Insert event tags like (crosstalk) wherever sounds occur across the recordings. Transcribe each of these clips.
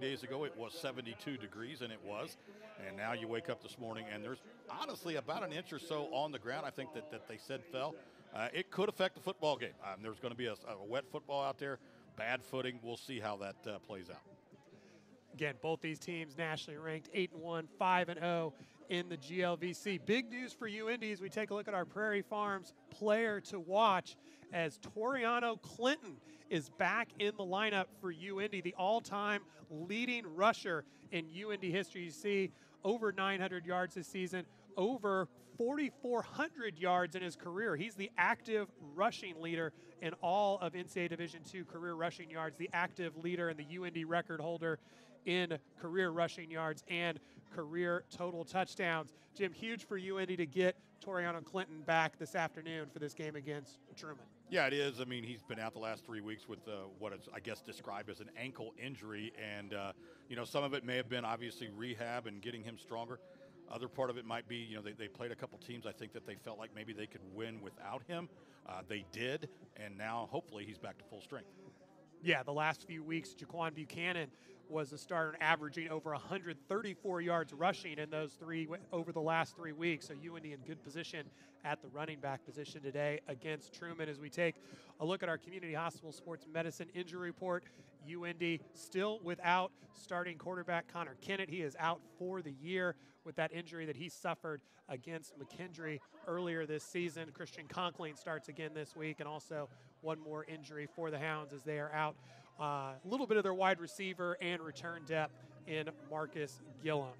Days ago it was 72 degrees, and it was. And now you wake up this morning, and there's honestly about an inch or so on the ground. I think that, that they said fell. Uh, it could affect the football game. Um, there's going to be a, a, wet football out there, bad footing. We'll see how that uh, plays out. Again, both these teams nationally ranked 8 and 1, 5 and 0 in the GLVC. Big news for UIndy as we take a look at our Prairie Farms player to watch as Toriano Clinton is back in the lineup for UIndy, the all-time leading rusher in UIndy history. You see over 900 yards this season, over 4,400 yards in his career. He's the active rushing leader in all of NCAA Division II career rushing yards, the active leader and the UIndy record holder in career rushing yards and career total touchdowns. Jim, huge for UIndy to get Toriano Clinton back this afternoon for this game against Truman. Yeah, it is. I mean, he's been out the last three weeks with uh, what is, I guess, described as an ankle injury. And, uh, you know, some of it may have been obviously rehab and getting him stronger. Other part of it might be, you know, they, they played a couple teams I think that they felt like maybe they could win without him. Uh, they did, and now hopefully he's back to full strength. Yeah, the last few weeks, Jaquan Buchanan was a starter averaging over 134 yards rushing in those three over the last three weeks. So UIndy in good position at the running back position today against Truman. As we take a look at our community hospital sports medicine injury report, UIndy still without starting quarterback Connor Kennett. He is out for the year with that injury that he suffered against McKendree earlier this season. Christian Conklin starts again this week, and also one more injury for the Hounds as they are out uh, a little bit of their wide receiver and return depth in Marcus Gillum.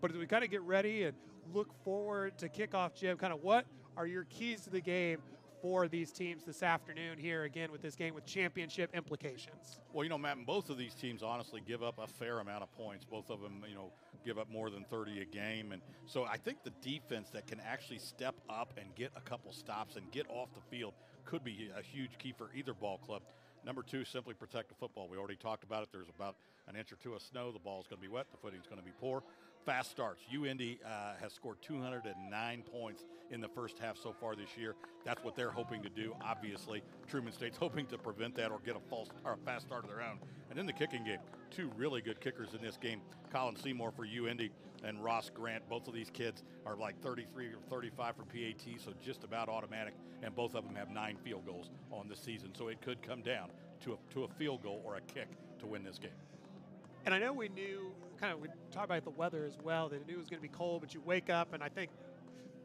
But as we kind of get ready and look forward to kickoff, Jim, kind of what are your keys to the game for these teams this afternoon here again with this game with championship implications? Well, you know, Matt, both of these teams honestly give up a fair amount of points. Both of them, you know, give up more than 30 a game. And so I think the defense that can actually step up and get a couple stops and get off the field could be a huge key for either ball club. Number two, simply protect the football. We already talked about it. There's about an inch or two of snow. The ball's going to be wet. The footing's going to be poor. Fast starts. UIndy uh, has scored 209 points in the first half so far this year. That's what they're hoping to do. Obviously, Truman State's (laughs) hoping to prevent that or get a false or a fast start of their own. And in the kicking game, two really good kickers in this game. Colin Seymour for UIndy and Ross Grant. Both of these kids are like 33 or 35 for PAT, so just about automatic. And both of them have nine field goals on the season. So it could come down to a, to a field goal or a kick to win this game. And I know we knew, kind of, we talked about the weather as well, that it knew it was going to be cold, but you wake up, and I think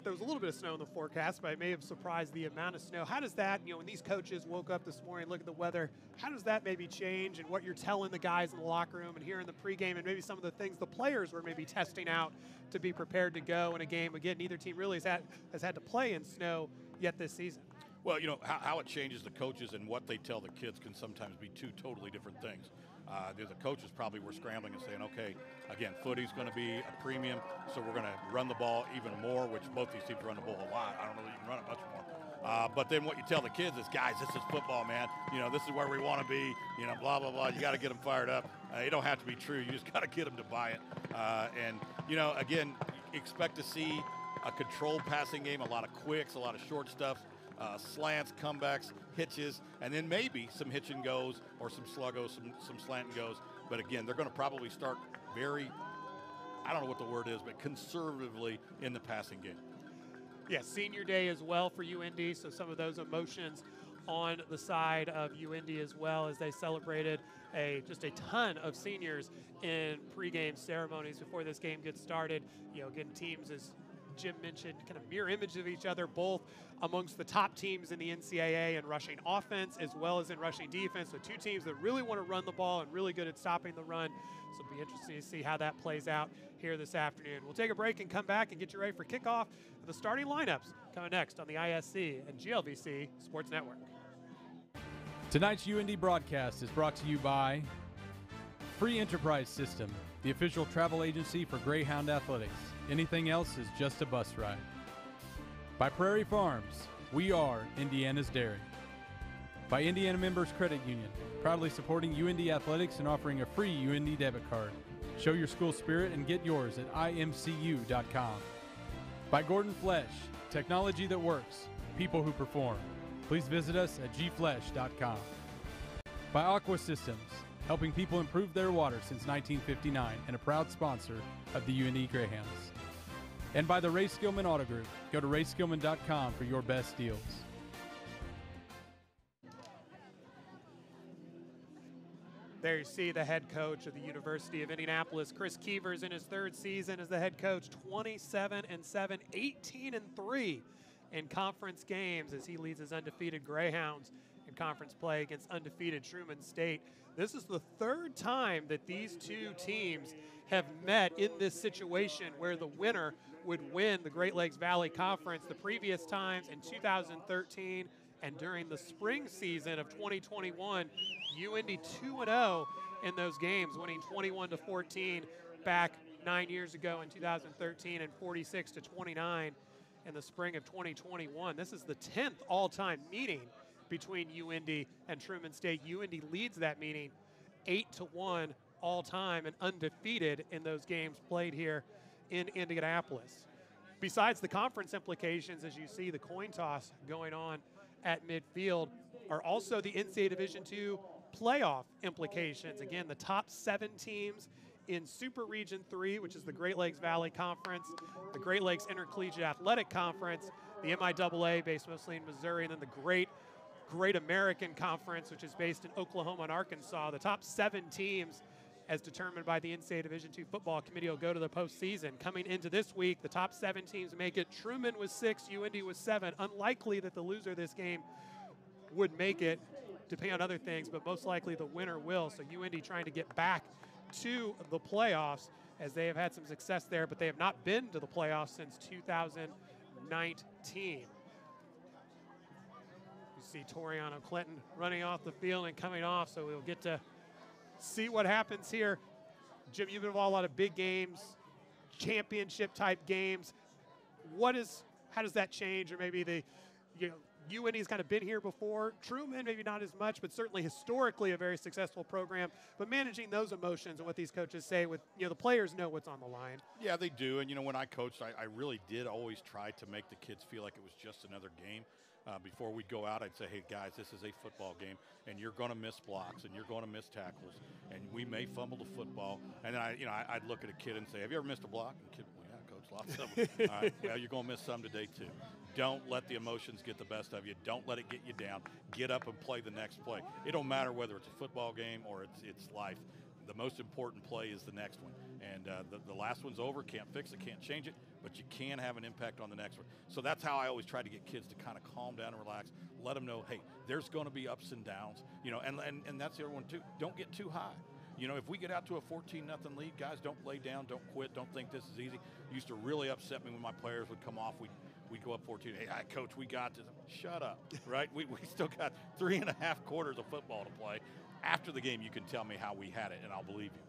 there was a little bit of snow in the forecast, but I may have surprised the amount of snow. How does that, you know, when these coaches woke up this morning, look at the weather, how does that maybe change and what you're telling the guys in the locker room and here in the pregame and maybe some of the things the players were maybe testing out to be prepared to go in a game? Again, neither team really has had, has had to play in snow yet this season. Well, you know, how, how, it changes the coaches and what they tell the kids can sometimes be two totally different things. Uh, the coaches probably were scrambling and saying, okay, again, footy's going to be a premium, so we're going to run the ball even more, which both these teams run the ball a lot. I don't know that you can run it much more. Uh, but then what you tell the kids is, guys, this is football, man. You know, this is where we want to be. You know, blah blah blah. You got to get them fired up. Uh, it don't have to be true. You just got to get them to buy it. Uh, and you know, again, expect to see a controlled passing game, a lot of quicks, a lot of short stuff uh, slants, comebacks, hitches, and then maybe some hitch and goes or some sluggos, some, some slant and goes. But again, they're going to probably start very, I don't know what the word is, but conservatively in the passing game. Yeah, senior day as well for UIndy, so some of those emotions on the side of UIndy as well as they celebrated a just a ton of seniors in pregame ceremonies before this game gets started. You know, getting teams as Jim mentioned, kind of mirror image of each other, both amongst the top teams in the NCAA in rushing offense as well as in rushing defense. So two teams that really want to run the ball and really good at stopping the run. So it'll be interesting to see how that plays out here this afternoon. We'll take a break and come back and get you ready for kickoff. The starting lineups coming next on the ISC and GLVC Sports Network. Tonight's UIndy broadcast is brought to you by Free Enterprise System, the official travel agency for Greyhound Athletics. Anything else is just a bus ride. By Prairie Farms, we are Indiana's dairy. By Indiana Members Credit Union, proudly supporting UIndy athletics and offering a free UIndy debit card. Show your school spirit and get yours at imcu.com. By Gordon Flesch, technology that works, people who perform. Please visit us at gflesch.com. By Aqua Systems, helping people improve their water since 1959 and a proud sponsor of the UIndy Greyhounds. And by the Ray Skillman Auto Group. Go to rayskillman.com for your best deals. There you see the head coach of the University of Indianapolis, Chris Keevers, in his third season as the head coach, 27 and 7, 18 and 3 in conference games as he leads his undefeated Greyhounds in conference play against undefeated Truman State. This is the third time that these two teams have met in this situation where the winner would win the Great Lakes Valley Conference. The previous times in 2013 and during the spring season of 2021, UIndy 2 0 in those games, winning 21 to 14 back nine years ago in 2013 and 46 to 29 in the spring of 2021. This is the 10th all-time meeting between UIndy and Truman State. UIndy leads that meeting 8 to 1 all time and undefeated in those games played here in Indianapolis. Besides the conference implications, as you see the coin toss going on at midfield, are also the NCAA Division II playoff implications. Again, the top seven teams in Super Region 3, which is the Great Lakes Valley Conference, the Great Lakes Intercollegiate Athletic Conference, the MIAA based mostly in Missouri, and then the Great Great American Conference, which is based in Oklahoma and Arkansas. The top seven teams, as determined by the NCAA Division II Football Committee, will go to the postseason. Coming into this week, the top seven teams make it. Truman was six, UIndy was seven. Unlikely that the loser of this game would make it, depending on other things, but most likely the winner will. So UIndy trying to get back to the playoffs as they have had some success there, but they have not been to the playoffs since 2019. See Toriano Clinton running off the field and coming off, so we'll get to see what happens here. Jim, you've been involved in a lot of big games, championship type games. What is, how does that change, or maybe the, you know, UIndy's kind of been here before. Truman, maybe not as much, but certainly historically a very successful program. But managing those emotions and what these coaches say with, you know, the players know what's on the line. Yeah, they do. And, you know, when I coached, I, I really did always try to make the kids feel like it was just another game. Uh, before we'd go out, I'd say, hey, guys, this is a football game, and you're going to miss blocks, and you're going to miss tackles, and we may fumble the football. And then I, you know, I, would look at a kid and say, have you ever missed a block? And kid, well, yeah, coach, lots of them. (laughs) All right, well, you're going to miss some today, too. Don't let the emotions get the best of you. Don't let it get you down. Get up and play the next play. It don't matter whether it's a football game or it's, it's life. The most important play is the next one. And uh, the, the last one's over. Can't fix it, can't change it, but you can have an impact on the next one. So that's how I always try to get kids to kind of calm down and relax. Let them know, hey, there's going to be ups and downs. You know, and, and, and that's the other one, too. Don't get too high. You know, if we get out to a 14 nothing lead, guys, don't lay down, don't quit, don't think this is easy. It Used to really upset me when my players would come off. We'd we go up 14. Hey, coach, we got this. Shut up, (laughs) right? we, we still got three and a half quarters of football to play. After the game, you can tell me how we had it, and I'll believe you.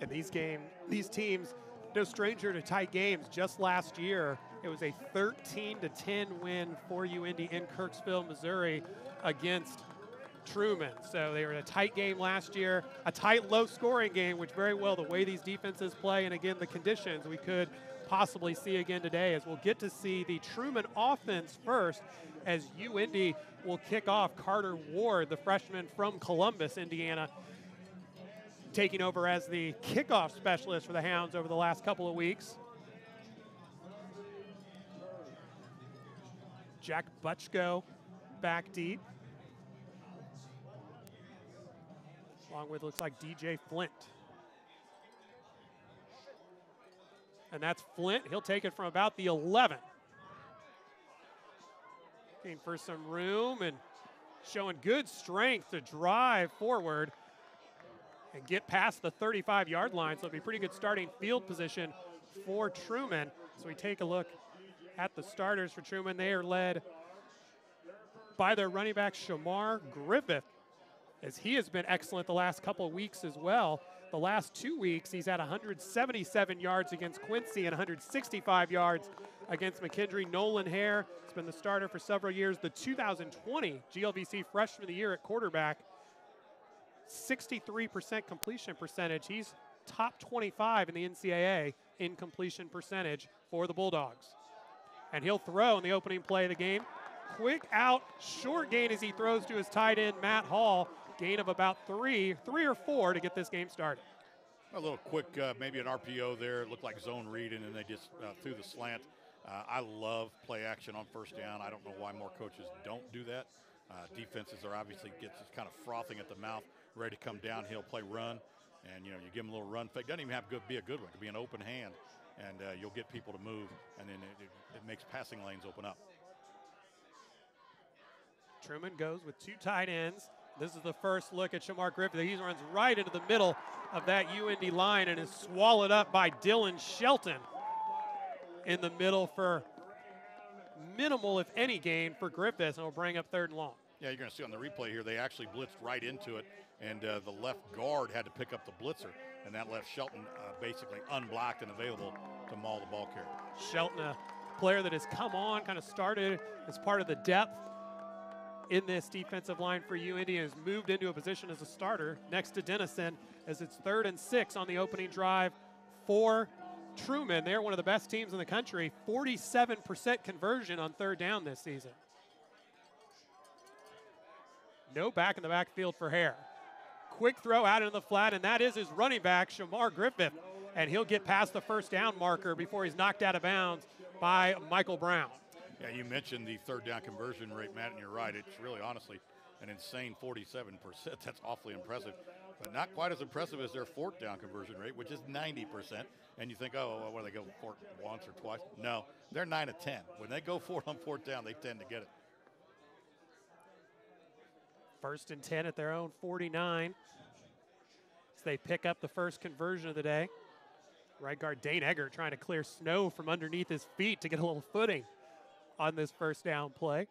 And these game, these teams, no stranger to tight games. Just last year, it was a 13 to 10 win for UIndy in Kirksville, Missouri, against Truman. So they were in a tight game last year, a tight, low-scoring game, which very well the way these defenses play, and again the conditions, we could possibly see again today as we'll get to see the Truman offense first as UIndy will kick off Carter Ward, the freshman from Columbus, Indiana, taking over as the kickoff specialist for the Hounds over the last couple of weeks. Jack Butchko back deep. Along with looks like DJ Flint. And that's Flint. He'll take it from about the 11. Looking for some room and showing good strength to drive forward and get past the 35 yard line. So it'll be pretty good starting field position for Truman. So we take a look at the starters for Truman. They are led by their running back, Shamar Griffith, as he has been excellent the last couple of weeks as well. The last two weeks, he's had 177 yards against Quincy and 165 yards against McKendree. Nolan Hare has been the starter for several years. The 2020 GLVC Freshman of the Year at quarterback, 63% completion percentage. He's top 25 in the NCAA in completion percentage for the Bulldogs. And he'll throw in the opening play of the game. Quick out, short gain as he throws to his tight end, Matt Hall gain of about three, three or four to get this game started. A little quick, uh, maybe an RPO there. It looked like zone read, and they just uh, threw the slant. Uh, I love play action on first down. I don't know why more coaches don't do that. Uh, defenses are obviously gets kind of frothing at the mouth, ready to come downhill, play run, and you know you give them a little run fake. Doesn't even have to be a good one. It could be an open hand, and uh, you'll get people to move, and then it, it, it makes passing lanes open up. Truman goes with two tight ends. This is the first look at Shamar Griffith. He runs right into the middle of that UIndy line and is swallowed up by Dylan Shelton in the middle for minimal, if any, gain for Griffith, and will bring up third and long. Yeah, you're going to see on the replay here, they actually blitzed right into it, and uh, the left guard had to pick up the blitzer, and that left Shelton uh, basically unblocked and available to maul the ball carrier. Shelton, a player that has come on, kind of started as part of the depth in this defensive line for UIndy has moved into a position as a starter next to Dennison as it's third and six on the opening drive for Truman. They're one of the best teams in the country. 47% conversion on third down this season. No back in the backfield for Hare. Quick throw out into the flat, and that is his running back, Shamar Griffith. And he'll get past the first down marker before he's knocked out of bounds by Michael Brown. Yeah, you mentioned the third down conversion rate, Matt, and you're right. It's really honestly an insane 47%. (laughs) That's awfully impressive, but not quite as impressive as their fourth down conversion rate, which is 90%. And you think, oh, well, what do they go for once or twice? No, they're 9 of 10. When they go for it on fourth down, they tend to get it. First and 10 at their own 49. As they pick up the first conversion of the day. Right guard Dane Egger trying to clear snow from underneath his feet to get a little footing on this first down play.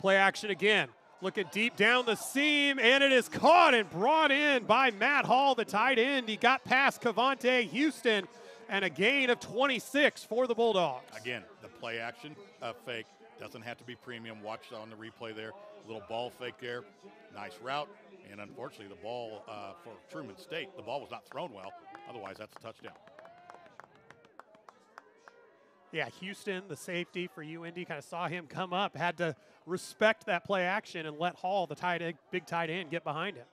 Play action again. Looking deep down the seam, and it is caught and brought in by Matt Hall, the tight end. He got past Cavante Houston, and a gain of 26 for the Bulldogs. Again, the play action a fake doesn't have to be premium. Watch on the replay there. Little ball fake there. Nice route. And unfortunately, the ball uh, for Truman State, the ball was not thrown well. Otherwise, that's a touchdown. Yeah, Houston, the safety for UIndy, kind of saw him come up, had to respect that play action and let Hall, the tight end, big tight end, get behind him.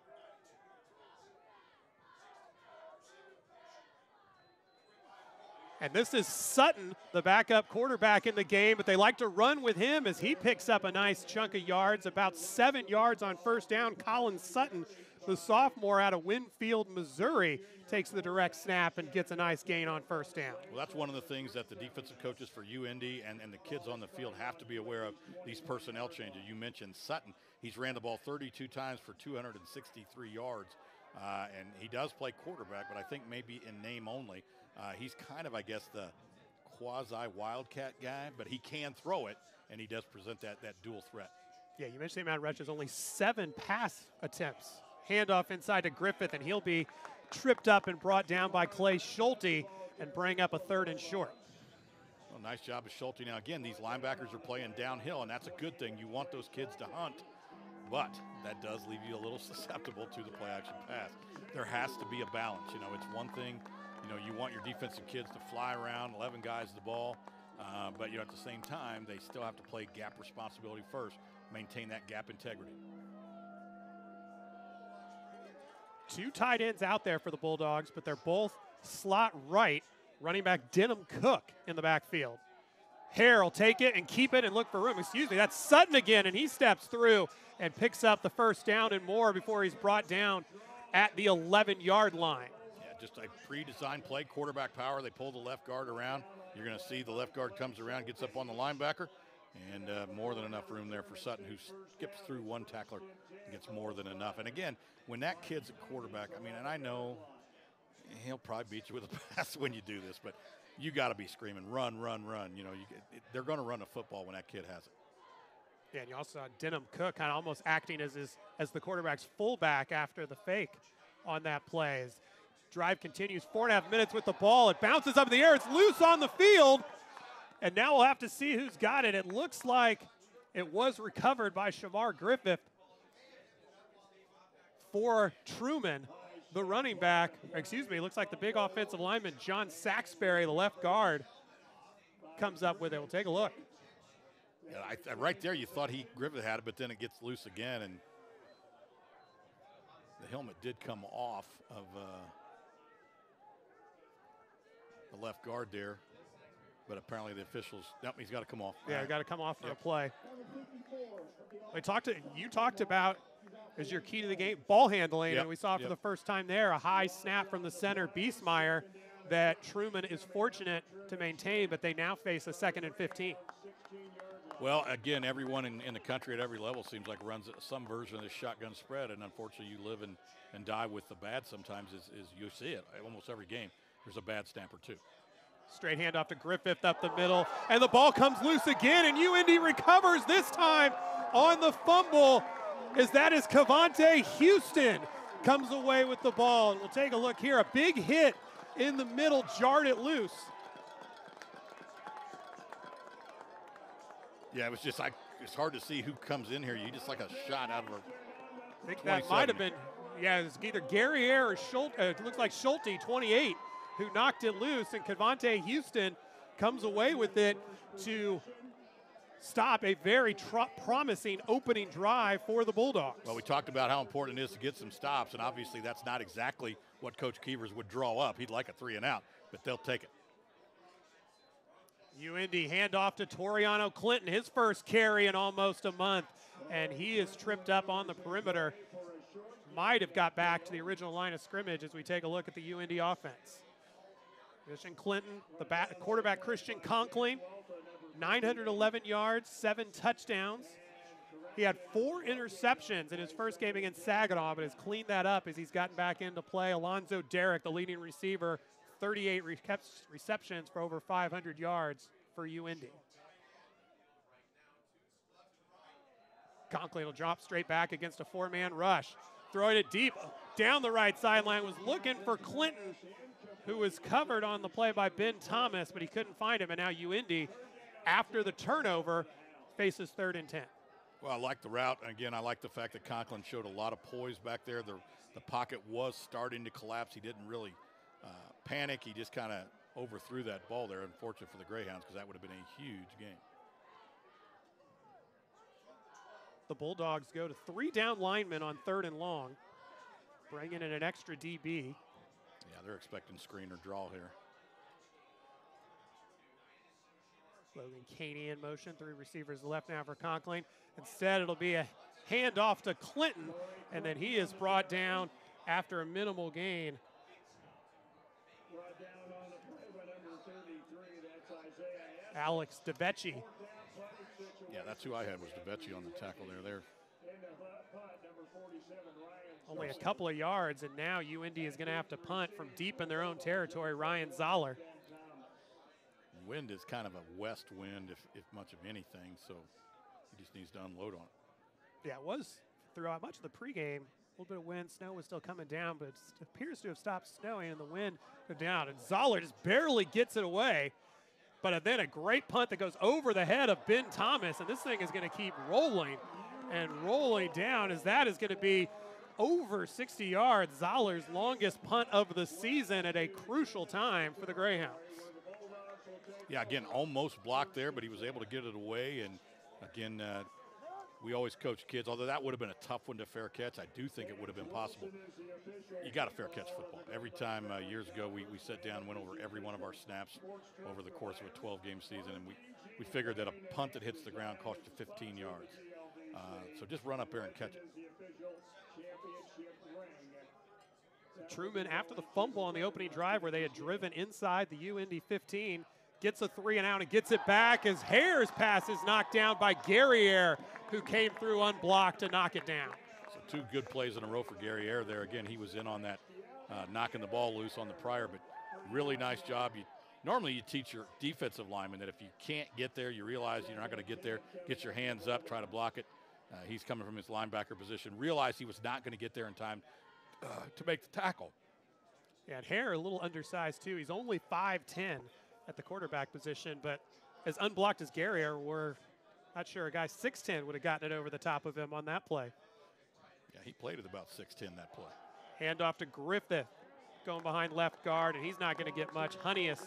And this is Sutton, the backup quarterback in the game, but they like to run with him as he picks up a nice chunk of yards, about seven yards on first down. Colin Sutton, the sophomore out of Winfield, Missouri, takes the direct snap and gets a nice gain on first down. Well, that's one of the things that the defensive coaches for UIndy and, and the kids on the field have to be aware of these personnel changes. You mentioned Sutton. He's ran the ball 32 times for 263 yards. Uh, and he does play quarterback, but I think maybe in name only. Uh, he's kind of, I guess, the quasi wildcat guy, but he can throw it, and he does present that, that dual threat. Yeah, you mentioned Mount Rush has only seven pass attempts. Handoff inside to Griffith, and he'll be tripped up and brought down by Clay Schulte and bring up a third and short. Well, nice job of Schulte. Now, again, these linebackers are playing downhill, and that's a good thing. You want those kids to hunt, but that does leave you a little (laughs) susceptible to the play action pass. There has to be a balance. You know, it's one thing, you know, you want your defensive kids to fly around, 11 guys the ball, uh, but, you know, at the same time, they still have to play gap responsibility first, maintain that gap integrity. Two tight ends out there for the Bulldogs, but they're both slot right. Running back Denham Cook in the backfield. Hare will take it and keep it and look for room. Excuse me, that's Sutton again, and he steps through and picks up the first down and more before he's brought down at the 11 yard line. Just a pre designed play, quarterback power. They pull the left guard around. You're going to see the left guard comes around, gets up on the linebacker, and uh, more than enough room there for Sutton, who skips through one tackler gets more than enough. And again, when that kid's a quarterback, I mean, and I know he'll probably beat you with a (laughs) pass when you do this, but you got to be screaming, run, run, run. You know, you, it, they're going to run a football when that kid has it. Yeah, and you also saw Denham Cook kind of almost acting as his, as the quarterback's fullback after the fake on that play. Drive continues, four and a half minutes with the ball. It bounces up in the air. It's loose on the field. And now we'll have to see who's got it. It looks like it was recovered by Shamar Griffith for Truman, the running back. Excuse me, looks like the big offensive lineman, John Saxberry, the left guard, comes up with it. We'll take a look. Yeah, I, right there, you thought he Griffith had it, but then it gets loose again, and the helmet did come off of uh, the left guard there, but apparently the officials. Nope, he's got to come off. Yeah, got to come off for yep. a play. We talked to you talked about as your key to the game ball handling, yep. and we saw for yep. the first time there a high snap from the center Beastmeyer that Truman is fortunate to maintain, but they now face a second and 15. Well, again, everyone in, in the country at every level seems like runs some version of this shotgun spread, and unfortunately, you live and, and die with the bad sometimes. Is, is you see it almost every game. There's a bad snap too. Straight hand off to Griffith up the middle, and the ball comes loose again, and UIndy recovers this time on the fumble. Is that is Cavante Houston comes away with the ball, and we'll take a look here. A big hit in the middle, jarred it loose. Yeah, it was just like it's hard to see who comes in here. You just like a shot out of a. I think that might have been, yeah, it's either Guerriere or Schulte. Uh, it looks like Schulte, 28, who knocked it loose, and Cavante Houston comes away with it to stop a very tr- promising opening drive for the Bulldogs. Well, we talked about how important it is to get some stops, and obviously that's not exactly what Coach Keevers would draw up. He'd like a three and out, but they'll take it. UIndy handoff to Toriano Clinton, his first carry in almost a month, and he is tripped up on the perimeter. Might have got back to the original line of scrimmage as we take a look at the UIndy offense. Christian Clinton, the bat, quarterback Christian Conklin, 911 yards, seven touchdowns. He had four interceptions in his first game against Saginaw, but has cleaned that up as he's gotten back into play. Alonzo Derrick, the leading receiver, 38 receptions for over 500 yards for UIndy. Conklin will drop straight back against a four-man rush. Throwing it deep down the right sideline, was looking for Clinton, who was covered on the play by Ben Thomas, but he couldn't find him. And now UIndy, after the turnover, faces third and 10. Well, I like the route. Again, I like the fact that Conklin showed a lot of poise back there. The, the pocket was starting to collapse. He didn't really – uh, panic. He just kind of overthrew that ball there. Unfortunate for the Greyhounds because that would have been a huge game. The Bulldogs go to three down linemen on third and long, bringing in an extra DB. Yeah, they're expecting screen or draw here. Logan Caney in motion, three receivers left now for Conklin. Instead, it'll be a handoff to Clinton, and then he is brought down after a minimal gain Alex DeBecci. Yeah, that's who I had was DeBecci on the tackle there. There. Only a couple of yards, and now UIndy is going to have to punt from deep in their own territory. Ryan Zoller. Wind is kind of a west wind, if, if much of anything, so he just needs to unload on it. Yeah, it was throughout much of the pregame. A little bit of wind, snow was still coming down, but it appears to have stopped snowing, and the wind go down. And Zoller just barely gets it away. But then a great punt that goes over the head of Ben Thomas, and this thing is going to keep rolling and rolling down as that is going to be over 60 yards. Zoller's longest punt of the season at a crucial time for the Greyhounds. Yeah, again, almost blocked there, but he was able to get it away. And again, uh, we always coach kids, although that would have been a tough one to fair catch. I do think it would have been possible. You got to fair catch football. Every time uh, years ago, we, we sat down and went over every one of our snaps over the course of a 12 game season, and we, we figured that a punt that hits the ground costs you 15 yards. Uh, so just run up there and catch it. Truman, after the fumble on the opening drive where they had driven inside the UIndy 15, gets a three and out and gets it back as Hare's pass is knocked down by Guerriere who came through unblocked to knock it down. So two good plays in a row for Guerriere there. Again, he was in on that, uh, knocking the ball loose on the prior, but really nice job. You, normally you teach your defensive lineman that if you can't get there, you realize you're not going to get there, get your hands up, try to block it. Uh, he's coming from his linebacker position, realized he was not going to get there in time Uh, to make the tackle. Yeah, and Hare a little undersized too. He's only 5'10 at the quarterback position, but as unblocked as Guerriere were not sure a guy 6'10 would have gotten it over the top of him on that play. Yeah, he played at about 6'10 that play. Handoff to Griffith going behind left guard, and he's not going to get much. Honeyus,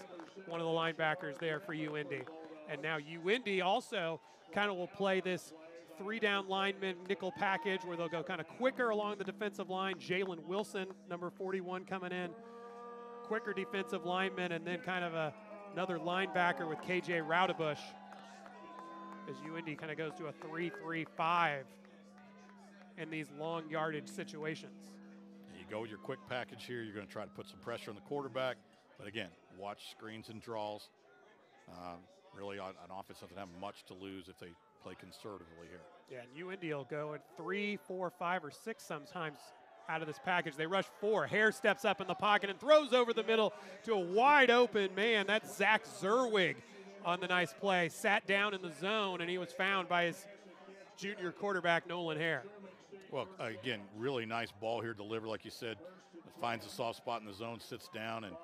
one of the linebackers there for UIndy. And now UIndy also kind of will play this three down lineman nickel package where they'll go kind of quicker along the defensive line. Jalen Wilson, number 41, coming in. Quicker defensive lineman, and then kind of a, another linebacker with KJ Raudebush as UIndy kind of goes to a 3 3 5 in these long yardage situations. You go with your quick package here. You're going to try to put some pressure on the quarterback. But again, watch screens and draws. Um, really, on offense doesn't have much to lose if they play conservatively here. Yeah, and UIndy will go at three, four, five, or six sometimes out of this package. They rush four. Hare steps up in the pocket and throws over the middle to a wide open man. That's Zach Zerwig on the nice play. Sat down in the zone, and he was found by his junior quarterback, Nolan Hare. Well, again, really nice ball here delivered, like you said. Finds a soft spot in the zone, sits down, and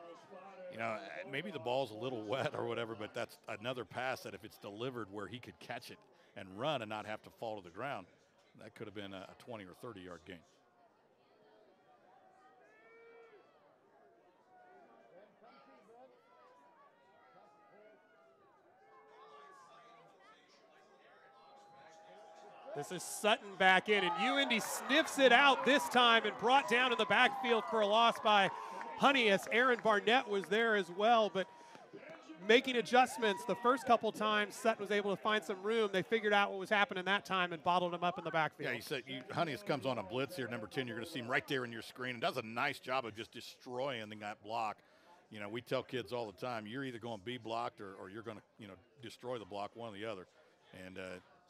you know maybe the ball's a little (laughs) wet or whatever, but that's another pass that if it's delivered where he could catch it and run and not have to fall to the ground, that could have been a 20 or 30 yard gain. This is Sutton back in, and UIndy sniffs it out this time and brought down in the backfield for a loss by Honeyus. Aaron Barnett was there as well, but making adjustments the first couple times, Sutton was able to find some room. They figured out what was happening that time and bottled him up in the backfield. Yeah, you said you, Honeyus comes on a blitz here, number 10. You're going to see him right there in your screen and does a nice job of just destroying that block. You know, we tell kids all the time, you're either going to be blocked or, or you're going to, you know, destroy the block, one or the other. And uh,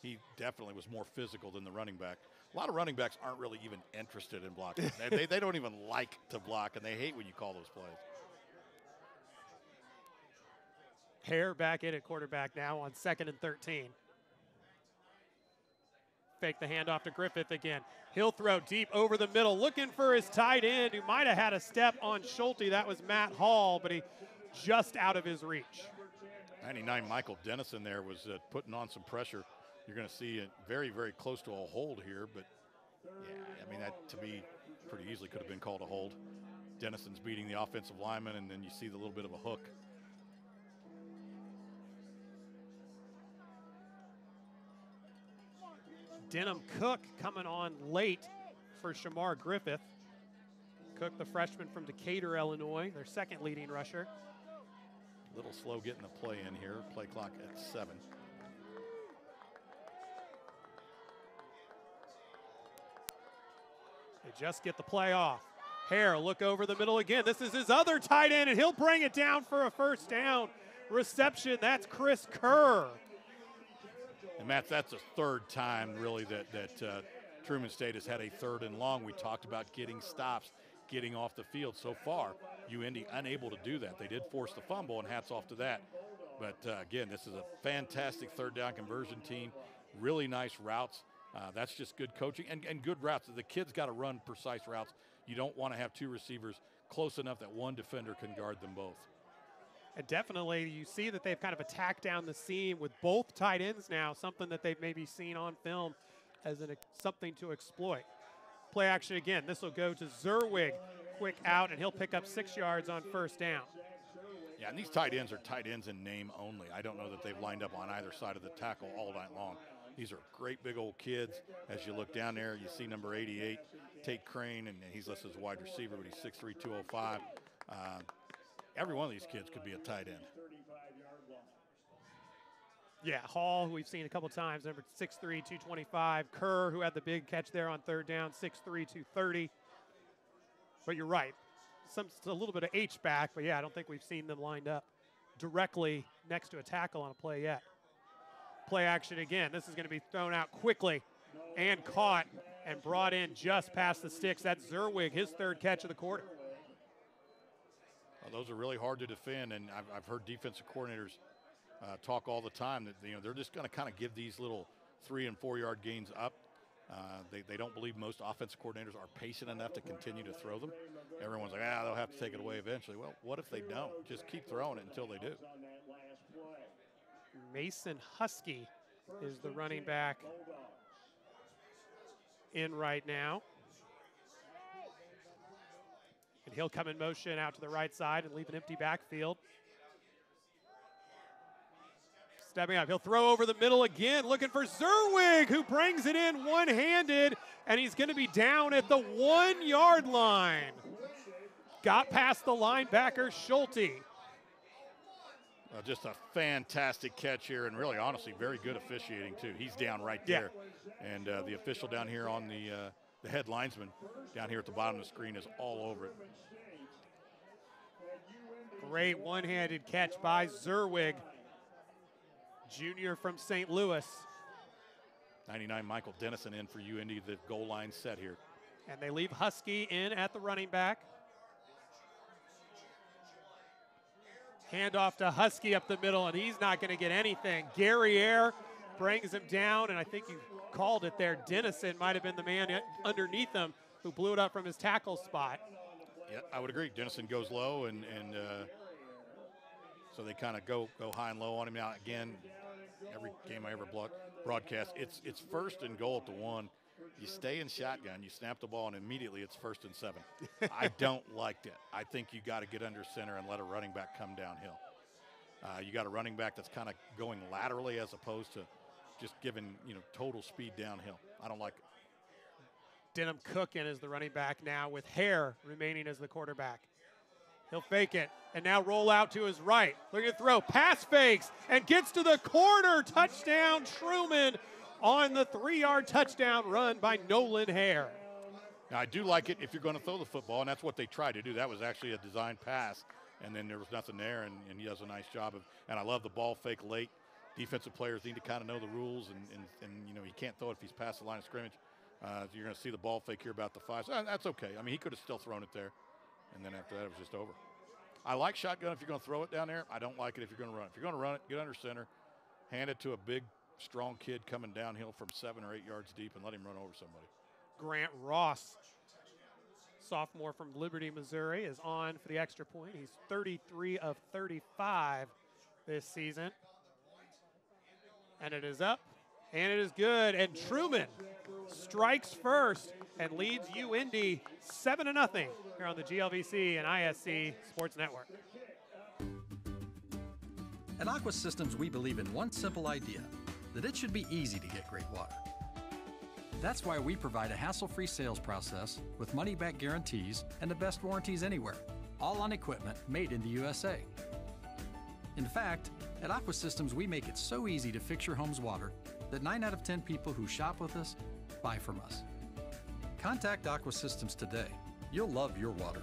he definitely was more physical than the running back. A lot of running backs aren't really even interested in blocking. they, they, they don't even like to block, and they hate when you call those plays. Hare back in at quarterback now on second and 13. Fake the handoff to Griffith again. He'll throw deep over the middle, looking for his tight end who might have had a step on Schulte. That was Matt Hall, but he just out of his reach. 99 Michael Dennison there was uh, putting on some pressure you're going to see it very, very close to a hold here, but yeah, I mean, that to me pretty easily could have been called a hold. Dennison's beating the offensive lineman, and then you see the little bit of a hook. Denham Cook coming on late for Shamar Griffith. Cook, the freshman from Decatur, Illinois, their second leading rusher. A little slow getting the play in here. Play clock at seven. They just get the play off. Hare look over the middle again. This is his other tight end, and he'll bring it down for a first down reception. That's Chris Kerr. And Matt, that's the third time really that that uh, Truman State has had a third and long. We talked about getting stops, getting off the field. So far, UIndy unable to do that. They did force the fumble, and hats off to that. But uh, again, this is a fantastic third down conversion team. Really nice routes. Uh, that's just good coaching and, and good routes. The kids got to run precise routes. You don't want to have two receivers close enough that one defender can guard them both. And definitely, you see that they've kind of attacked down the seam with both tight ends now, something that they've maybe seen on film as an, something to exploit. Play action again. This will go to Zerwig. Quick out, and he'll pick up six yards on first down. Yeah, and these tight ends are tight ends in name only. I don't know that they've lined up on either side of the tackle all night long. These are great big old kids. As you look down there, you see number 88, Tate Crane, and he's listed as wide receiver, but he's 6'3", 205. Uh, every one of these kids could be a tight end. Yeah, Hall, who we've seen a couple times, number 6'3", 225. Kerr, who had the big catch there on third down, 6'3", 230. But you're right. Some a little bit of H back, but yeah, I don't think we've seen them lined up directly next to a tackle on a play yet play action again. This is going to be thrown out quickly and caught and brought in just past the sticks. That's Zerwig, his third catch of the quarter. Well, those are really hard to defend, and I've, I've heard defensive coordinators uh, talk all the time that you know they're just going to kind of give these little three and four yard gains up. Uh, they, they don't believe most offensive coordinators are patient enough to continue to throw them. Everyone's like, ah, they'll have to take it away eventually. Well, what if they don't? Just keep throwing it until they do. Mason Husky is the running back in right now. And he'll come in motion out to the right side and leave an empty backfield. Stepping up, he'll throw over the middle again, looking for Zerwig, who brings it in one handed, and he's going to be down at the one yard line. Got past the linebacker, Schulte. Uh, just a fantastic catch here, and really, honestly, very good officiating too. He's down right there, yeah. and uh, the official down here on the uh, the head linesman down here at the bottom of the screen is all over it. Great one-handed catch by Zerwig, junior from St. Louis. 99 Michael Dennison in for UIndy, the goal line set here. And they leave Husky in at the running back. Handoff to Husky up the middle, and he's not going to get anything. Guerriere brings him down, and I think you called it there. Dennison might have been the man underneath him who blew it up from his tackle spot. Yeah, I would agree. Dennison goes low, and, and uh, so they kind of go go high and low on him. Now, again, every game I ever block, broadcast, it's it's first and goal at the one. You stay in shotgun, you snap the ball, and immediately it's first and seven. (laughs) I don't like that. I think you got to get under center and let a running back come downhill. Uh, you got a running back that's kind of going laterally as opposed to just giving you know total speed downhill. I don't like it. Denham Cook in as the running back now with Hare remaining as the quarterback. He'll fake it and now roll out to his right. Looking to throw, pass fakes and gets to the corner. Touchdown, Truman on the three yard touchdown run by Nolan Hare. Now, I do like it if you're going to throw the football, and that's what they tried to do. That was actually a design pass, and then there was nothing there, and, and he does a nice job of. And I love the ball fake late. Defensive players need to kind of know the rules, and, and, and you know he can't throw it if he's past the line of scrimmage. Uh, you're going to see the ball fake here about the five. So uh, that's okay. I mean, he could have still thrown it there, and then after that, it was just over. I like shotgun if you're going to throw it down there. I don't like it if you're going to run. If you're going to run it, get under center, hand it to a big strong kid coming downhill from seven or eight yards deep and let him run over somebody. Grant Ross, sophomore from Liberty, Missouri, is on for the extra point. He's 33 of 35 this season. And it is up, and it is good. And Truman strikes first and leads UIndy 7 to nothing here on the GLVC and ISC Sports Network. At Aqua Systems, we believe in one simple idea that it should be easy to get great water. That's why we provide a hassle free sales process with money back guarantees and the best warranties anywhere, all on equipment made in the USA. In fact, at Aqua Systems, we make it so easy to fix your home's water that 9 out of 10 people who shop with us buy from us. Contact Aqua Systems today. You'll love your water.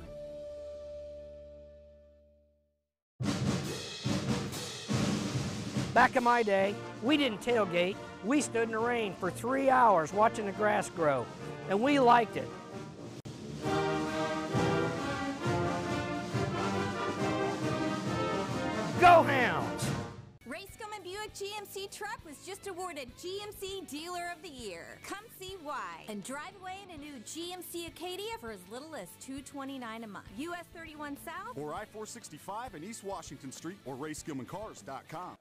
Back in my day, we didn't tailgate. We stood in the rain for three hours watching the grass grow, and we liked it. Truck was just awarded GMC Dealer of the Year. Come see why and drive away in a new GMC Acadia for as little as 229 a month. US 31 South or I-465 and East Washington Street or rayskillmancars.com.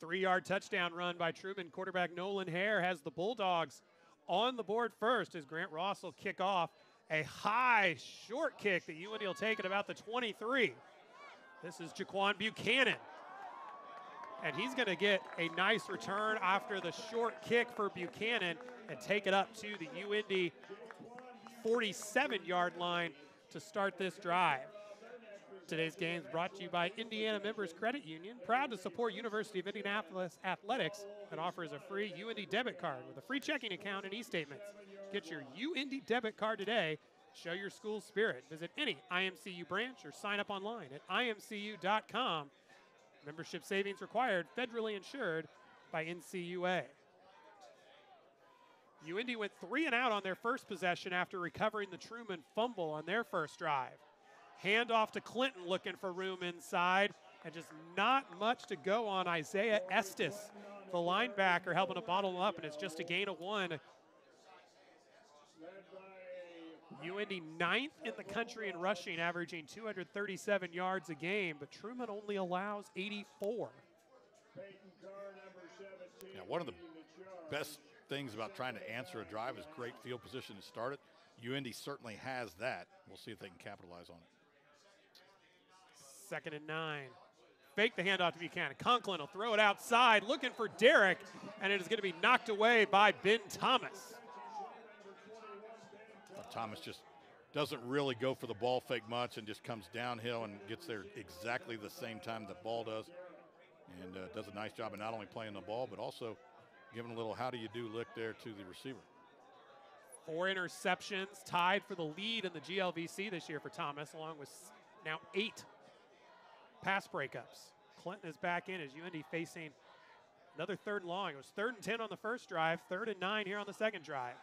Three yard touchdown run by Truman. Quarterback Nolan Hare has the Bulldogs on the board first as Grant Ross will kick off a high short kick that UIndy will take at about the 23. This is Jaquan Buchanan. And he's going to get a nice return after the short kick for Buchanan and take it up to the UIndy 47 yard line to start this drive. Today's game is brought to you by Indiana Members Credit Union, proud to support University of Indianapolis athletics and offers a free UIndy debit card with a free checking account and e-statements. Get your UIndy debit card today. Show your school spirit. Visit any IMCU branch or sign up online at imcu.com. Membership savings required, federally insured by NCUA. UIndy went three and out on their first possession after recovering the Truman fumble on their first drive. Handoff to Clinton looking for room inside. And just not much to go on Isaiah Estes, the linebacker, helping to bottle him up. And it's just a gain of one. UIndy ninth in the country in rushing, averaging 237 yards a game, but Truman only allows 84. Yeah, one of the best things about trying to answer a drive is great field position to start it. UIndy certainly has that. We'll see if they can capitalize on it. Second and nine. fake the handoff to Buchanan. Conklin will throw it outside, looking for Derrick, and it is going to be knocked away by Ben Thomas. Thomas just doesn't really go for the ball fake much and just comes downhill and gets there exactly the same time the ball does. And uh, does a nice job of not only playing the ball, but also giving a little how do you do lick there to the receiver. Four interceptions, tied for the lead in the GLVC this year for Thomas, along with now eight pass breakups. Clinton is back in as UIndy facing another third and long. It was third and 10 on the first drive, third and nine here on the second drive.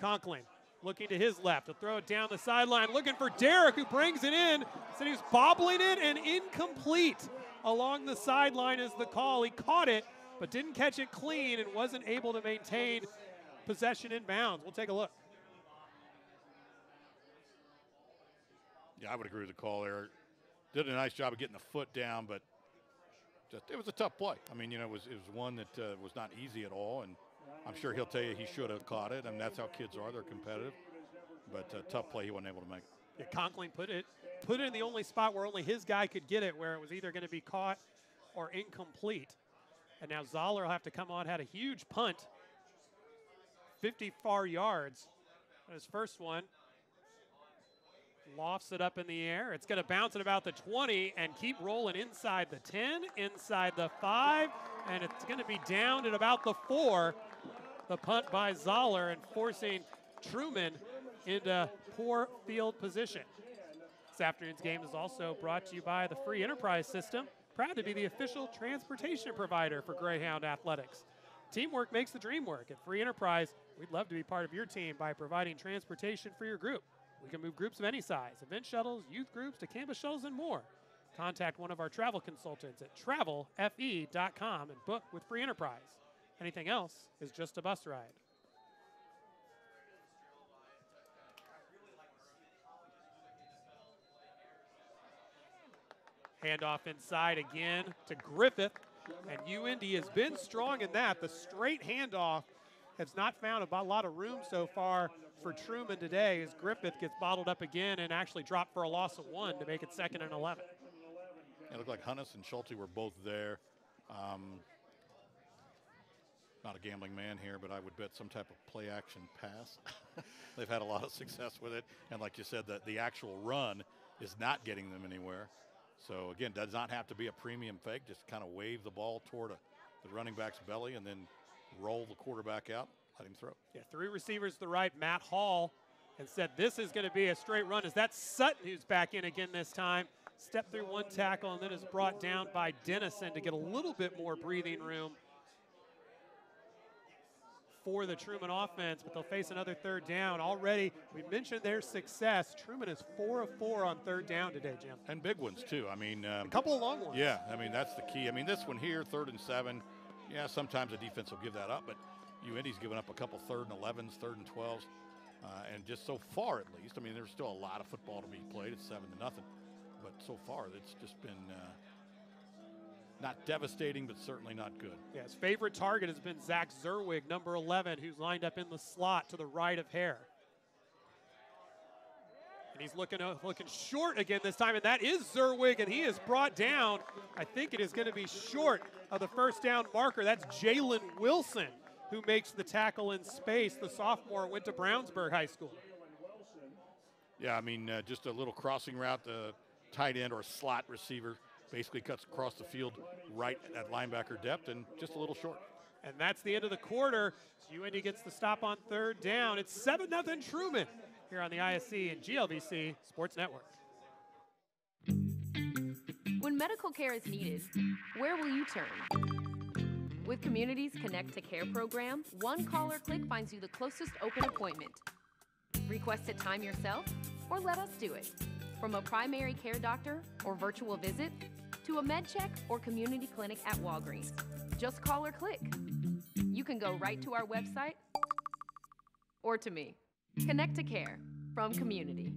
Conklin looking to his left to throw it down the sideline, looking for Derrick, who brings it in. Said he was bobbling it and incomplete along the sideline is the call. He caught it, but didn't catch it clean and wasn't able to maintain possession in bounds. We'll take a look. Yeah, I would agree with the call there. Did a nice job of getting the foot down, but just it was a tough play. I mean, you know, it was it was one that uh, was not easy at all, and I'm sure he'll tell you he should have caught it. I mean, that's how kids are; they're competitive. But uh, tough play, he wasn't able to make. Yeah, Conklin put it put it in the only spot where only his guy could get it, where it was either going to be caught or incomplete. And now Zoller will have to come on. Had a huge punt, 50 far yards. His first one lofts it up in the air. It's going to bounce at about the 20 and keep rolling inside the 10, inside the 5, and it's going to be down at about the 4. The punt by Zoller and forcing Truman into poor field position. This afternoon's game is also brought to you by the Free Enterprise System, proud to be the official transportation provider for Greyhound Athletics. Teamwork makes the dream work. At Free Enterprise, we'd love to be part of your team by providing transportation for your group. We can move groups of any size, event shuttles, youth groups, to campus shuttles, and more. Contact one of our travel consultants at travelfe.com and book with Free Enterprise. Anything else is just a bus ride. Handoff inside again to Griffith. And UIndy has been strong in that. The straight handoff has not found a lot of room so far for Truman today as Griffith gets bottled up again and actually dropped for a loss of one to make it second and 11. It looked like Hunnis and Schulte were both there. Um, not a gambling man here, but I would bet some type of play action pass. (laughs) They've had a lot of success with it. And like you said, the, the actual run is not getting them anywhere. So again, does not have to be a premium fake. Just kind of wave the ball toward a, the running back's belly and then roll the quarterback out, let him throw. Yeah, three receivers to the right. Matt Hall and said this is going to be a straight run. Is that Sutton who's back in again this time? Step through one tackle and then is brought down by Dennison to get a little bit more breathing room for the Truman offense, but they'll face another third down. Already, we mentioned their success. Truman is four of four on third down today, Jim. And big ones, too. I mean, um, a couple of long ones. Yeah, I mean, that's the key. I mean, this one here, third and seven, yeah, sometimes the defense will give that up, but UIndy's given up a couple third and 11s, third and 12s. Uh, and just so far, at least, I mean, there's still a lot of football to be played. It's seven to nothing, but so far, it's just been uh, not devastating, but certainly not good. Yeah, his favorite target has been Zach Zerwig, number 11, who's lined up in the slot to the right of Hare. And he's looking uh, looking short again this time, and that is Zerwig, and he is brought down. I think it is going to be short of the first down marker. That's Jalen Wilson, who makes the tackle in space. The sophomore went to Brownsburg High School. Yeah, I mean, uh, just a little crossing route, the tight end or slot receiver basically cuts across the field right at linebacker depth and just a little short. And that's the end of the quarter. So UIndy gets the stop on third down. It's 7 0 Truman here on the ISC and GLVC Sports Network. When medical care is needed, where will you turn? With Communities Connect to Care program, one call or click finds you the closest open appointment. Request a time yourself or let us do it. From a primary care doctor or virtual visit to a med check or community clinic at Walgreens. Just call or click. You can go right to our website or to me. Connect to Care from Community.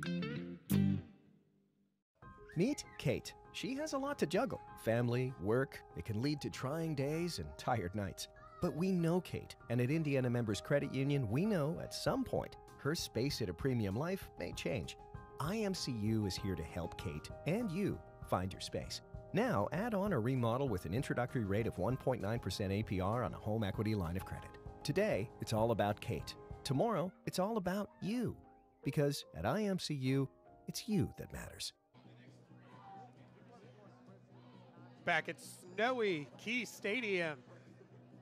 Meet Kate. She has a lot to juggle family, work. It can lead to trying days and tired nights. But we know Kate, and at Indiana Members Credit Union, we know at some point her space at a premium life may change. IMCU is here to help Kate and you find your space. Now, add on or remodel with an introductory rate of 1.9% APR on a home equity line of credit. Today, it's all about Kate. Tomorrow, it's all about you. Because at IMCU, it's you that matters. Back at snowy Key Stadium,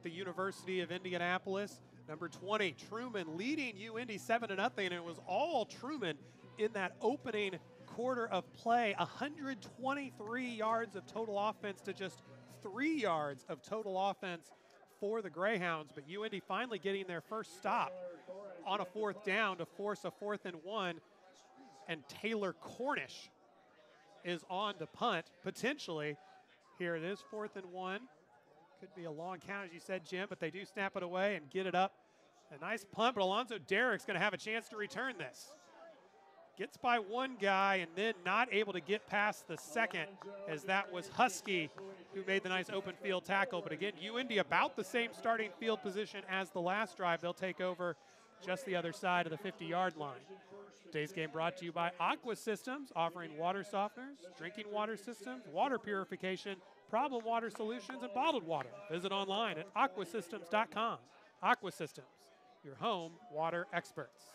the University of Indianapolis. Number 20, Truman leading UIndy 7 to nothing, and it was all Truman in that opening quarter of play. 123 yards of total offense to just three yards of total offense for the Greyhounds. But UIndy finally getting their first stop on a fourth down to force a fourth and one. And Taylor Cornish is on to punt, potentially. Here it is, fourth and one. Could be a long count, as you said, Jim, but they do snap it away and get it up. A nice punt, but Alonzo Derrick's going to have a chance to return this. Gets by one guy and then not able to get past the second, as that was Husky who made the nice open field tackle. But again, UIndy about the same starting field position as the last drive. They'll take over just the other side of the 50 yard line. Today's game brought to you by Aqua Systems, offering water softeners, drinking water systems, water purification, problem water solutions, and bottled water. Visit online at aquasystems.com. Aqua Systems, your home water experts.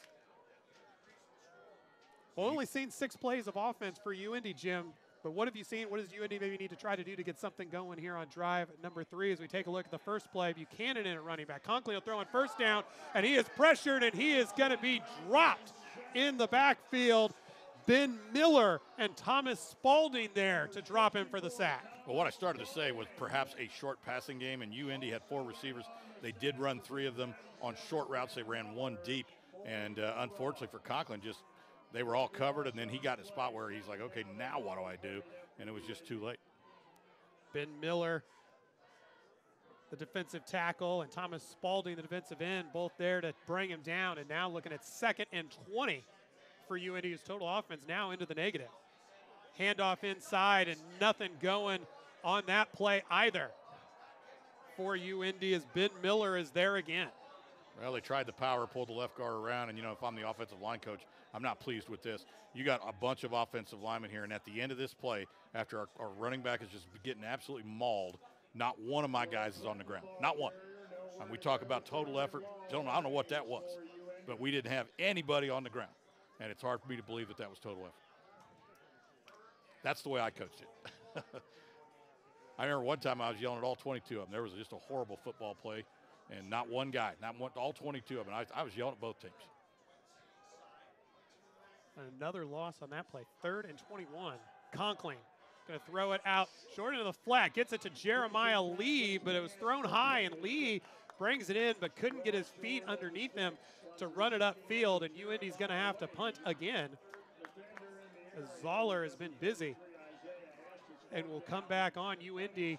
Well, only seen six plays of offense for UIndy, Jim. But what have you seen? What does UIndy maybe need to try to do to get something going here on drive number three as we take a look at the first play? Buchanan in at running back. Conklin will throw in first down, and he is pressured, and he is going to be dropped in the backfield. Ben Miller and Thomas Spalding there to drop him for the sack. Well, what I started to say was perhaps a short passing game, and UIndy had four receivers. They did run three of them on short routes. They ran one deep, and uh, unfortunately for Conklin, just they were all covered, and then he got a spot where he's like, okay, now what do I do? And it was just too late. Ben Miller, the defensive tackle, and Thomas Spalding, the defensive end, both there to bring him down. And now looking at second and 20 for UIndy's total offense, now into the negative. Handoff inside, and nothing going on that play either for UIndy as Ben Miller is there again. Well, they tried the power, pulled the left guard around, and you know, if I'm the offensive line coach, I'm not pleased with this. You got a bunch of offensive linemen here, and at the end of this play, after our, our running back is just getting absolutely mauled, not one of my guys is on the ground. Not one. And we talk about total effort. I don't know what that was, but we didn't have anybody on the ground. And it's hard for me to believe that that was total effort. That's the way I coached it. (laughs) I remember one time I was yelling at all 22 of them. There was just a horrible football play, and not one guy, not one, all 22 of them. I, I was yelling at both teams. Another loss on that play. Third and 21. Conklin going to throw it out short into the flat. Gets it to Jeremiah Lee, but it was thrown high, and Lee brings it in, but couldn't get his feet underneath him to run it upfield. And UIndy's going to have to punt again. Zoller has been busy and will come back on UIndy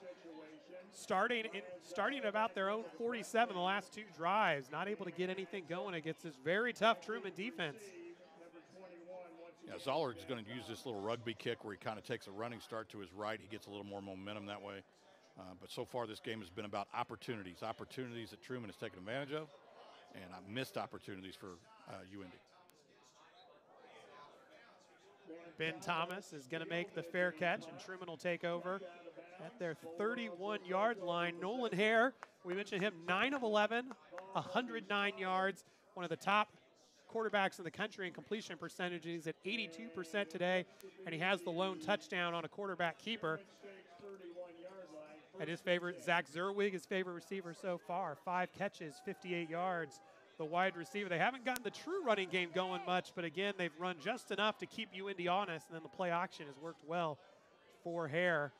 starting in, starting about their own 47 the last two drives, not able to get anything going against this very tough Truman defense. Yeah, Zoller is going to use this little rugby kick where he kind of takes a running start to his right. He gets a little more momentum that way. Uh, but so far, this game has been about opportunities, opportunities that Truman has taken advantage of, and uh, missed opportunities for uh, UIndy. Ben Thomas is going to make the fair catch, and Truman will take over at their 31 yard line. Nolan Hare, we mentioned him, 9 of 11, 109 yards, one of the top quarterbacks in the country in completion percentages at 82% today, and he has the lone touchdown on a quarterback keeper. And his favorite, Zach Zerwig, his favorite receiver so far. Five catches, 58 yards. The wide receiver. They haven't gotten the true running game going much, but again, they've run just enough to keep you UIndy honest, and then the play action has worked well for Hare.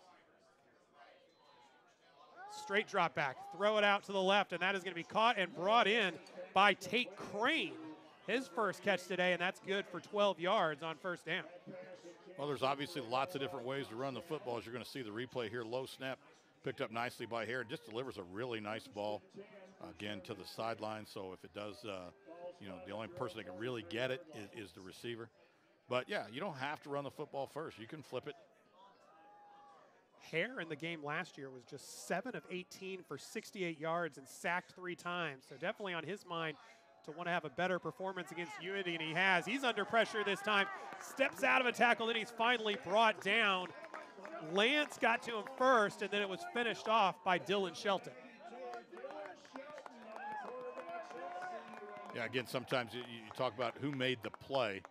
Straight drop back, throw it out to the left, and that is going to be caught and brought in by Tate Crane his first catch today, and that's good for 12 yards on first down. Well, there's obviously lots of different ways to run the football. As you're going to see the replay here, low snap, picked up nicely by Hare, just delivers a really nice ball again to the sideline. So if it does, uh, you know, the only person that can really get it is, is the receiver. But yeah, you don't have to run the football first. You can flip it. Hare in the game last year was just 7 of 18 for 68 yards and sacked three times. So definitely on his mind to want to have a better performance against UIndy, and he has. He's under pressure this time, steps out of a tackle, then he's finally brought down Lance got to him first, and then it was finished off by Dylan Shelton. Yeah, again, sometimes you, you talk about who made the play.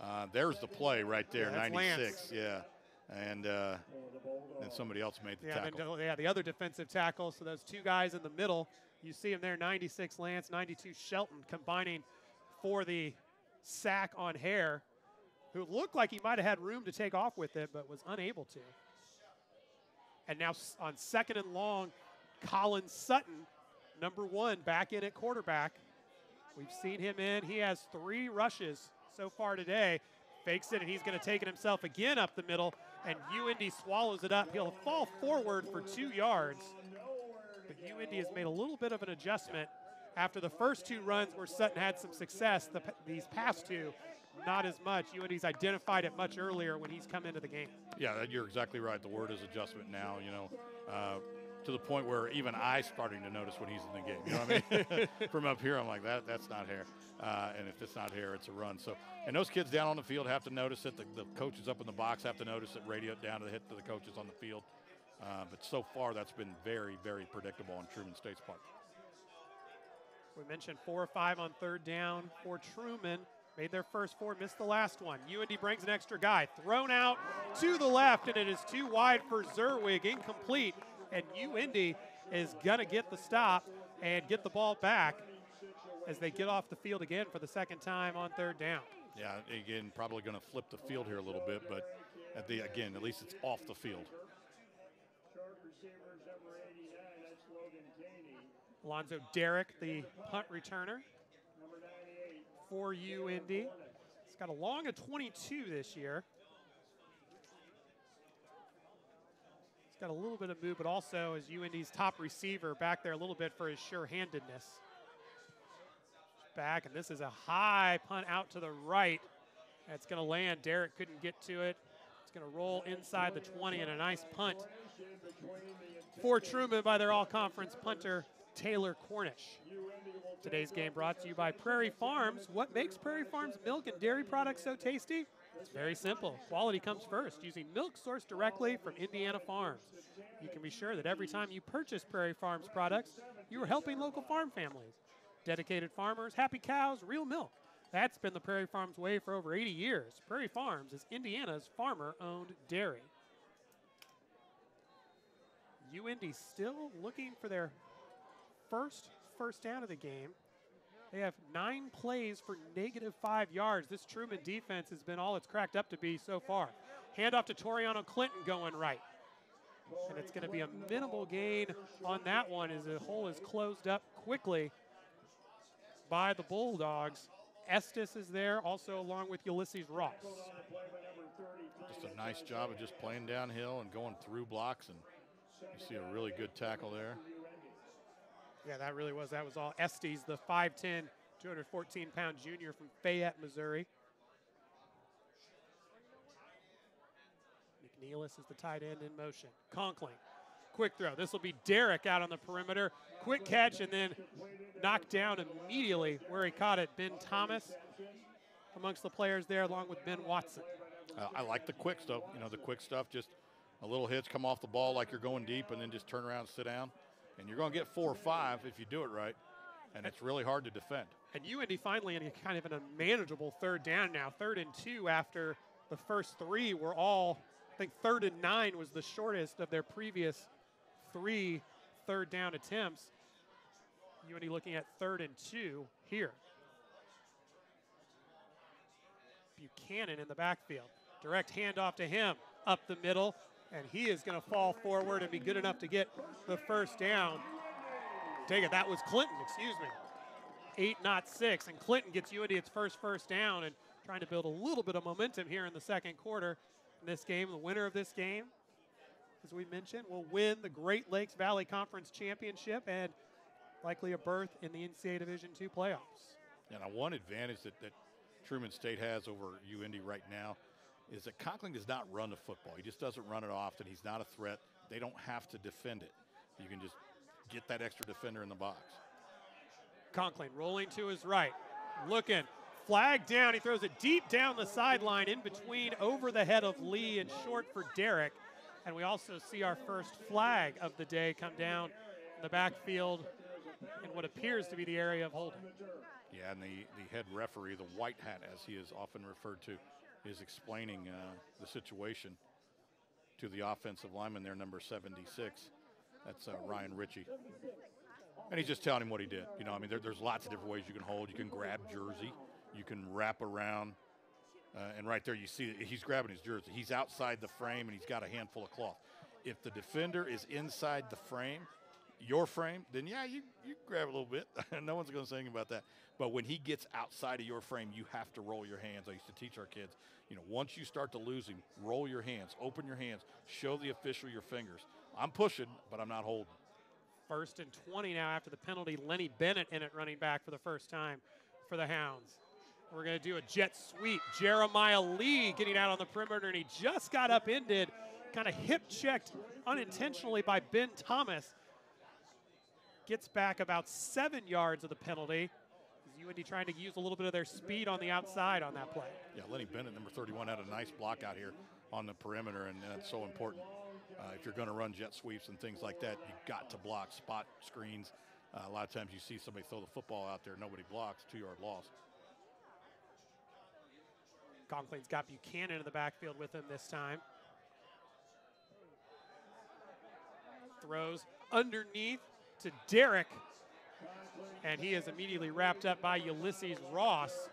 Uh, there's the play right there, Yeah, 96. Lance. Yeah, and uh, then somebody else made the Yeah, tackle. then, yeah, the other defensive tackle. So those two guys in the middle, you see him there, 96 Lance, 92 Shelton, combining for the sack on Hare, who looked like he might have had room to take off with it, but was unable to. And now on second and long, Colin Sutton, number one, back in at quarterback. We've seen him in. He has three rushes so far today. Fakes it, and he's going to take it himself again up the middle, and UIndy swallows it up. He'll fall forward for two yards. But UIndy has made a little bit of an adjustment after the first two runs where Sutton had some success. The, these past two, not as much. UIndy's identified it much earlier when he's come into the game. Yeah, you're exactly right. The word is adjustment now, you know, uh, to the point where even I'm starting to notice when he's in the game. You know what I mean? (laughs) From up here, I'm like, that that's not Hare. Uh, and if it's not Hare, it's a run. So, and those kids down on the field have to notice it. The, the coaches up in the box have to notice it, radio down to the hit to the coaches on the field. Uh, but so far, that's been very, very predictable on Truman State's part. We mentioned four or five on third down for Truman. Made their first four, missed the last one. UIndy brings an extra guy. Thrown out to the left, and it is too wide for Zerwig, incomplete. And UIndy is going to get the stop and get the ball back as they get off the field again for the second time on third down. Yeah, again, probably going to flip the field here a little bit, but at the again, at least it's off the field. Alonzo Derrick, the punt returner for UIndy. He's got a long of 22 this year. He's got a little bit of move, but also is UIndy's top receiver back there a little bit for his sure-handedness. Back, and this is a high punt out to the right. That's going to land. Derrick couldn't get to it. It's going to roll inside the 20 and a nice punt for Truman by their all-conference punter Taylor Cornish. Today's game brought to you by Prairie Farms. What makes Prairie Farms milk and dairy products so tasty? It's very simple. Quality comes first, using milk sourced directly from Indiana farms. You can be sure that every time you purchase Prairie Farms products, you are helping local farm families. Dedicated farmers, happy cows, real milk. That's been the Prairie Farms way for over 80 years. Prairie Farms is Indiana's farmer owned dairy. UIndy still looking for their first first down of the game. They have nine plays for negative five yards. This Truman defense has been all it's cracked up to be so far. Handoff to Toriano Clinton going right. And it's going to be a minimal gain on that one as the hole is closed up quickly by the Bulldogs. Estes is there, also along with Ulysses Ross. Just a nice job of just playing downhill and going through blocks, and you see a really good tackle there. Yeah, that really was. That was all Estes, the 5'10, 214 pound junior from Fayette, Missouri. McNeilis is the tight end in motion. Conklin, quick throw. This will be Derrick out on the perimeter. Quick catch and then knocked down immediately where he caught it. Ben Thomas amongst the players there, along with Ben Watson. Uh, I like the quick stuff. You know, the quick stuff, just a little hitch, come off the ball like you're going deep, and then just turn around and sit down. And you're going to get four or five if you do it right. And it's really hard to defend. And UIndy finally in a kind of an unmanageable third down now. Third and two after the first three were all, I think third and nine was the shortest of their previous three third down attempts. UIndy looking at third and two here. Buchanan in the backfield. Direct handoff to him up the middle, and he is going to fall forward and be good enough to get the first down. Take it, that was Clinton, excuse me. Eight, not six, and Clinton gets UIndy its first first down and trying to build a little bit of momentum here in the second quarter in this game. The winner of this game, as we mentioned, will win the Great Lakes Valley Conference Championship and likely a berth in the NCAA Division II playoffs. And one advantage that, that Truman State has over UIndy right now is that Conklin does not run the football. He just doesn't run it often. He's not a threat. They don't have to defend it. You can just get that extra defender in the box. Conklin rolling to his right, looking, flag down. He throws it deep down the sideline in between over the head of Lee and short for Derrick. And we also see our first flag of the day come down in the backfield in what appears to be the area of holding. Yeah, and the, the head referee, the white hat, as he is often referred to, is explaining uh, the situation to the offensive lineman there, number 76. That's uh, Ryan Ritchie. And he's just telling him what he did. You know, I mean, there, there's lots of different ways you can hold. You can grab jersey, you can wrap around, uh, and right there you see he's grabbing his jersey. He's outside the frame and he's got a handful of cloth. If the defender is inside the frame, your frame, then yeah, you, you grab a little bit. (laughs) no one's going to say anything about that. But when he gets outside of your frame, you have to roll your hands. I used to teach our kids, you know, once you start to lose him, roll your hands, open your hands, show the official your fingers. I'm pushing, but I'm not holding. First and 20 now after the penalty. Lenny Bennett in it running back for the first time for the Hounds. We're going to do a jet sweep. Jeremiah Lee getting out on the perimeter, and he just got upended, kind of hip checked unintentionally by Ben Thomas. Gets back about seven yards of the penalty. UIndy trying to use a little bit of their speed on the outside on that play. Yeah, Lenny Bennett, number 31, had a nice block out here on the perimeter, and that's so important. Uh, if you're going to run jet sweeps and things like that, you've got to block spot screens. Uh, a lot of times you see somebody throw the football out there, nobody blocks, two yard loss. Conklin's got Buchanan in the backfield with him this time. Throws underneath to Derrick and he is immediately wrapped up by Ulysses Ross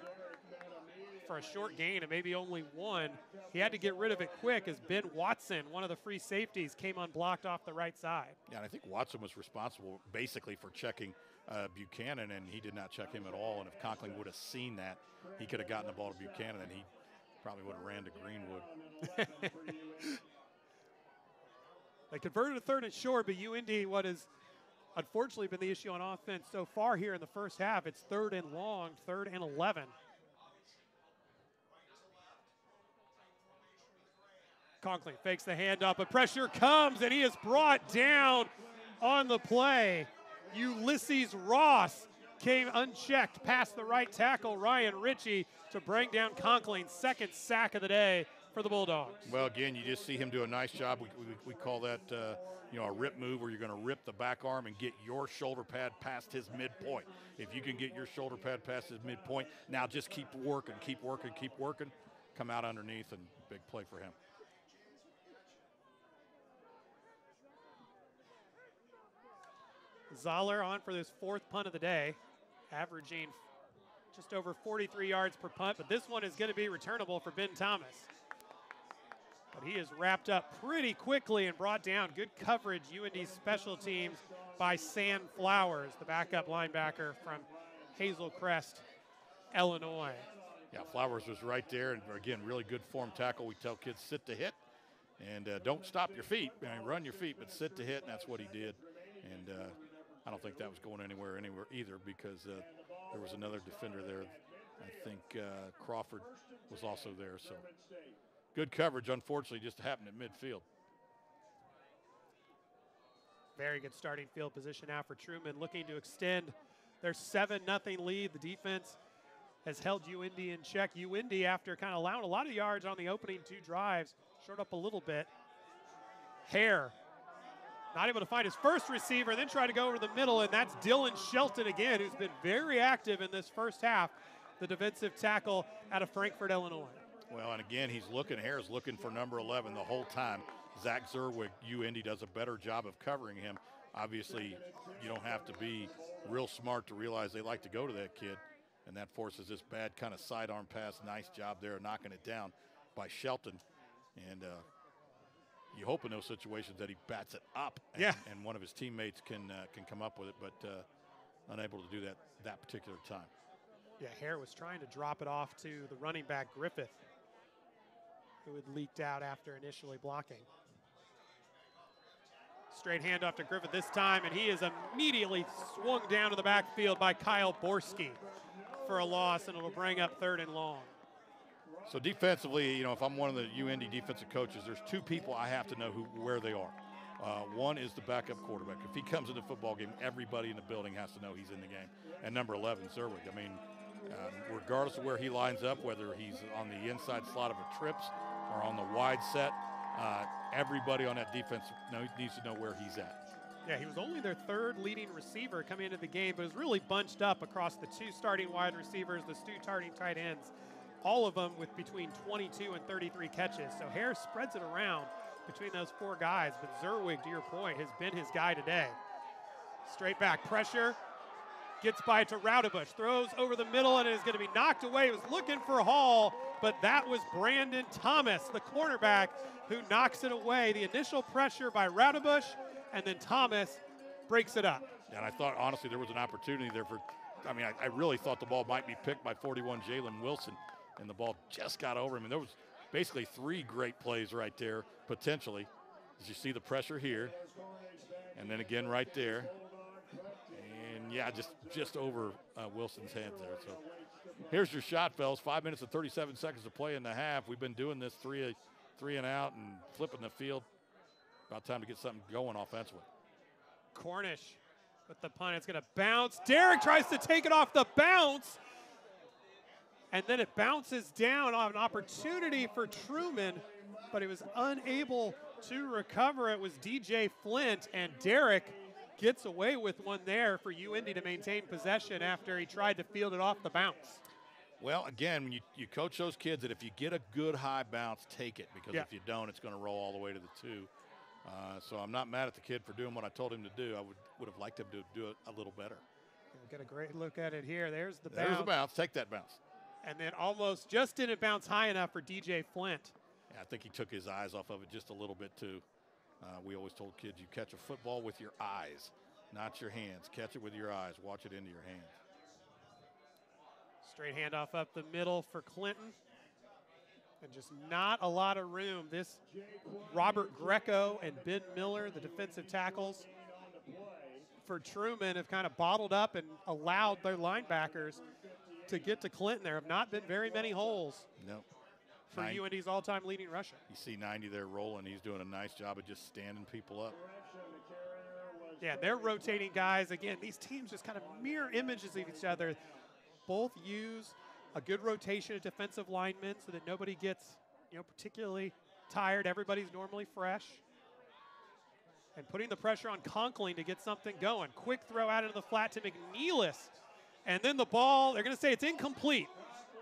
for a short gain and maybe only one. He had to get rid of it quick as Ben Watson, one of the free safeties, came unblocked off the right side. Yeah, and I think Watson was responsible basically for checking uh, Buchanan, and he did not check him at all. And if Conklin would have seen that, he could have gotten the ball to Buchanan, and he probably would have ran to Greenwood. (laughs) they converted a third and short, but UIndy, what is unfortunately been the issue on offense so far here in the first half. It's third and long, third and 11. Conklin fakes the handoff, but pressure comes, and he is brought down on the play. Ulysses Ross came unchecked past the right tackle, Ryan Ritchie, to bring down Conklin's second sack of the day for the Bulldogs. Well, again, you just see him do a nice job. We, we, we call that, uh, you know, a rip move where you're going to rip the back arm and get your shoulder pad past his midpoint. If you can get your shoulder pad past his midpoint, now just keep working, keep working, keep working. Come out underneath and big play for him. Zoller on for this fourth punt of the day, averaging just over 43 yards per punt, but this one is going to be returnable for Ben Thomas. But he is wrapped up pretty quickly and brought down. Good coverage, UIndy special teams by Sam Flowers, the backup linebacker from Hazel Crest, Illinois. Yeah, Flowers was right there, and again, really good form tackle. We tell kids sit to hit, and uh, don't stop your feet. I mean, run your feet, but sit to hit, and that's what he did. And uh, I don't think that was going anywhere anywhere either because uh, there was another defender there. I think uh, Crawford was also there. So good coverage. Unfortunately, just happened at midfield. Very good starting field position now for Truman, looking to extend their 7 0 lead. The defense has held UIndy in check. UIndy, after kind of allowing a lot of yards on the opening two drives, short up a little bit. Hare not able to find his first receiver, then try to go over the middle, and that's Dylan Shelton again, who's been very active in this first half, the defensive tackle out of Frankfort, Illinois. Well, and again, he's looking, Hare's looking for number 11 the whole time. Zach Zerwig, UIndy, does a better job of covering him. Obviously, you don't have to be real smart to realize they like to go to that kid, and that forces this bad kind of sidearm pass. Nice job there, knocking it down by Shelton. And uh, you hope in those situations that he bats it up and, yeah. and one of his teammates can uh, can come up with it, but uh, unable to do that that particular time. Yeah, Hare was trying to drop it off to the running back Griffith, who had leaked out after initially blocking. Straight handoff to Griffith this time, and he is immediately swung down to the backfield by Kyle Borski for a loss, and it'll bring up third and long. So defensively, you know, if I'm one of the UIndy defensive coaches, there's two people I have to know who where they are. Uh, one is the backup quarterback. If he comes in the football game, everybody in the building has to know he's in the game. And number 11, Zerwig. I mean, um, regardless of where he lines up, whether he's on the inside slot of a trips or on the wide set, uh, everybody on that defense needs to know where he's at. Yeah, he was only their third leading receiver coming into the game, but was really bunched up across the two starting wide receivers, the two starting tight ends, all of them with between 22 and 33 catches. So Harris spreads it around between those four guys, but Zerwig, to your point, has been his guy today. Straight back pressure, gets by to Raudebush, throws over the middle, and is going to be knocked away. He was looking for Hall, but that was Brandon Thomas, the cornerback, who knocks it away. The initial pressure by Raudebush, and then Thomas breaks it up. And I thought, honestly, there was an opportunity there for, I mean, I, I really thought the ball might be picked by 41 Jalen Wilson, and the ball just got over him. And there was basically three great plays right there, potentially. As you see the pressure here, and then again right there. And yeah, just just over uh, Wilson's head there. So here's your shot, fellas. Five minutes and 37 seconds to play in the half. We've been doing this three, three and out and flipping the field. About time to get something going offensively. Cornish with the punt. It's going to bounce. Derrick tries to take it off the bounce. And then it bounces down on an opportunity for Truman, but he was unable to recover. It was DJ Flint, and Derrick gets away with one there for UIndy to maintain possession after he tried to field it off the bounce. Well, again, when you, you coach those kids that if you get a good high bounce, take it because Yeah. if you don't, it's going to roll all the way to the two. Uh, so I'm not mad at the kid for doing what I told him to do. I would would have liked him to do it a little better. We'll get a great look at it here. There's the bounce. There's the bounce. Take that bounce. And then almost just didn't bounce high enough for DJ Flint. Yeah, I think he took his eyes off of it just a little bit too. Uh, we always told kids you catch a football with your eyes, not your hands. Catch it with your eyes. Watch it into your hands. Straight handoff up the middle for Clinton. And just not a lot of room. This Robert Greco and Ben Miller, the defensive tackles for Truman, have kind of bottled up and allowed their linebackers to get to Clinton. There have not been very many holes Nope. For Nine- UIndy's all-time leading rusher. You see 90 there rolling. He's doing a nice job of just standing people up. Yeah, they're rotating guys. Again, these teams just kind of mirror images of each other. Both use a good rotation of defensive linemen so that nobody gets, you know, particularly tired. Everybody's normally fresh. And putting the pressure on Conklin to get something going. Quick throw out into the flat to McNeilis. And then the ball, they're going to say it's incomplete.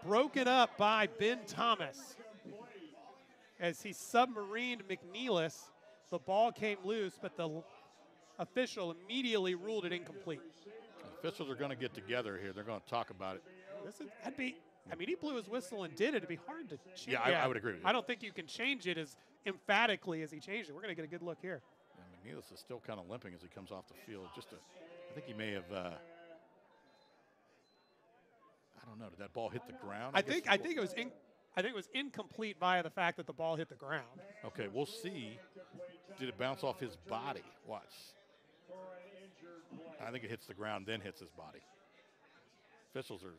Broken up by Ben Thomas. As he submarined McNeilis, the ball came loose, but the official immediately ruled it incomplete. Officials are going to get together here. They're going to talk about it. This is, that'd be, I mean, he blew his whistle and did it. It'd be hard to change. Yeah, I- I would agree with you. I don't think you can change it as emphatically as he changed it. We're going to get a good look here. And McNeilis is still kind of limping as he comes off the field. Just a, I think he may have. Uh, I don't know. Did that ball hit the ground? I guess think I think it was in, I think it was incomplete via the fact that the ball hit the ground. Okay, we'll see. Did it bounce off his body? Watch. I think it hits the ground, then hits his body. Officials are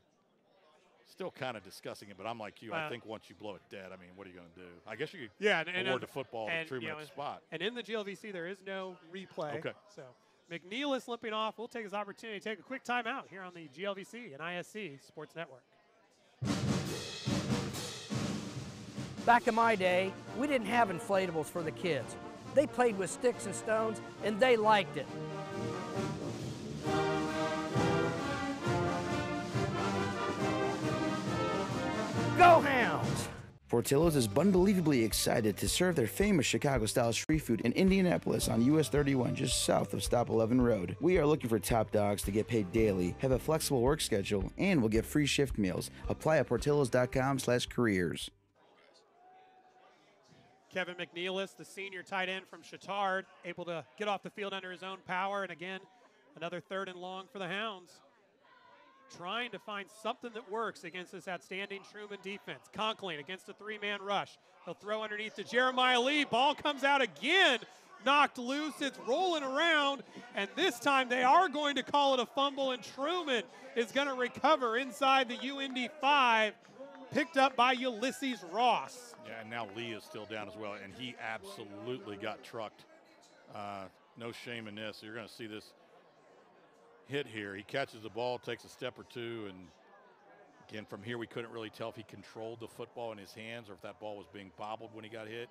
still kind of discussing it, but I'm like you. I think once you blow it dead, I mean, what are you going to do? I guess you could Yeah, and, award uh, the football and, to Truman you know, the spot. And in the GLVC, there is no replay. Okay. So McNeilis limping off. We'll take his opportunity to take a quick timeout here on the GLVC and ISC Sports Network. Back in my day, we didn't have inflatables for the kids. They played with sticks and stones, and they liked it. Portillo's is unbelievably excited to serve their famous Chicago style street food in Indianapolis on US 31, just south of Stop 11 Road. We are looking for top dogs to get paid daily, have a flexible work schedule, and will get free shift meals. Apply at portillos.com slash careers. Kevin McNeilis, the senior tight end from Chittard, able to get off the field under his own power. And again, another third and long for the Hounds. Trying to find something that works against this outstanding Truman defense. Conklin against a three man rush. He'll throw underneath to Jeremiah Lee. Ball comes out again, knocked loose. It's rolling around. And this time they are going to call it a fumble, and Truman is going to recover inside the UIndy 5, picked up by Ulysses Ross. Yeah, and now Lee is still down as well, and he absolutely got trucked. Uh, no shame in this. You're going to see this hit here. He catches the ball, takes a step or two, and again, from here, we couldn't really tell if he controlled the football in his hands or if that ball was being bobbled when he got hit.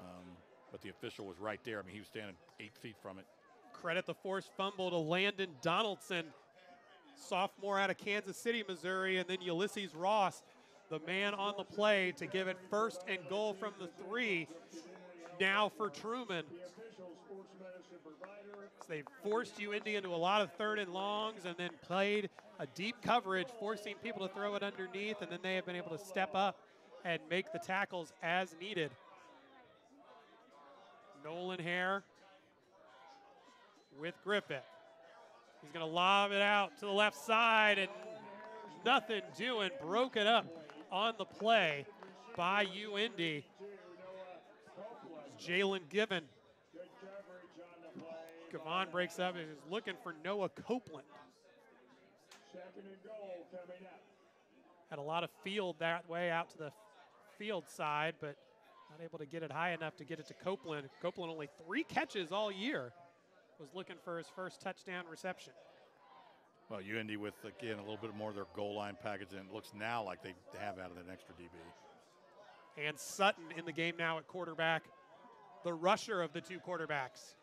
Um, but the official was right there. I mean, he was standing eight feet from it. Credit the forced fumble to Landon Donaldson, sophomore out of Kansas City, Missouri, and then Ulysses Ross, the man on the play to give it first and goal from the three. Now for Truman. They forced UIndy into a lot of third and longs and then played a deep coverage, forcing people to throw it underneath, and then they have been able to step up and make the tackles as needed. Nolan Hare with Griffith. He's going to lob it out to the left side and nothing doing. Broke it up on the play by UIndy. Jalen Given. Gavon breaks up and is looking for Noah Copeland. Had a lot of field that way out to the field side, but not able to get it high enough to get it to Copeland. Copeland only three catches all year. Was looking for his first touchdown reception. Well, UIndy with, again, a little bit more of their goal line package, and it looks now like they have out of an extra DB. And Sutton in the game now at quarterback, the rusher of the two quarterbacks.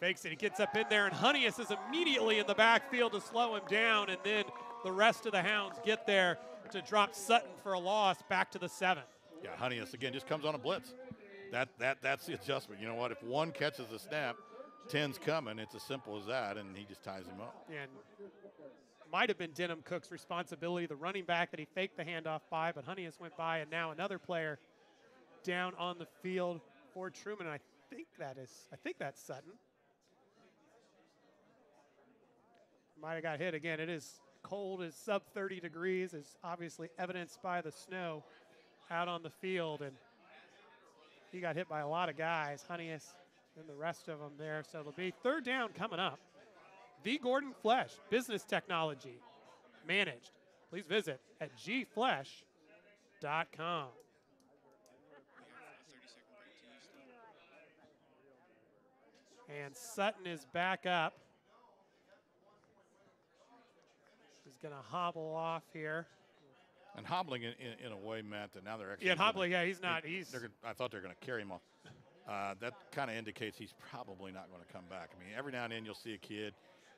Fakes it, he gets up in there, and Honeyus is immediately in the backfield to slow him down, and then the rest of the Hounds get there to drop Sutton for a loss back to the seven. Yeah, Honeyus again just comes on a blitz. That that that's the adjustment. You know what? If one catches the snap, ten's coming. It's as simple as that, and he just ties him up. And might have been Denham Cook's responsibility, the running back that he faked the handoff by, but Honeyus went by, and now another player down on the field for Truman. I think that is, I think that's Sutton. Might have got hit again. It is cold, it's sub 30 degrees, is obviously evidenced by the snow out on the field, and he got hit by a lot of guys. Honeyus and the rest of them there. So it'll be third down coming up. The Gordon Flesch Business Technology managed. Please visit at gflesch.com. And Sutton is back up. He's going to hobble off here. And hobbling in, in, in, a way, Matt, that now they're actually. Yeah, hobbling, yeah, he's not. He's. Gonna, I thought they were going to carry him off. Uh, that kind of indicates he's probably not going to come back. I mean, every now and then you'll see a kid,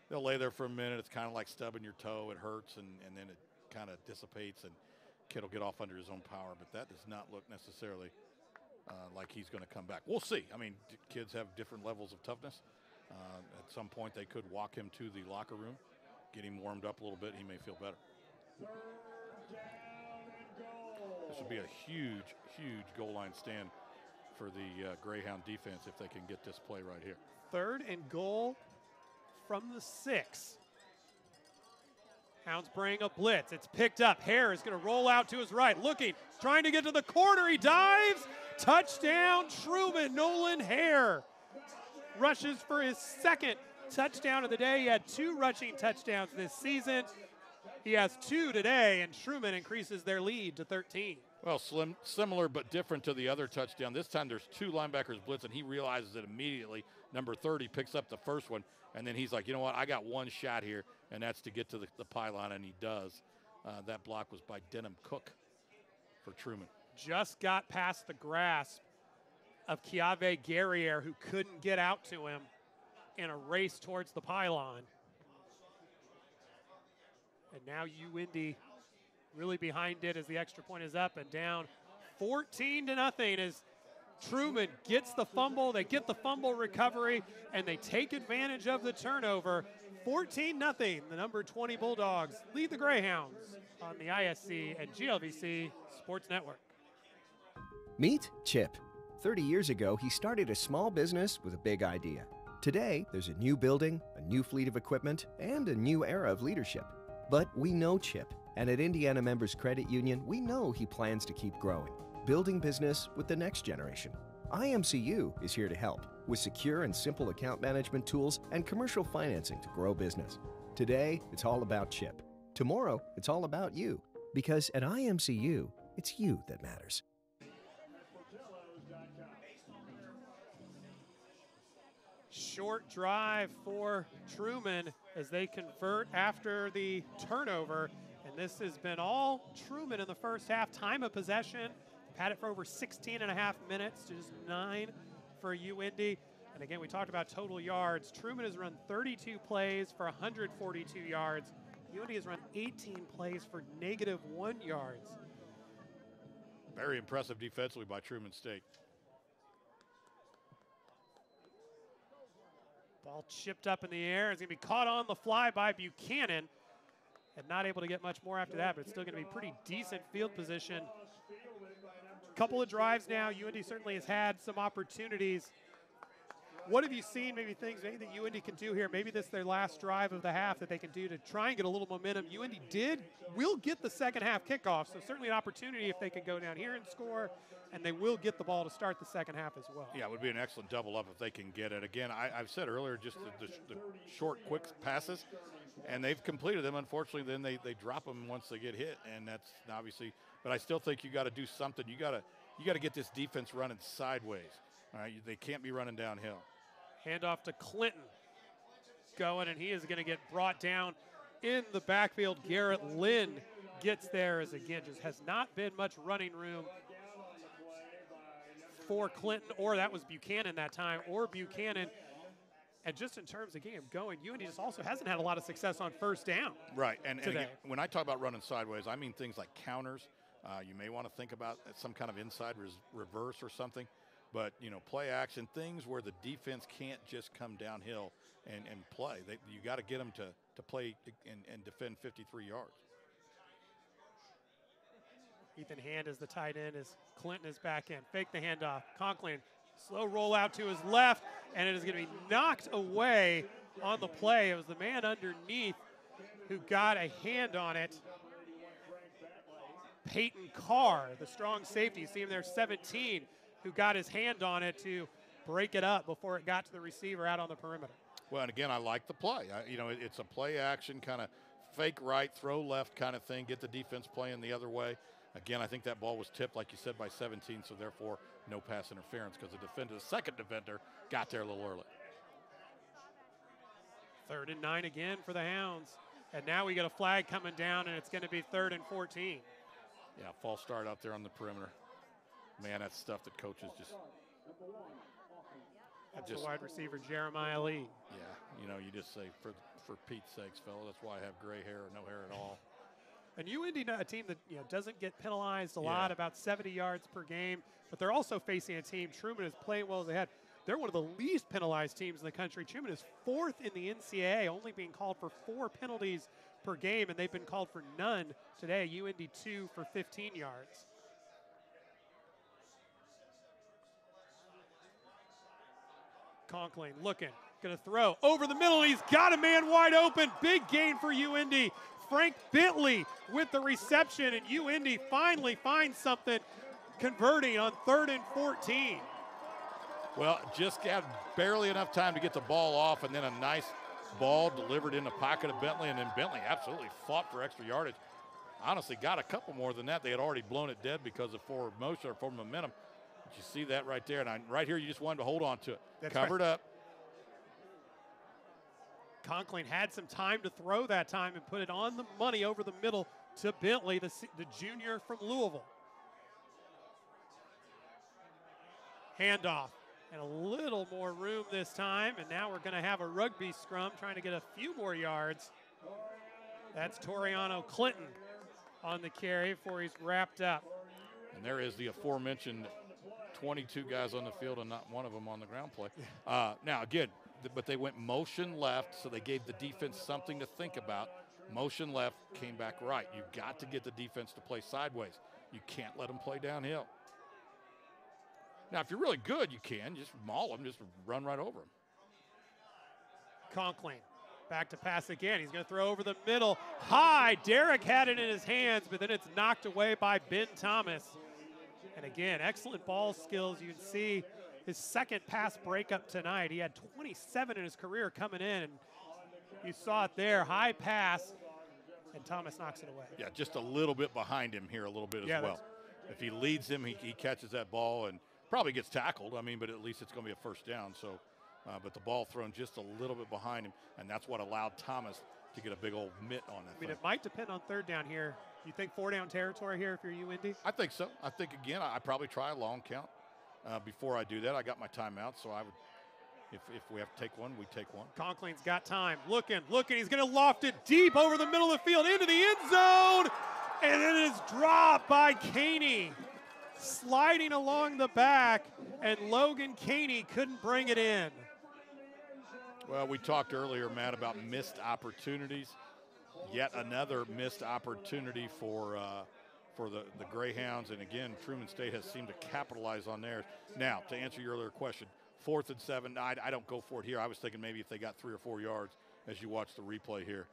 they'll lay there for a minute. It's kind of like stubbing your toe. It hurts, and, and then it kind of dissipates, and kid will get off under his own power. But that does not look necessarily uh, like he's going to come back. We'll see. I mean, kids have different levels of toughness. Uh, at some point, they could walk him to the locker room, get him warmed up a little bit. He may feel better. This would be a huge, huge goal line stand for the uh, Greyhound defense if they can get this play right here. Third and goal from the six. Hounds bring a blitz. It's picked up. Hare is going to roll out to his right, looking, trying to get to the corner. He dives. Touchdown, Truman. Nolan Hare rushes for his second touchdown of the day. He had two rushing touchdowns this season. He has two today, and Truman increases their lead to 13. Well, slim, similar but different to the other touchdown. This time there's two linebackers blitz, and he realizes it immediately. Number 30 picks up the first one, and then he's like, you know what? I got one shot here, and that's to get to the, the pylon, and he does. Uh, that block was by Denham Cook for Truman. Just got past the grasp of Kiave Guerriere, who couldn't get out to him in a race towards the pylon. And now UIndy really behind it as the extra point is up and down 14 to nothing as Truman gets the fumble. They get the fumble recovery and they take advantage of the turnover. 14 nothing. The number 20 Bulldogs lead the Greyhounds on the ISC and GLVC Sports Network. Meet Chip. 30 years ago, he started a small business with a big idea. Today, there's a new building, a new fleet of equipment, and a new era of leadership. But we know Chip and at Indiana Members Credit Union, we know he plans to keep growing, building business with the next generation. IMCU is here to help with secure and simple account management tools and commercial financing to grow business. Today, it's all about Chip. Tomorrow, it's all about you. Because at IMCU, it's you that matters. Short drive for Truman as they convert after the turnover. And this has been all Truman in the first half. Time of possession, Had it for over 16 and a half minutes to just nine for UIndy. And again, we talked about total yards. Truman has run 32 plays for 142 yards. UIndy has run 18 plays for negative one yards. Very impressive defensively by Truman State. Ball chipped up in the air. It's going to be caught on the fly by Buchanan and not able to get much more after that, but it's still going to be pretty decent field position. Couple of drives now. UIndy certainly has had some opportunities. What have you seen, maybe things maybe that UIndy can do here? Maybe this is their last drive of the half that they can do to try and get a little momentum. UIndy did, will get the second half kickoff, so certainly an opportunity if they can go down here and score, and they will get the ball to start the second half as well. Yeah, it would be an excellent double up if they can get it. Again, I, have said earlier, just the, the, the, short, quick passes, and they've completed them. Unfortunately, then they, they drop them once they get hit, and that's obviously. But I still think you got to do something. You got to you got to get this defense running sideways. All right, they can't be running downhill. Handoff to Clinton. Going, and he is going to get brought down in the backfield. Garrett Lynn gets there as again just has not been much running room for Clinton, or that was Buchanan that time, or Buchanan. And just in terms of game going, UIndy just also hasn't had a lot of success on first down. Right, and, and again, when I talk about running sideways, I mean things like counters. Uh, you may want to think about some kind of inside res- reverse or something. But you know, play action things where the defense can't just come downhill and, and play. They, you got to get them to to play and, and defend 53 yards. Ethan Hand is the tight end as Clinton is back in. Fake the handoff. Conklin, slow roll out to his left, and it is going to be knocked away on the play. It was the man underneath who got a hand on it. Peyton Carr, the strong safety. You see him there, 17 who got his hand on it to break it up before it got to the receiver out on the perimeter. Well, and again, I like the play. I, you know, it, it's a play action kind of fake right, throw left kind of thing, get the defense playing the other way. Again, I think that ball was tipped, like you said, by 17, so therefore no pass interference because the defender, the second defender, got there a little early. Third and nine again for the Hounds. And now we get a flag coming down, and it's going to be third and 14. Yeah, false start out there on the perimeter man, that's stuff that coaches just. That's just, the wide receiver Jeremiah Lee. Yeah, you know, you just say for for Pete's sakes, fella. That's why I have gray hair or no hair at all. And UIndy, a team that you know doesn't get penalized a yeah. lot, about 70 yards per game, but they're also facing a team. Truman is playing well as they had. They're one of the least penalized teams in the country. Truman is fourth in the NCAA, only being called for four penalties per game, and they've been called for none today. UIndy two for 15 yards. Conklin looking, going to throw over the middle. He's got a man wide open. Big gain for UIndy. Frank Bentley with the reception, and UIndy finally finds something, converting on third and 14. Well, just got barely enough time to get the ball off, and then a nice ball delivered in the pocket of Bentley, and then Bentley absolutely fought for extra yardage. Honestly, got a couple more than that. They had already blown it dead because of forward motion or forward momentum. But you see that right there, and I, right here, you just wanted to hold on to it. That's Covered right. up. Conklin had some time to throw that time and put it on the money over the middle to Bentley, the, the junior from Louisville. Handoff and a little more room this time, and now we're going to have a rugby scrum trying to get a few more yards. That's Toriano Clinton on the carry before he's wrapped up. And there is the aforementioned 22 guys on the field and not one of them on the ground play. Uh, now, again, but they went motion left, so they gave the defense something to think about. Motion left, came back right. You've got to get the defense to play sideways. You can't let them play downhill. Now, if you're really good, you can just maul them, just run right over them. Conklin back to pass again. He's going to throw over the middle. High. Derrick had it in his hands, but then it's knocked away by Ben Thomas. And again, excellent ball skills. You can see his second pass breakup tonight. He had 27 in his career coming in. And you saw it there, high pass, and Thomas knocks it away. Yeah, just a little bit behind him here, a little bit as yeah, well. If he leads him, he, he, catches that ball and probably gets tackled. I mean, but at least it's going to be a first down. So, uh, but the ball thrown just a little bit behind him, and that's what allowed Thomas to get a big old mitt on it. I mean, it might depend on third down here. You think four down territory here if you're UIndy? I think so. I think again, I, I probably try a long count uh, before I do that. I got my timeout, so I would. If, if we have to take one, we take one. Conklin's got time. Looking, looking. He's going to loft it deep over the middle of the field into the end zone. And it is dropped by Caney. Sliding along the back, and Logan Caney couldn't bring it in. Well, we talked earlier, Matt, about missed opportunities. Yet another missed opportunity for uh, for the, the Greyhounds. And again, Truman State has seemed to capitalize on theirs. Now, to answer your earlier question, fourth and seven, I, I don't go for it here. I was thinking maybe if they got three or four yards as you watch the replay here.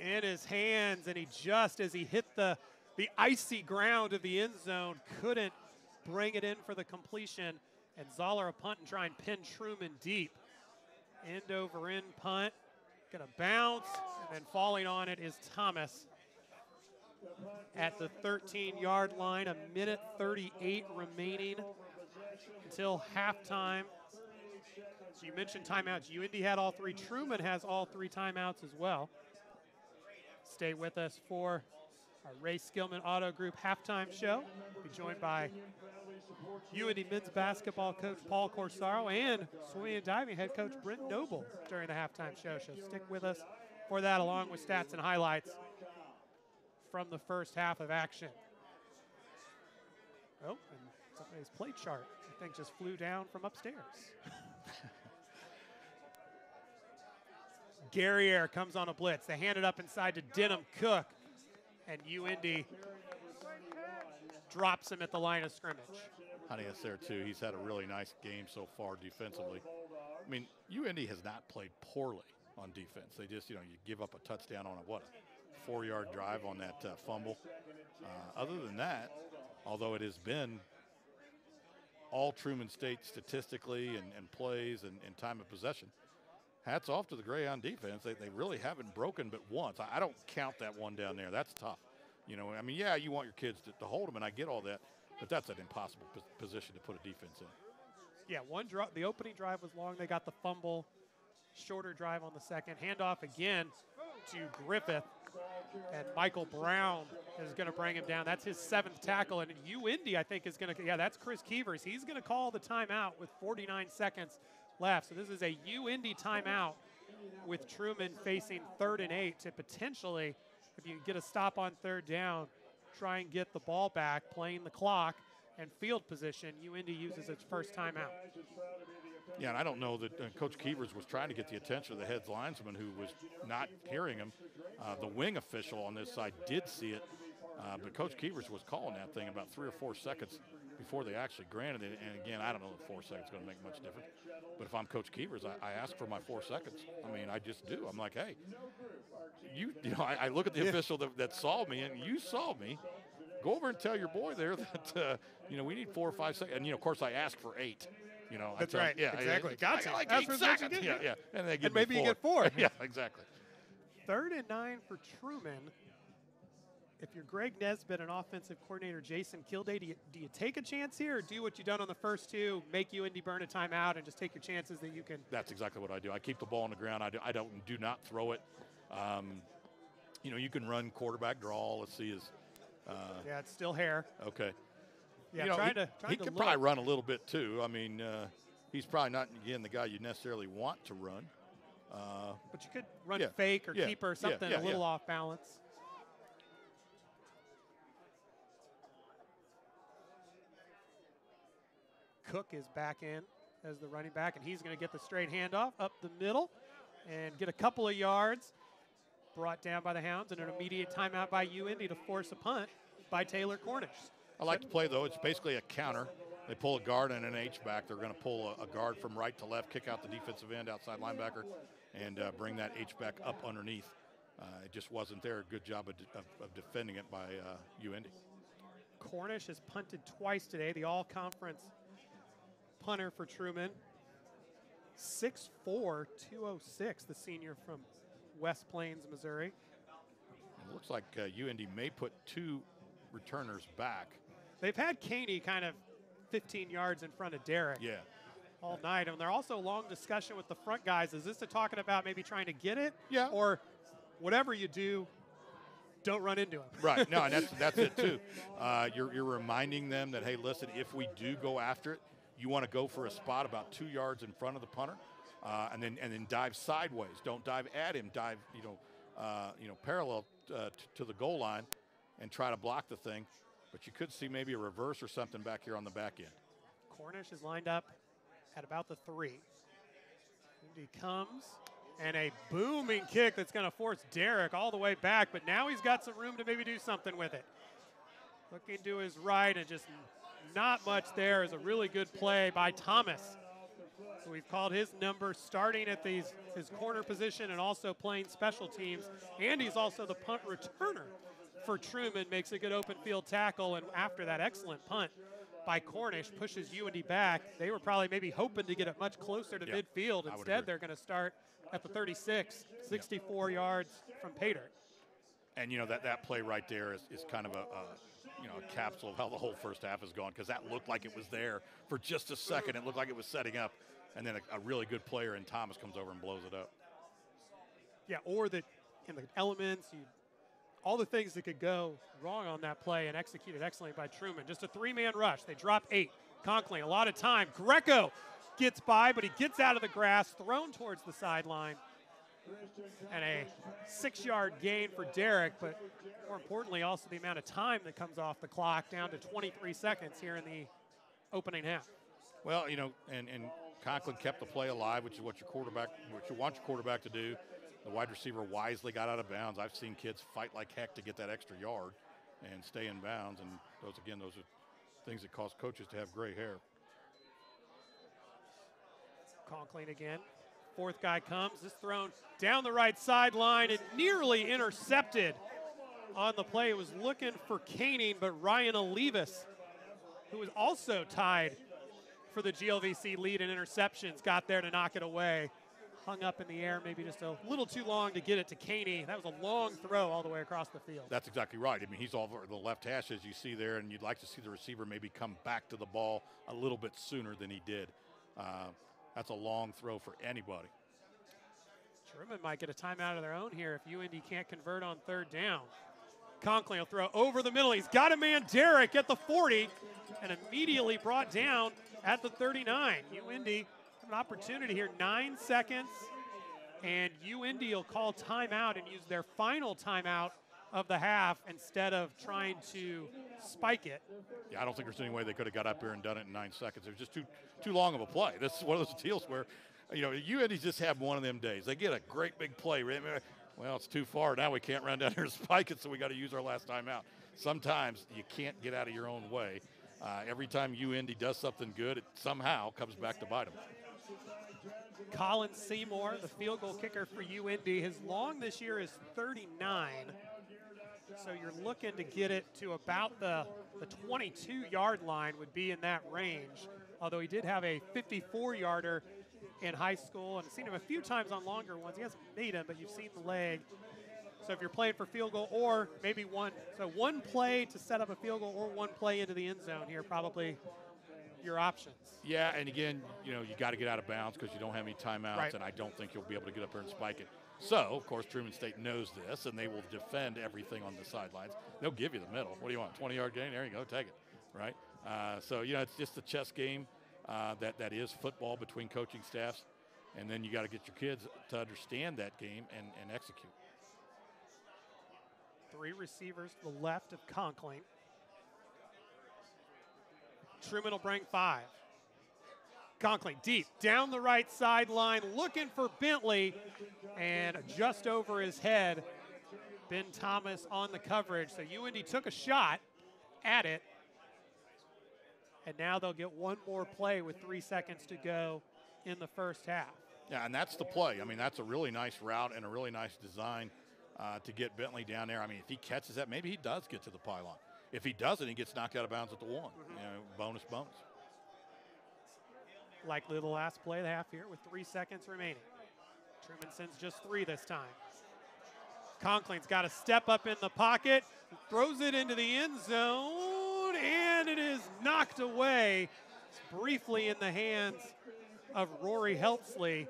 In his hands, and he just as he hit the the icy ground of the end zone, couldn't bring it in for the completion. And Zoller a punt and try and pin Truman deep. End over end punt. Gonna bounce, and then falling on it is Thomas at the 13 yard line. A minute 38 remaining until halftime. So you mentioned timeouts. UIndy had all three. Truman has all three timeouts as well. Stay with us for our Ray Skillman Auto Group halftime show. Be joined by UIndy men's basketball coach Paul Corsaro and swimming and diving head coach Brent Noble during the halftime show. So stick with us for that, along with stats and highlights from the first half of action. Oh, and somebody's play chart, I think, just flew down from upstairs. (laughs) Guerriere comes on a blitz. They hand it up inside to Denham Cook, and UIndy drops him at the line of scrimmage. Honey's there too. He's had a really nice game so far defensively. I mean, UIndy has not played poorly on defense. They just, you know, you give up a touchdown on a what, a four-yard drive on that uh, fumble. Uh, other than that, although it has been all Truman State statistically and, and plays and, and, time of possession, hats off to the Greyhound defense. They, they really haven't broken but once. I, I don't count that one down there. That's tough. You know, I mean, yeah, you want your kids to, to hold them, and I get all that, but that's an impossible position to put a defense in. Yeah, one drop. The opening drive was long. They got the fumble. Shorter drive on the second. Handoff again to Griffith. And Michael Brown is going to bring him down. That's his seventh tackle. And UIndy, I think, is going to, yeah, that's Chris Keevers. He's going to call the timeout with 49 seconds left. So this is a UIndy timeout with Truman facing third and eight to potentially, if you get a stop on third down, try and get the ball back, playing the clock and field position. UIndy uses its first timeout. Yeah, and I don't know that uh, Coach Keevers was trying to get the attention of the head linesman who was not hearing him. Uh, the wing official on this side did see it, uh, but Coach Keevers was calling that thing about three or four seconds before they actually granted it. And again, I don't know if four seconds is going to make much difference. But if I'm Coach Keevers, I, I, ask for my four seconds. I mean, I just do. I'm like, hey, you, you know, I, I look at the official that, that saw me, and you saw me go over and tell your boy there (laughs) that uh, you know we need four or five seconds. And you know, of course, I ask for eight. You know, that's right. Yeah, exactly. I, Gotcha. I like That's eight seconds. Yeah, yeah. And they give and maybe me you get four. (laughs) yeah, exactly. Third and nine for Truman. If you're Greg Nesbitt and offensive coordinator Jason Kilday, do you, do you take a chance here or do what you've done on the first two, make UIndy burn a timeout and just take your chances that you can? That's exactly what I do. I keep the ball on the ground. I, do, I don't do not throw it. Um, you know, you can run quarterback draw. Let's see his. Uh, yeah, it's still hair. Okay. Yeah, you know, he, to. He could look. probably run a little bit too. I mean, uh, he's probably not again the guy you necessarily want to run. Uh, but you could run yeah, fake or yeah, keeper, yeah, something yeah, a little off balance. Cook is back in as the running back, and he's going to get the straight handoff up the middle and get a couple of yards. Brought down by the Hounds, and an immediate timeout by UIndy to force a punt by Taylor Cornish. I like to play though. It's basically a counter. They pull a guard and an H back. They're going to pull a, a, guard from right to left, kick out the defensive end, outside linebacker, and uh, bring that H back up underneath. Uh, it just wasn't there. Good job of, de- of, of defending it by uh, UIndy. Cornish has punted twice today. The all-conference punter for Truman. 6'4", 206, the senior from West Plains, Missouri. It looks like uh, UIndy may put two returners back. They've had Caney kind of 15 yards in front of Derrick. Yeah. All night, and they're also long discussion with the front guys. Is this a talking about maybe trying to get it? Yeah. Or whatever you do, don't run into him. Right. No, and that's (laughs) that's it too. Uh, you're you're reminding them that hey, listen, if we do go after it, you want to go for a spot about two yards in front of the punter, uh, and then and then dive sideways. Don't dive at him. Dive you know uh, you know parallel uh, t- to the goal line, and try to block the thing. But you could see maybe a reverse or something back here on the back end. Cornish is lined up at about the three. He comes, and a booming kick that's going to force Derrick all the way back, but now he's got some room to maybe do something with it. Looking to his right, and just not much there is a really good play by Thomas. So we've called his number starting at these, his corner position and also playing special teams. And he's also the punt returner for Truman, makes a good open field tackle. And after that excellent punt, by Cornish pushes UIndy back. They were probably maybe hoping to get it much closer to Yeah, midfield. Instead, they're going to start at the 36, 64 yards from paydirt. And you know that that play right there is, is kind of a, a you know a capsule of how the whole first half has gone because that looked like it was there for just a second. It looked like it was setting up, and then a, a really good player in Thomas comes over and blows it up. Yeah, or that in the elements, you, all the things that could go wrong on that play and executed excellently by Truman. Just a three-man rush. They drop eight. Conklin, a lot of time. Greco gets by, but he gets out of the grass, thrown towards the sideline. And a six-yard gain for Derrick, but more importantly, also the amount of time that comes off the clock down to 23 seconds here in the opening half. Well, you know, and, and Conklin kept the play alive, which is what your quarterback, what you want your quarterback to do. The wide receiver wisely got out of bounds. I've seen kids fight like heck to get that extra yard and stay in bounds. And those, again, those are things that cause coaches to have gray hair. Conklin again. Fourth guy comes. This thrown down the right sideline and nearly intercepted on the play. It was looking for Caney, but Ryan Olivas, who was also tied for the GLVC lead in interceptions, got there to knock it away. Hung up in the air, maybe just a little too long to get it to Caney. That was a long throw all the way across the field. That's exactly right. I mean, he's all over the left hash, as you see there, and you'd like to see the receiver maybe come back to the ball a little bit sooner than he did. Uh, that's a long throw for anybody. Truman might get a timeout of their own here if UIndy can't convert on third down. Conklin will throw over the middle. He's got a man, Derrick, at the 40, and immediately brought down at the 39. UIndy an opportunity here, nine seconds, and UIndy will call timeout and use their final timeout of the half instead of trying to spike it. Yeah, I don't think there's any way they could have got up here and done it in nine seconds. It was just too too long of a play. This is one of those deals where, you know, UIndy's just have one of them days. They get a great big play. Well, it's too far. Now we can't run down here and spike it, so we got to use our last timeout. Sometimes you can't get out of your own way. Uh, every time UIndy does something good, it somehow comes back to bite them. Colin Seymour, the field goal kicker for UIndy. His long this year is 39. So you're looking to get it to about the, the 22 yard line, would be in that range. Although he did have a 54 yarder in high school and seen him a few times on longer ones. He hasn't made them, but you've seen the leg. So if you're playing for field goal or maybe one, so one play to set up a field goal or one play into the end zone here, probably your options. Yeah, and again, you know, you got to get out of bounds because you don't have any timeouts, Right. and I don't think you'll be able to get up there and spike it. So, of course, Truman State knows this, and they will defend everything on the sidelines. They'll give you the middle. What do you want? 20 yard gain? There you go. Take it. Right? Uh, so, you know, it's just a chess game uh, that, that is football between coaching staffs. And then you got to get your kids to understand that game and, and execute. Three receivers to the left of Conklin. Truman will bring five. Conklin deep down the right sideline, looking for Bentley, and just over his head, Ben Thomas on the coverage. So UIndy took a shot at it, and now they'll get one more play with three seconds to go in the first half. Yeah, and that's the play. I mean, that's a really nice route and a really nice design uh, to get Bentley down there. I mean, if he catches that, maybe he does get to the pylon. If he doesn't, he gets knocked out of bounds at the one. Mm-hmm. You know, bonus bonus. likely the last play of the half here with three seconds remaining. Truman sends just three this time. Conklin's got to step up in the pocket, throws it into the end zone, and it is knocked away. It's briefly in the hands of Rory Helpsley,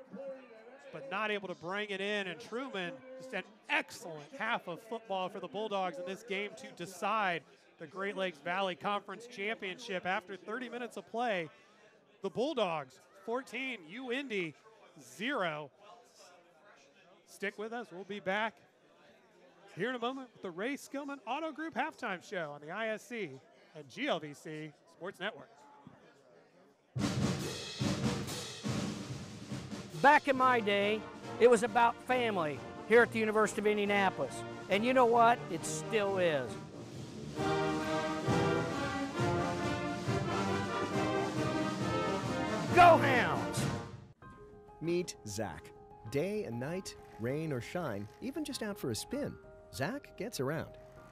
but not able to bring it in. And Truman just an excellent half of football for the Bulldogs in this game to decide the Great Lakes Valley Conference Championship. After 30 minutes of play, the Bulldogs 14, UIndy 0. Stick with us. We'll be back here in a moment with the Ray Skillman Auto Group halftime show on the ISC and GLVC Sports Network. Back in my day, it was about family here at the University of Indianapolis. And you know what? It still is. Go Hounds! Meet Zach. Day and night, rain or shine, even just out for a spin, Zach gets around.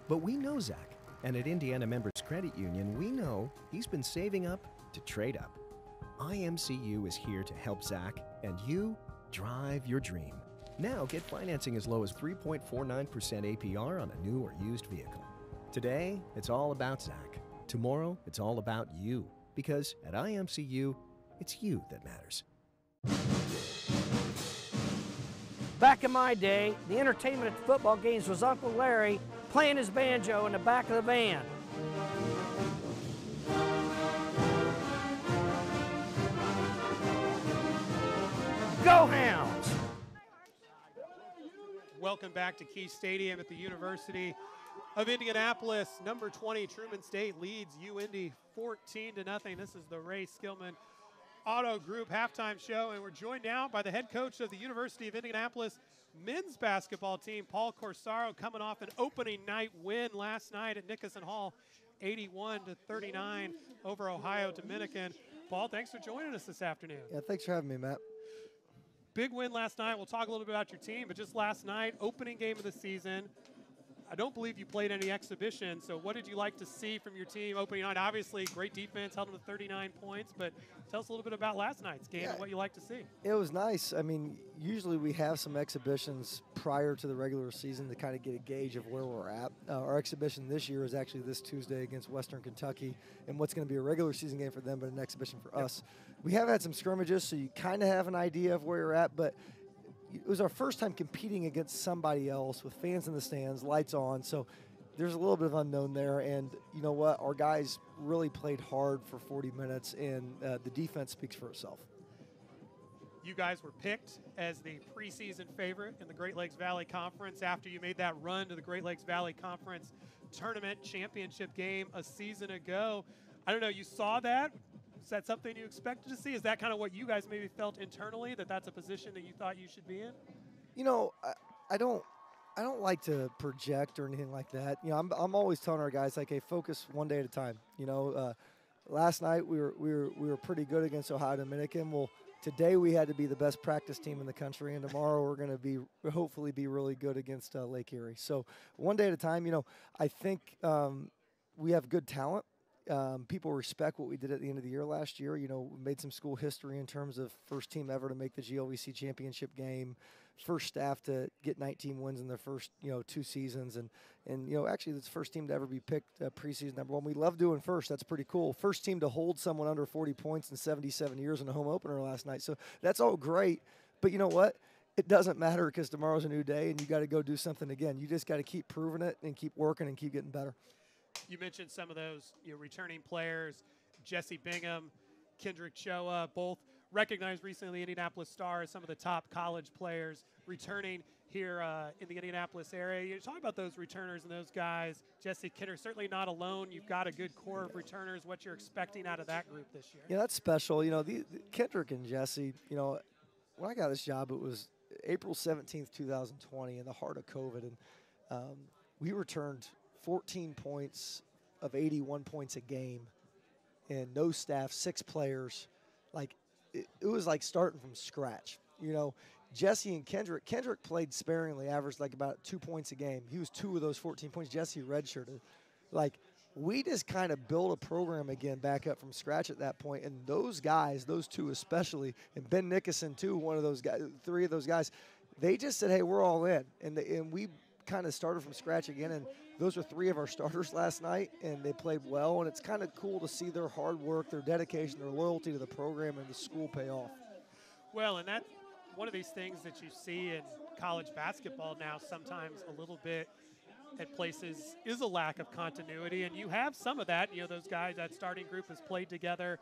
But we know Zach, and at Indiana Members Credit Union, we know he's been saving up to trade up. IMCU is here to help Zach and you drive your dream. Now get financing as low as 3.49% APR on a new or used vehicle. Today, it's all about Zach. Tomorrow, it's all about you. Because at IMCU, it's you that matters. Back in my day, the entertainment at the football games was Uncle Larry playing his banjo in the back of the van. Go Hounds! Welcome back to Key Stadium at the University of Indianapolis. Number 20, Truman State leads UIndy 14 to nothing. This is the Ray Skillman Auto Group halftime show, and we're joined now by the head coach of the University of Indianapolis men's basketball team, Paul Corsaro, coming off an opening night win last night at Nicoson Hall, 81 to 39 over Ohio Dominican. Paul, thanks for joining us this afternoon. Yeah, thanks for having me, Matt. Big win last night. We'll talk a little bit about your team, but just last night, opening game of the season. I don't believe you played any exhibition. So, what did you like to see from your team opening night? Obviously, great defense, held them to 39 points. But tell us a little bit about last night's game Yeah. and what you like to see. It was nice. I mean, usually we have some exhibitions prior to the regular season to kind of get a gauge of where we're at. Uh, our exhibition this year is actually this Tuesday against Western Kentucky, and what's going to be a regular season game for them, but an exhibition for us. We have had some scrimmages, so you kind of have an idea of where you're at, but it was our first time competing against somebody else with fans in the stands, lights on. So there's a little bit of unknown there. And you know what? Our guys really played hard for 40 minutes, and uh, the defense speaks for itself. You guys were picked as the preseason favorite in the Great Lakes Valley Conference after you made that run to the Great Lakes Valley Conference tournament championship game a season ago. I don't know, you saw that. Is that something you expected to see? Is that kind of what you guys maybe felt internally that that's a position that you thought you should be in? You know, I, I don't. I don't like to project or anything like that. You know, I'm, I'm always telling our guys like, hey, focus one day at a time. You know, uh, last night we were we were we were pretty good against Ohio Dominican. Well, today we had to be the best practice team in the country, and tomorrow we're going to be hopefully be really good against uh, Lake Erie. So one day at a time. You know, I think um, we have good talent. Um, people respect what we did at the end of the year last year. You know, we made some school history in terms of first team ever to make the GLVC championship game, first staff to get 19 wins in their first you know two seasons, and and you know actually it's the first team to ever be picked uh, preseason number one. We love doing first. That's pretty cool. First team to hold someone under 40 points in 77 years in a home opener last night. So that's all great. But you know what? It doesn't matter because tomorrow's a new day, and you got to go do something again. You just got to keep proving it and keep working and keep getting better. You mentioned some of those you know, returning players, Jesse Bingham, Kendrick Choa, both recognized recently Indianapolis Stars, some of the top college players returning here uh, in the Indianapolis area. You talk about those returners and those guys. Jesse Kidder, certainly not alone. You've got a good core of returners. What you're expecting out of that group this year? Yeah, that's special. You know, the, the Kendrick and Jesse, you know, when I got this job, it was April 17th, 2020, in the heart of COVID. And um, we returned 14 points of 81 points a game and no staff, six players. Like, it, it was like starting from scratch. You know, Jesse and Kendrick, Kendrick played sparingly, averaged like about two points a game. He was two of those 14 points. Jesse redshirted. Like, we just kind of built a program again back up from scratch at that point. And those guys, those two especially, and Ben Nickerson too, one of those guys, three of those guys, they just said, "Hey, we're all in," and the, and we kind of started from scratch again. And those were three of our starters last night, and they played well. And it's kind of cool to see their hard work, their dedication, their loyalty to the program and the school pay off. Well, and that one of these things that you see in college basketball now sometimes a little bit at places is a lack of continuity, and you have some of that. You know, those guys, that starting group has played together.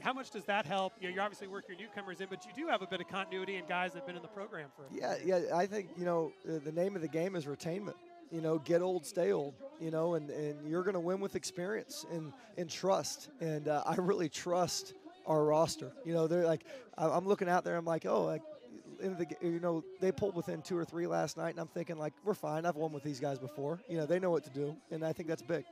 How much does that help? You know, you obviously work your newcomers in, but you do have a bit of continuity and guys that have been in the program for. Yeah, yeah. I think you know uh, the name of the game is retainment. You know, get old, stay old. You know, and, and you're going to win with experience and and trust. And uh, I really trust our roster. You know, they're like, I'm looking out there. I'm like, oh, like in the you know they pulled within two or three last night, and I'm thinking like we're fine. I've won with these guys before. You know they know what to do, and I think that's big.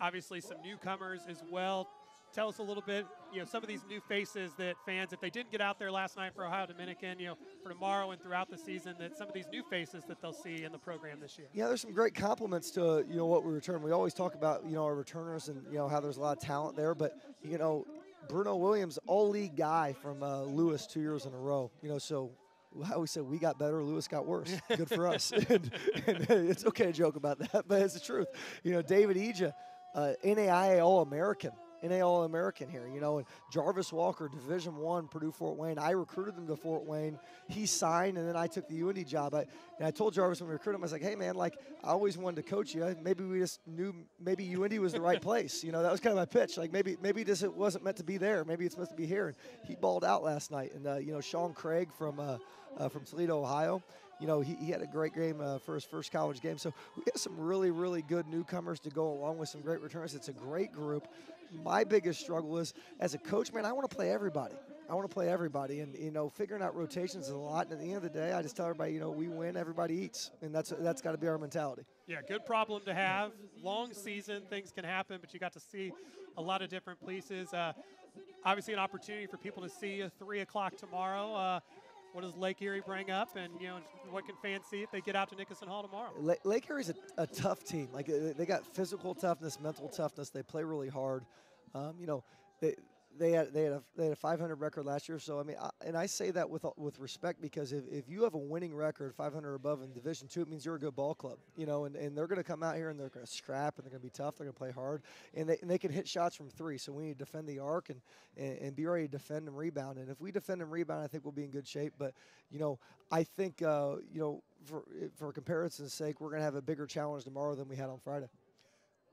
Obviously, some newcomers as well. Tell us a little bit, you know, some of these new faces that fans, if they didn't get out there last night for Ohio Dominican, you know, for tomorrow and throughout the season, that some of these new faces that they'll see in the program this year. Yeah, there's some great compliments to you know what we return. We always talk about you know our returners and you know how there's a lot of talent there, but you know Bruno Williams, all league guy from uh, Lewis two years in a row. You know, so how we said we got better, Lewis got worse. (laughs) Good for us. (laughs) and, and, it's okay to joke about that, (laughs) but it's the truth. You know, David Ija, uh, NAIA All American. NA All American here, you know, and Jarvis Walker, Division One, Purdue Fort Wayne. I recruited him to Fort Wayne. He signed, and then I took the UIndy job. I, and I told Jarvis when we recruited him, I was like, "Hey, man, like I always wanted to coach you. Maybe we just knew maybe UIndy was the right place. You know, that was kind of my pitch. Like maybe maybe this it wasn't meant to be there. Maybe it's meant to be here." And he balled out last night. And uh, you know, Sean Craig from uh, uh, from Toledo, Ohio you know, he, he had a great game uh, for his first college game. So we have some really, really good newcomers to go along with some great returns. It's a great group. My biggest struggle is as a coach, man, I want to play everybody. I want to play everybody, and you know, figuring out rotations is a lot. And at the end of the day, I just tell everybody, you know, we win, everybody eats, and that's that's got to be our mentality. Yeah, good problem to have. Long season, things can happen, but you got to see a lot of different places. Uh, obviously, an opportunity for people to see you three o'clock tomorrow. Uh, what does Lake Erie bring up, and you know what can fans see if they get out to Nicoson Hall tomorrow? Lake, Erie's a, a tough team. Like they got physical toughness, mental toughness. They play really hard. Um, you know, they, they had they had a they had a 500 record last year. So I mean, I, and I say that with with respect because if, if you have a winning record, 500 or above in Division Two, it means you're a good ball club. You know, and, and they're going to come out here and they're going to scrap and they're going to be tough. They're going to play hard, and they and they can hit shots from three. So we need to defend the arc and, and, and be ready to defend and rebound. And if we defend and rebound, I think we'll be in good shape. But you know, I think uh, you know for for comparison's sake, we're going to have a bigger challenge tomorrow than we had on Friday.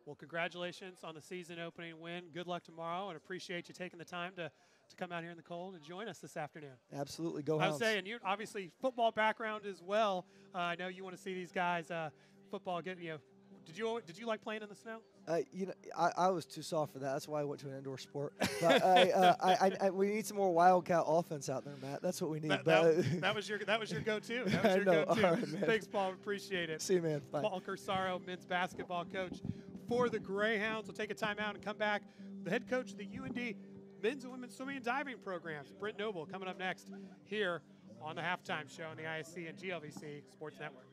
Well, congratulations on the season opening win. Good luck tomorrow, and appreciate you taking the time to, to come out here in the cold and join us this afternoon. Absolutely, go I was saying, you obviously football background as well. Uh, I know you want to see these guys uh, football get you know. Did you did you like playing in the snow? Uh, you know, I, I, was too soft for that. That's why I went to an indoor sport. (laughs) But I, uh, I, I, we need some more wildcat offense out there, Matt. That's what we need. That, that, (laughs) that was your that was your go-to. That was (laughs) your go-to. Right, Thanks, Paul. Appreciate it. See you, man. Bye. Paul Corsaro, men's basketball coach for the Greyhounds. We'll take a timeout and come back. The head coach of the UIndy men's and women's swimming and diving programs, Brent Noble, coming up next here on the halftime show on the ISC and GLVC Sports Network.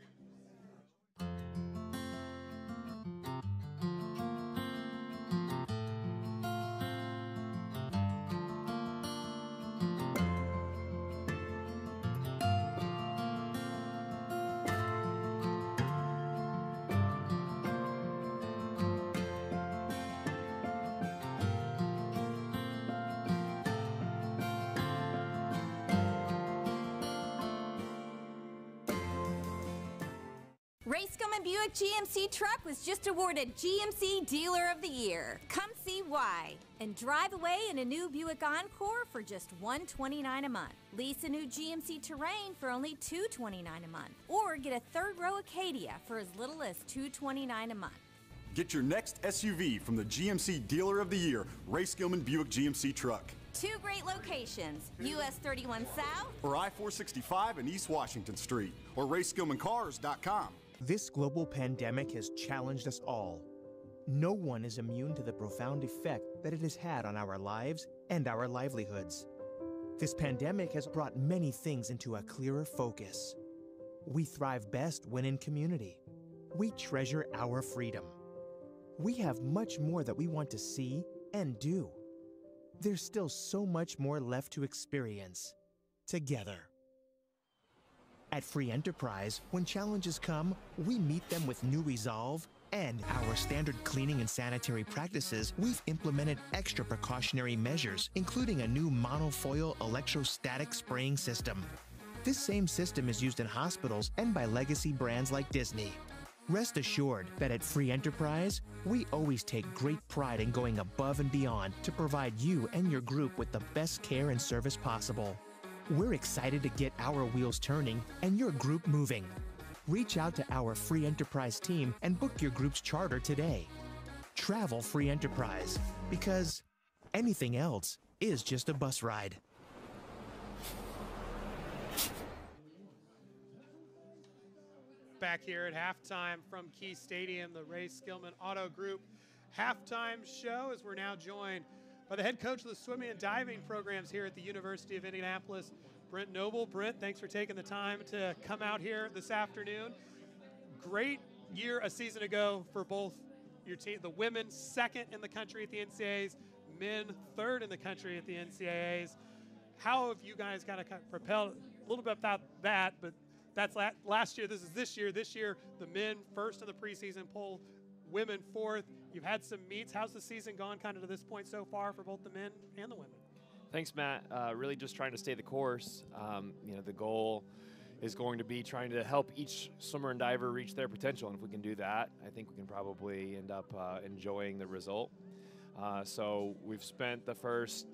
Buick GMC truck was just awarded GMC Dealer of the Year. Come see why and drive away in a new Buick Encore for just 129 a month. Lease a new GMC Terrain for only 229 a month, or get a third row Acadia for as little as 229 a month. Get your next SUV from the GMC Dealer of the Year, Ray Skillman Buick GMC truck. Two great locations, US 31 South or I 465 and East Washington Street, or RaySkillmanCars.com. This global pandemic has challenged us all. No one is immune to the profound effect that it has had on our lives and our livelihoods. This pandemic has brought many things into a clearer focus. We thrive best when in community. We treasure our freedom. We have much more that we want to see and do. There's still so much more left to experience together. At Free Enterprise, when challenges come, we meet them with new resolve and our standard cleaning and sanitary practices, we've implemented extra precautionary measures, including a new monofoil electrostatic spraying system. This same system is used in hospitals and by legacy brands like Disney. Rest assured that at Free Enterprise, we always take great pride in going above and beyond to provide you and your group with the best care and service possible. We're excited to get our wheels turning and your group moving. Reach out to our Free Enterprise team and book your group's charter today. Travel Free Enterprise, because anything else is just a bus ride. Back here at halftime from Key Stadium, the Ray Skillman Auto Group halftime show, as we're now joined by the head coach of the swimming and diving programs here at the University of Indianapolis, Brent Noble. Brent, thanks for taking the time to come out here this afternoon. Great year a season ago for both your team, the women second in the country at the NCAAs, men third in the country at the NCAAs. How have you guys kind of propelled a little bit about that, but that's last year. This is this year. This year, the men first in the preseason poll, women fourth. You've had some meets. How's the season gone kind of to this point so far for both the men and the women? Thanks, Matt. Uh, really just trying to stay the course. Um, you know, the goal is going to be trying to help each swimmer and diver reach their potential. And if we can do that, I think we can probably end up uh, enjoying the result. Uh, so we've spent the first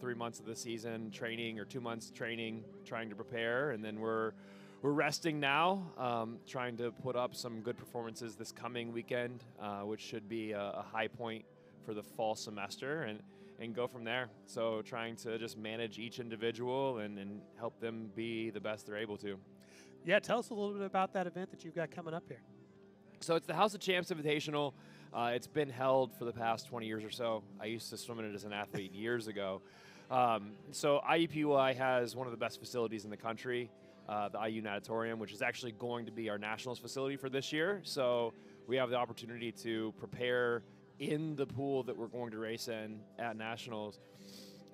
three months of the season training or two months training, trying to prepare, and then we're we're resting now, um, trying to put up some good performances this coming weekend, uh, which should be a, a, high point for the fall semester, and and go from there. So trying to just manage each individual and, and help them be the best they're able to. Yeah, tell us a little bit about that event that you've got coming up here. So it's the House of Champs Invitational. Uh, it's been held for the past 20 years or so. I used to swim in it as an athlete years ago. Um, so IUPUI has one of the best facilities in the country uh, the IU Natatorium, which is actually going to be our nationals facility for this year. So we have the opportunity to prepare in the pool that we're going to race in at nationals.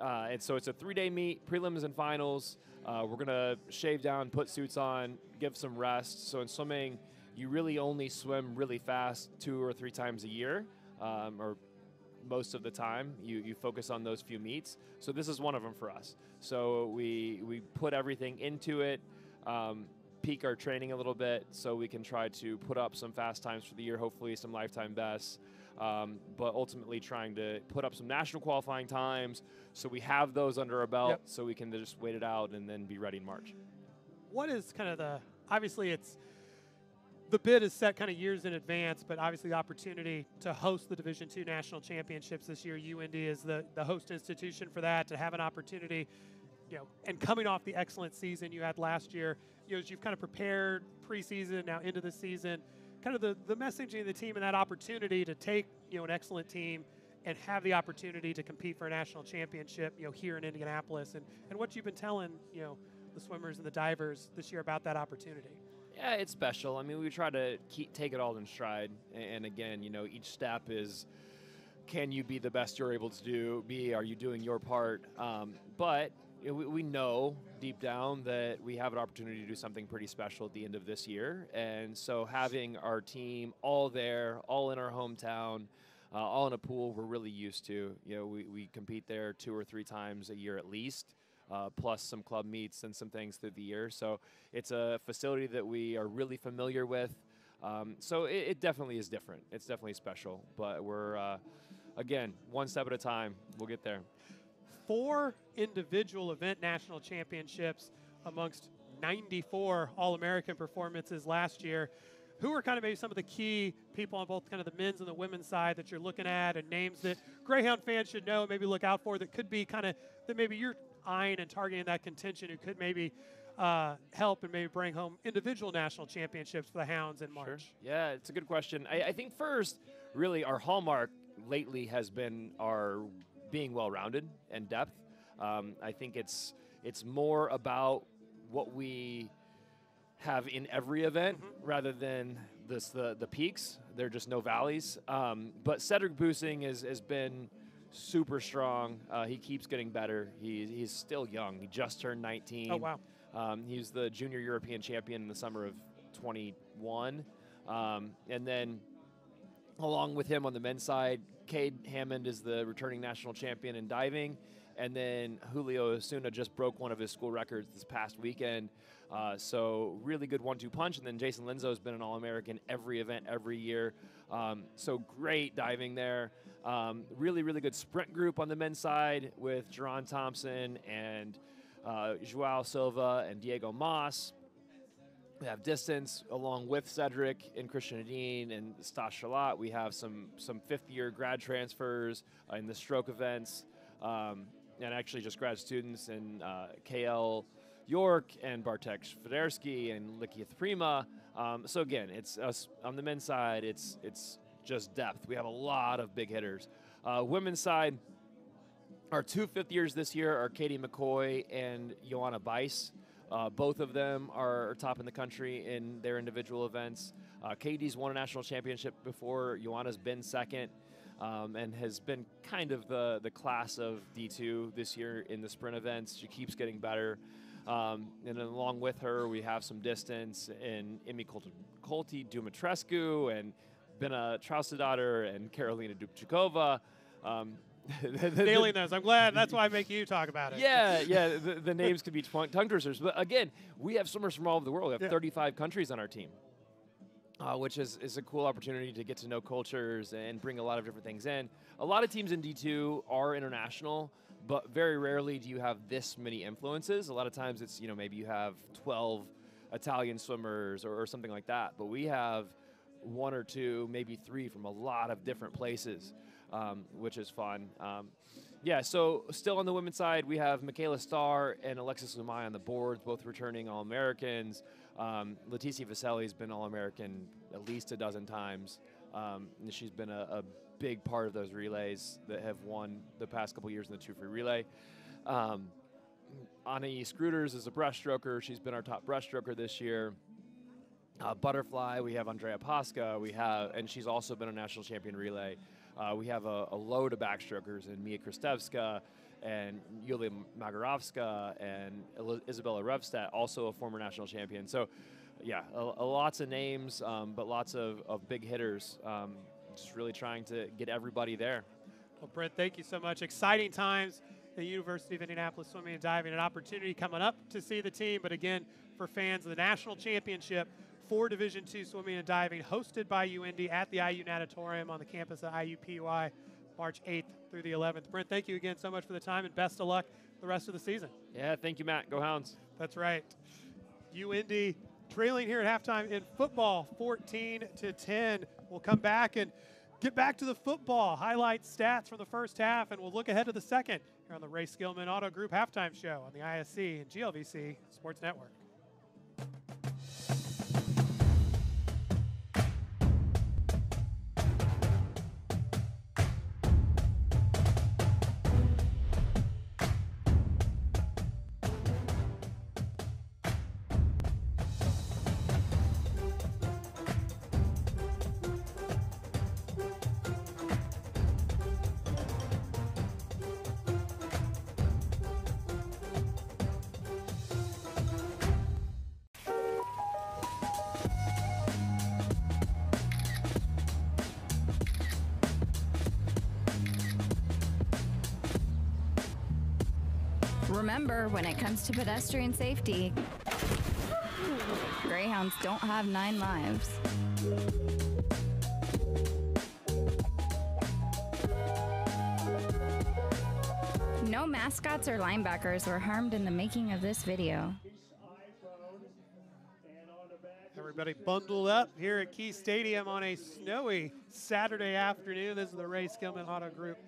Uh, and so it's a three-day meet, prelims and finals. Uh, we're gonna shave down, put suits on, give some rest. So in swimming, you really only swim really fast two or three times a year, um, or most of the time. You, you focus on those few meets. So this is one of them for us. So we we put everything into it um, peak our training a little bit so we can try to put up some fast times for the year, hopefully some lifetime bests. Um, but ultimately trying to put up some national qualifying times so we have those under our belt yep. so we can just wait it out and then be ready in March. What is kind of the obviously it's the bid is set kind of years in advance, but obviously the opportunity to host the Division Two national championships this year, UIndy is the, the host institution for that, to have an opportunity you know, and coming off the excellent season you had last year, you know, as you've kind of prepared preseason now into the season, kind of the, the messaging of the team and that opportunity to take, you know, an excellent team and have the opportunity to compete for a national championship, you know, here in Indianapolis and, and what you've been telling, you know, the swimmers and the divers this year about that opportunity. Yeah, it's special. I mean, we try to keep, take it all in stride. And again, you know, each step is can you be the best you're able to do? Be, are you doing your part? Um, but we, we know deep down that we have an opportunity to do something pretty special at the end of this year. And so having our team all there, all in our hometown, uh, all in a pool we're really used to. You know, we, we compete there two or three times a year at least. Uh, plus some club meets and some things through the year. So it's a facility that we are really familiar with. Um, so it, it, definitely is different. It's definitely special, but we're uh, again one step at a time. We'll get there four individual event national championships amongst 94 All American performances last year. Who are kind of maybe some of the key people on both kind of the men's and the women's side that you're looking at and names that Greyhound fans should know, maybe look out for that could be kind of that maybe you're eyeing and targeting that contention who could maybe uh, help and maybe bring home individual national championships for the Hounds in March? Sure. Yeah, it's a good question. I, I think first, really, our hallmark lately has been our being well rounded and depth. Um, I think it's it's more about what we have in every event mm-hmm. rather than this the the peaks. There are just no valleys. Um, but Cedric Büssing has has been super strong. Uh, he keeps getting better. He, he's still young. He just turned 19. Oh wow! Um, he's the junior European champion in the summer of 21, um, and then along with him on the men's side, Cade Hammond is the returning national champion in diving. And then Julio Osuna just broke one of his school records this past weekend. Uh, so really good one-two punch, and then Jason Linzo has been an All-American every event every year. Um, so great diving there. Um, really, really good sprint group on the men's side with Jerron Thompson and uh, Joao Silva and Diego Moss. We have distance along with Cedric and Christian Adine and Stas Charlotte. We have some some fifth year grad transfers uh, in the stroke events, um, and actually just grad students in uh, KL York and Bartek Federski and Likia Prima. Um, so again, it's us on the men's side. It's it's just depth. We have a lot of big hitters. Uh, women's side, our two fifth years this year are Katie McCoy and Joanna Bice. Uh, both of them are top in the country in their individual events. Uh, Katie's won a national championship before. Joanna's been second um, and has been kind of the, the class of D2 this year in the sprint events. She keeps getting better. Um, and along with her, we have some distance in Imi Colti Dumitrescu and Bina Traustadotter and Carolina Dubchikova. Um, (laughs) Nailing those. I'm glad. That's why I make you talk about it. Yeah, (laughs) yeah. The, the names could be tongue twisters, but again, we have swimmers from all over the world. We have Yeah. 35 countries on our team, uh, which is, is a cool opportunity to get to know cultures and bring a lot of different things in. A lot of teams in D2 are international, but very rarely do you have this many influences. A lot of times it's you know maybe you have 12 Italian swimmers or, or something like that, but we have one or two, maybe three from a lot of different places, um, which is fun. Um, yeah, so still on the women's side, we have Michaela Starr and Alexis Lumai on the boards, both returning All Americans. Um, Leticia Vaselli has been All American at least a dozen times. Um, and she's been a, a big part of those relays that have won the past couple years in the two free relay. Um, Annie Scruters is a breaststroker. She's been our top breaststroker this year. Uh, butterfly, we have Andrea Pasca. We have, and she's also been a national champion relay. Uh, we have a, a load of backstrokers in Mia Kristevska and Yulia Magarovska and Isabella Revstat, also a former national champion. So, yeah, a, a lots of names, um, but lots of, of big hitters. Um, just really trying to get everybody there. Well, Brent, thank you so much. Exciting times the University of Indianapolis Swimming and Diving. An opportunity coming up to see the team, but again, for fans of the national championship for Division II swimming and diving, hosted by UIndy at the IU Natatorium on the campus of IUPUI, March 8th through the 11th. Brent, thank you again so much for the time, and best of luck the rest of the season. Yeah, thank you, Matt. Go Hounds. That's right. UIndy trailing here at halftime in football, 14 to 10. We'll come back and get back to the football, highlight stats from the first half, and we'll look ahead to the second here on the Ray Skillman Auto Group halftime show on the ISC and GLVC Sports Network. When it comes to pedestrian safety, Greyhounds don't have nine lives. No mascots or linebackers were harmed in the making of this video. Everybody bundled up here at Key Stadium on a snowy Saturday afternoon. This is the Ray Skillman Auto Group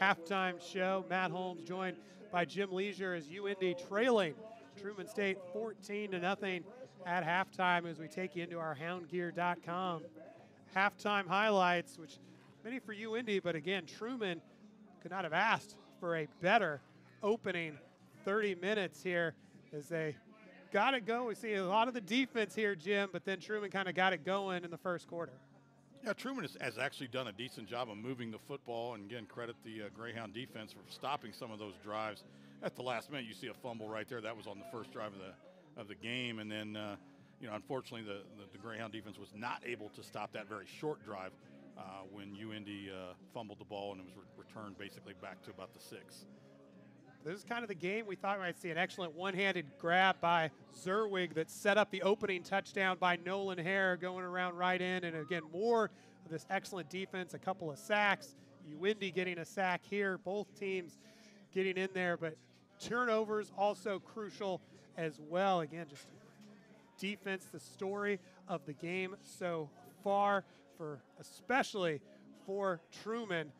halftime show. Matt Holmes joined by Jim Leisure as UIndy trailing Truman State 14 to nothing at halftime as we take you into our houndgear.com halftime highlights, which many for UIndy, but again, Truman could not have asked for a better opening 30 minutes here as they got it going. We see a lot of the defense here, Jim, but then Truman kind of got it going in the first quarter. Yeah, Truman has, has actually done a decent job of moving the football, and again, credit the uh, Greyhound defense for stopping some of those drives. At the last minute, you see a fumble right there. That was on the first drive of the of the game, and then uh, you know, unfortunately, the, the, the Greyhound defense was not able to stop that very short drive uh, when UIndy uh, fumbled the ball and it was re- returned basically back to about the six. This is kind of the game we thought we might see. An excellent one-handed grab by Zerwig that set up the opening touchdown by Nolan Hare going around right in. And again, more of this excellent defense, a couple of sacks. UIndy getting a sack here. Both teams getting in there, but turnovers also crucial as well. Again, just defense, the story of the game so far for especially for Truman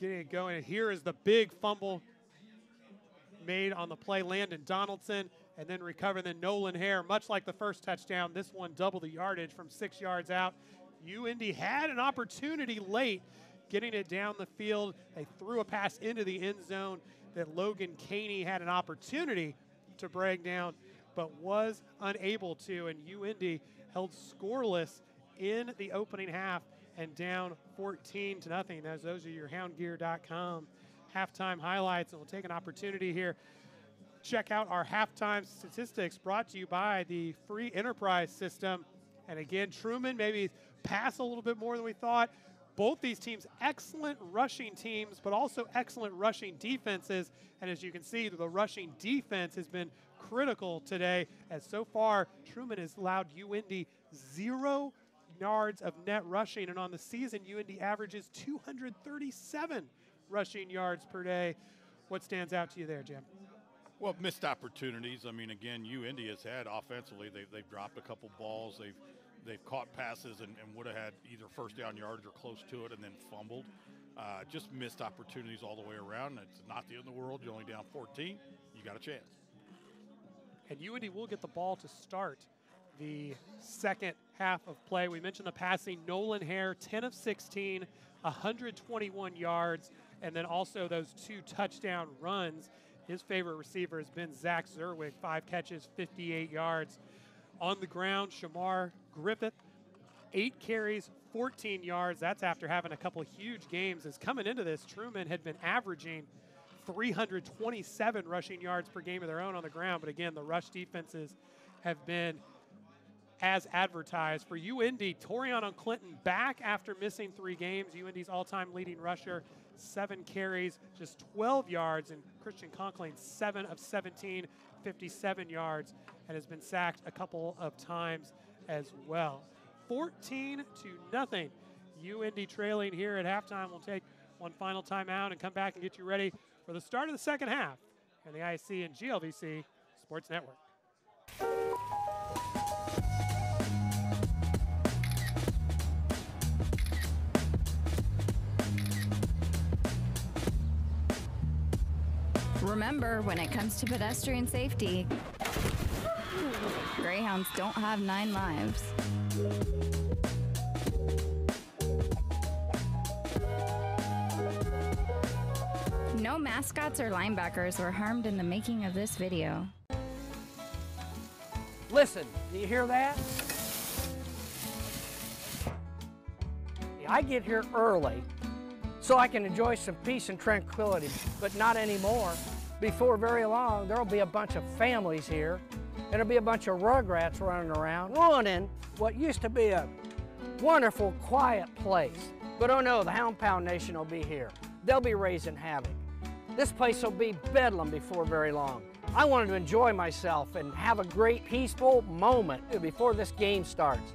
getting it going. And here is the big fumble made on the play. Landon Donaldson and then recover. Then Nolan Hare, much like the first touchdown, this one double the yardage from six yards out. UIndy had an opportunity late getting it down the field. They threw a pass into the end zone that Logan Caney had an opportunity to break down, but was unable to. And UIndy held scoreless in the opening half and down 14 to nothing. As those are your houndgear.com halftime highlights, and we'll take an opportunity here. Check out our halftime statistics brought to you by the free enterprise system. And again, Truman maybe pass a little bit more than we thought. Both these teams, excellent rushing teams, but also excellent rushing defenses. And as you can see, the rushing defense has been critical today, as so far, Truman has allowed UIndy zero yards of net rushing. And on the season, UIndy averages 237 rushing yards per day. What stands out to you there, Jim? Well, missed opportunities. I mean, again, UIndy has had offensively. They've, they've dropped a couple balls. They've they've caught passes and, and would have had either first down yards or close to it, and then fumbled. Uh, just missed opportunities all the way around. It's not the end of the world. You're only down 14. You got a chance. And UIndy will get the ball to start the second half of play. We mentioned the passing. Nolan Hare, 10 of 16, 121 yards, and then also those two touchdown runs. His favorite receiver has been Zach Zerwig, five catches, 58 yards. On the ground, Shamar Griffith, eight carries, 14 yards. That's after having a couple huge games. As coming into this, Truman had been averaging 327 rushing yards per game of their own on the ground. But again, the rush defenses have been as advertised. For UND, UIndy, Toriano Clinton back after missing three games. UIndy's all-time leading rusher, seven carries, just 12 yards. And Christian Conklin, seven of 17, 57 yards, and has been sacked a couple of times as well. 14 to nothing. UIndy trailing here at halftime. We'll take one final timeout and come back and get you ready for the start of the second half in the ISC and GLVC Sports Network. Remember, when it comes to pedestrian safety, Greyhounds don't have nine lives. No mascots or linebackers were harmed in the making of this video. Listen, do you hear that? I get here early so I can enjoy some peace and tranquility, but not anymore. Before very long, there'll be a bunch of families here, there'll be a bunch of rugrats running around, ruining what used to be a wonderful, quiet place. But oh no, the Hound Pound Nation will be here. They'll be raising havoc. This place will be bedlam before very long. I wanted to enjoy myself and have a great peaceful moment before this game starts.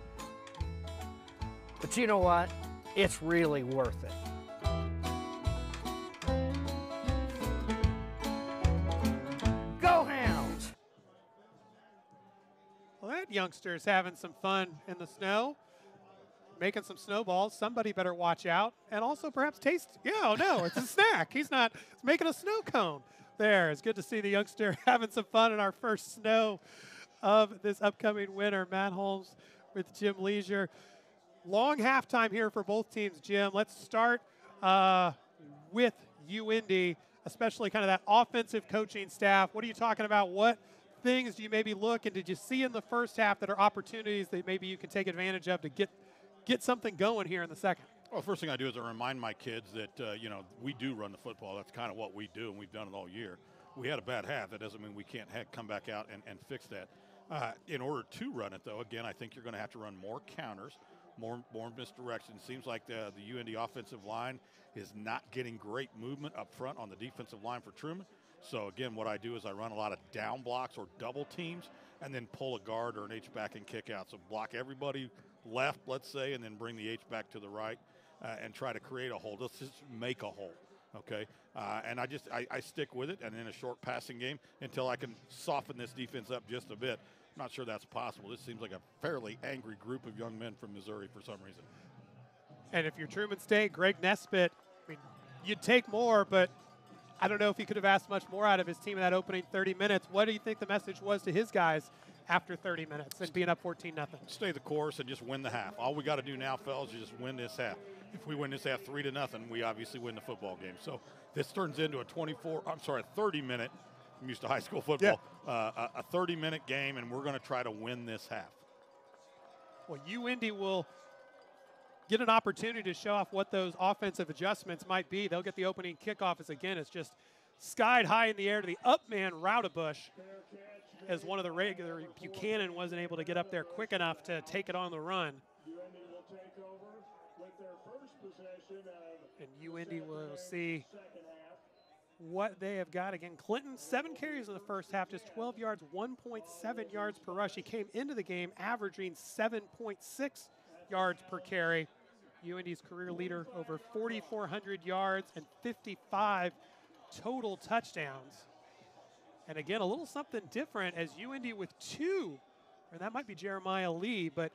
But you know what? It's really worth it. Youngster's having some fun in the snow, making some snowballs. Somebody better watch out, and also perhaps taste. Yeah, oh no, it's a (laughs) snack. He's not. He's making a snow cone. There, it's good to see the youngster (laughs) having some fun in our first snow of this upcoming winter. Matt Holmes with Jim Leisure. Long halftime here for both teams, Jim. Let's start uh, with UIndy, especially kind of that offensive coaching staff. What are you talking about? What things do you maybe look and did you see in the first half that are opportunities that maybe you can take advantage of to get get something going here in the second? Well, first thing I do is I remind my kids that uh, you know we do run the football. That's kind of what we do, and we've done it all year. We had a bad half. That doesn't mean we can't come back out and, and fix that. Uh, in order to run it, though, again, I think you're going to have to run more counters. more, more misdirection. Seems like the, the UIndy offensive line is not getting great movement up front on the defensive line for Truman. So again, what I do is I run a lot of down blocks or double teams, and then pull a guard or an H back and kick out. So block everybody left, let's say, and then bring the H back to the right, uh, and try to create a hole. Let's just make a hole. Okay, uh, and I just I, I, stick with it, and in a short passing game until I can soften this defense up just a bit. I'm not sure that's possible. This seems like a fairly angry group of young men from Missouri for some reason. And if you're Truman State, Gregg Nesbitt, I mean, you'd take more, but I don't know if he could have asked much more out of his team in that opening 30 minutes. What do you think the message was to his guys after 30 minutes and being up 14 nothing? Stay the course and just win the half. All we got to do now, fellas, is just win this half. If we win this half three to nothing, we obviously win the football game. So this turns into a 24. I'm sorry, a 30 minute I'm used to high school football. Yeah. Uh, a 30 minute game, and we're going to try to win this half. Well, you, UIndy will get an opportunity to show off what those offensive adjustments might be. They'll get the opening kickoff as again it's just skied high in the air to the up man Roudabush as one of the regular Buchanan wasn't able to get up there quick enough to take it on the run. And UIndy will see what they have got. Again, Clinton, seven carries in the first half, just 12 yards, 1.7 yards per rush. He came into the game averaging 7.6 yards per carry. UIndy's career leader over 4,400 yards and 55 total touchdowns. And again, a little something different as UIndy with two, or that might be Jeremiah Lee, but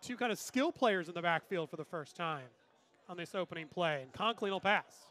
two kind of skill players in the backfield for the first time on this opening play. And Conklin will pass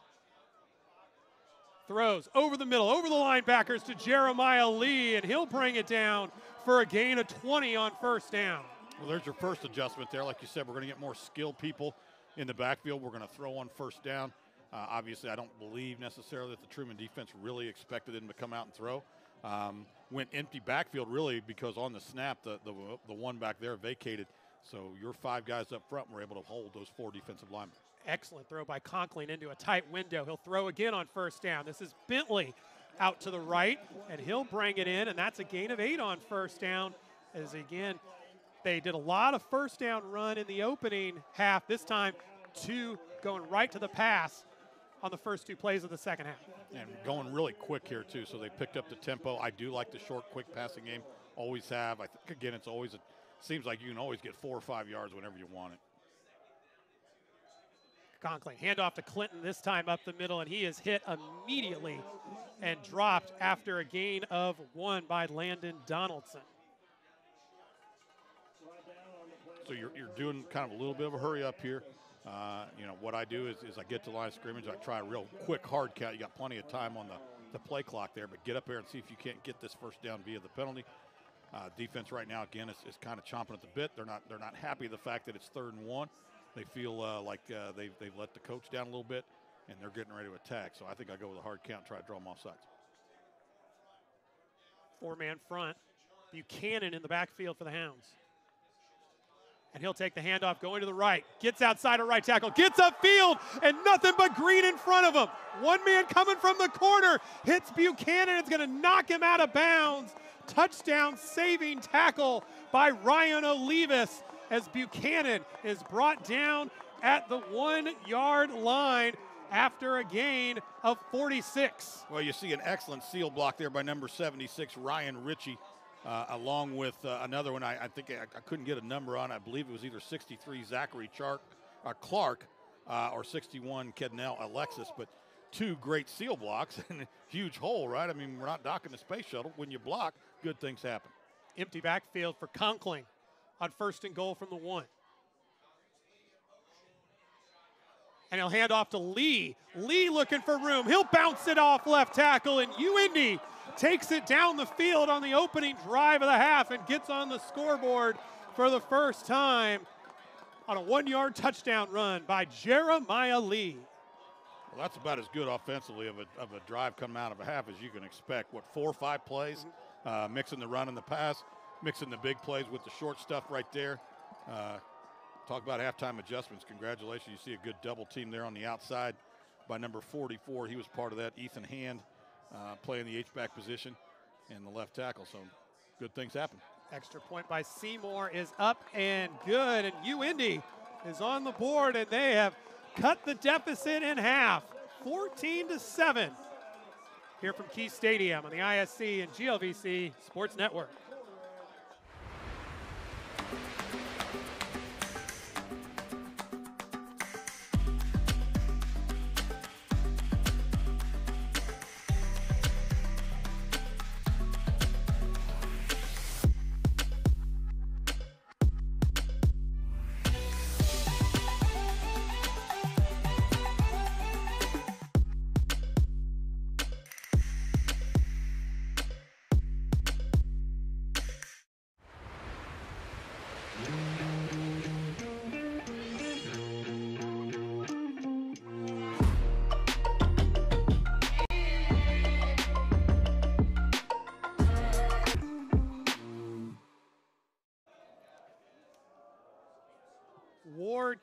throws over the middle, over the linebackers to Jeremiah Lee, and he'll bring it down for a gain of 20 on first down. Well, there's your first adjustment there. Like you said, we're going to get more skilled people in the backfield. We're going to throw on first down. Uh, obviously, I don't believe necessarily that the Truman defense really expected them to come out and throw. Um, went empty backfield really because on the snap, the, the, the one back there vacated. So your five guys up front were able to hold those four defensive linemen. Excellent throw by Conklin into a tight window. He'll throw again on first down. This is Bentley out to the right, and he'll bring it in, and that's a gain of eight on first down. As again, they did a lot of first down run in the opening half. This time, two going right to the pass on the first two plays of the second half. And going really quick here, too, so they picked up the tempo. I do like the short, quick passing game. Always have. I think, again, it's always, a, seems like you can always get four or five yards whenever you want it. Conklin. Handoff to Clinton this time up the middle, and he is hit immediately and dropped after a gain of one by Landon Donaldson. So you're, you're doing kind of a little bit of a hurry up here. Uh, you know, what I do is, is I get to line of scrimmage, I try a real quick hard count. You got plenty of time on the, the play clock there, but get up there and see if you can't get this first down via the penalty. Uh, defense right now, again, is, is kind of chomping at the bit. They're not they're not happy the fact that it's third and one they feel uh, like uh, they've, they've let the coach down a little bit and they're getting ready to attack. So I think I go with a hard count, try to draw them off sides. Four man front. Buchanan in the backfield for the Hounds. And he'll take the handoff going to the right. Gets outside a right tackle. Gets upfield and nothing but green in front of him. One man coming from the corner. Hits Buchanan. It's going to knock him out of bounds. Touchdown saving tackle by Ryan Olivas as Buchanan is brought down at the one yard line after a gain of 46. Well, you see an excellent seal block there by number 76, Ryan Ritchie, uh, along with uh, another one. I, I think I, I, couldn't get a number on. I believe it was either 63, Zachary uh, Clark, uh, or 61, Kednell Alexis. But two great seal blocks (laughs) and a huge hole, right? I mean, we're not docking the space shuttle. When you block, good things happen. Empty backfield for Conklin on first and goal from the one. And he'll hand off to Lee. Lee looking for room. He'll bounce it off left tackle, and UIndy takes it down the field on the opening drive of the half and gets on the scoreboard for the first time on a one yard touchdown run by Jeremiah Lee. Well, that's about as good offensively of a, of a drive coming out of a half as you can expect. What, four or five plays, uh, mixing the run and the pass mixing the big plays with the short stuff right there. Uh, talk about halftime adjustments. Congratulations. You see a good double team there on the outside by number 44. He was part of that. Ethan Hand uh, playing the H-back position and the left tackle. So good things happen. Extra point by Seymour is up and good, and UIndy is on the board, and they have cut the deficit in half, 14 to 7. Here from Key Stadium on the ISC and GLVC Sports Network.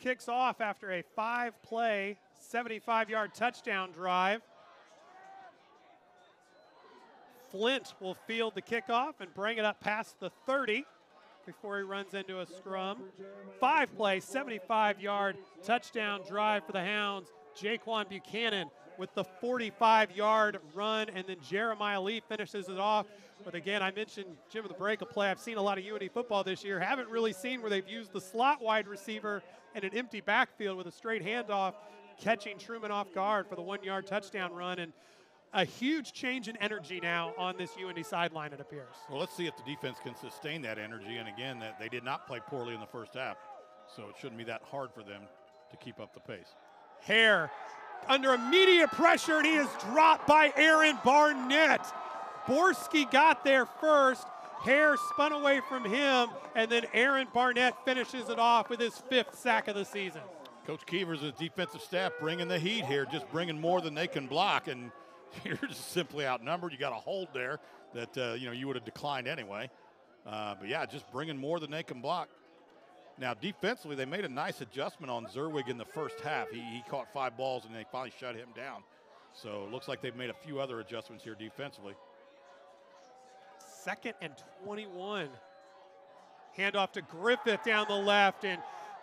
Kicks off after a five play, 75 yard touchdown drive. Flint will field the kickoff and bring it up past the 30 before he runs into a scrum. Five play, 75 yard touchdown drive for the Hounds. Jaquan Buchanan with the 45 yard run, and then Jeremiah Lee finishes it off. But again, I mentioned Jim of the break a play. I've seen a lot of UIndy football this year. Haven't really seen where they've used the slot wide receiver and an empty backfield with a straight handoff, catching Truman off guard for the one yard touchdown run. And a huge change in energy now on this UIndy sideline, it appears. Well, let's see if the defense can sustain that energy. And again, that they did not play poorly in the first half, so it shouldn't be that hard for them to keep up the pace. Hare under immediate pressure, and he is dropped by Aaron Barnett. Borski got there first. Hare spun away from him, and then Aaron Barnett finishes it off with his fifth sack of the season. Coach Keevers and defensive staff bringing the heat here, just bringing more than they can block, and (laughs) you're just simply outnumbered. You got a hold there that uh, you know you would have declined anyway. Uh, but yeah, just bringing more than they can block. Now, defensively, they made a nice adjustment on Zerwig in the first half. He, he caught five balls and they finally shut him down. So it looks like they've made a few other adjustments here defensively. Second and 21. Handoff to Griffith down the left, and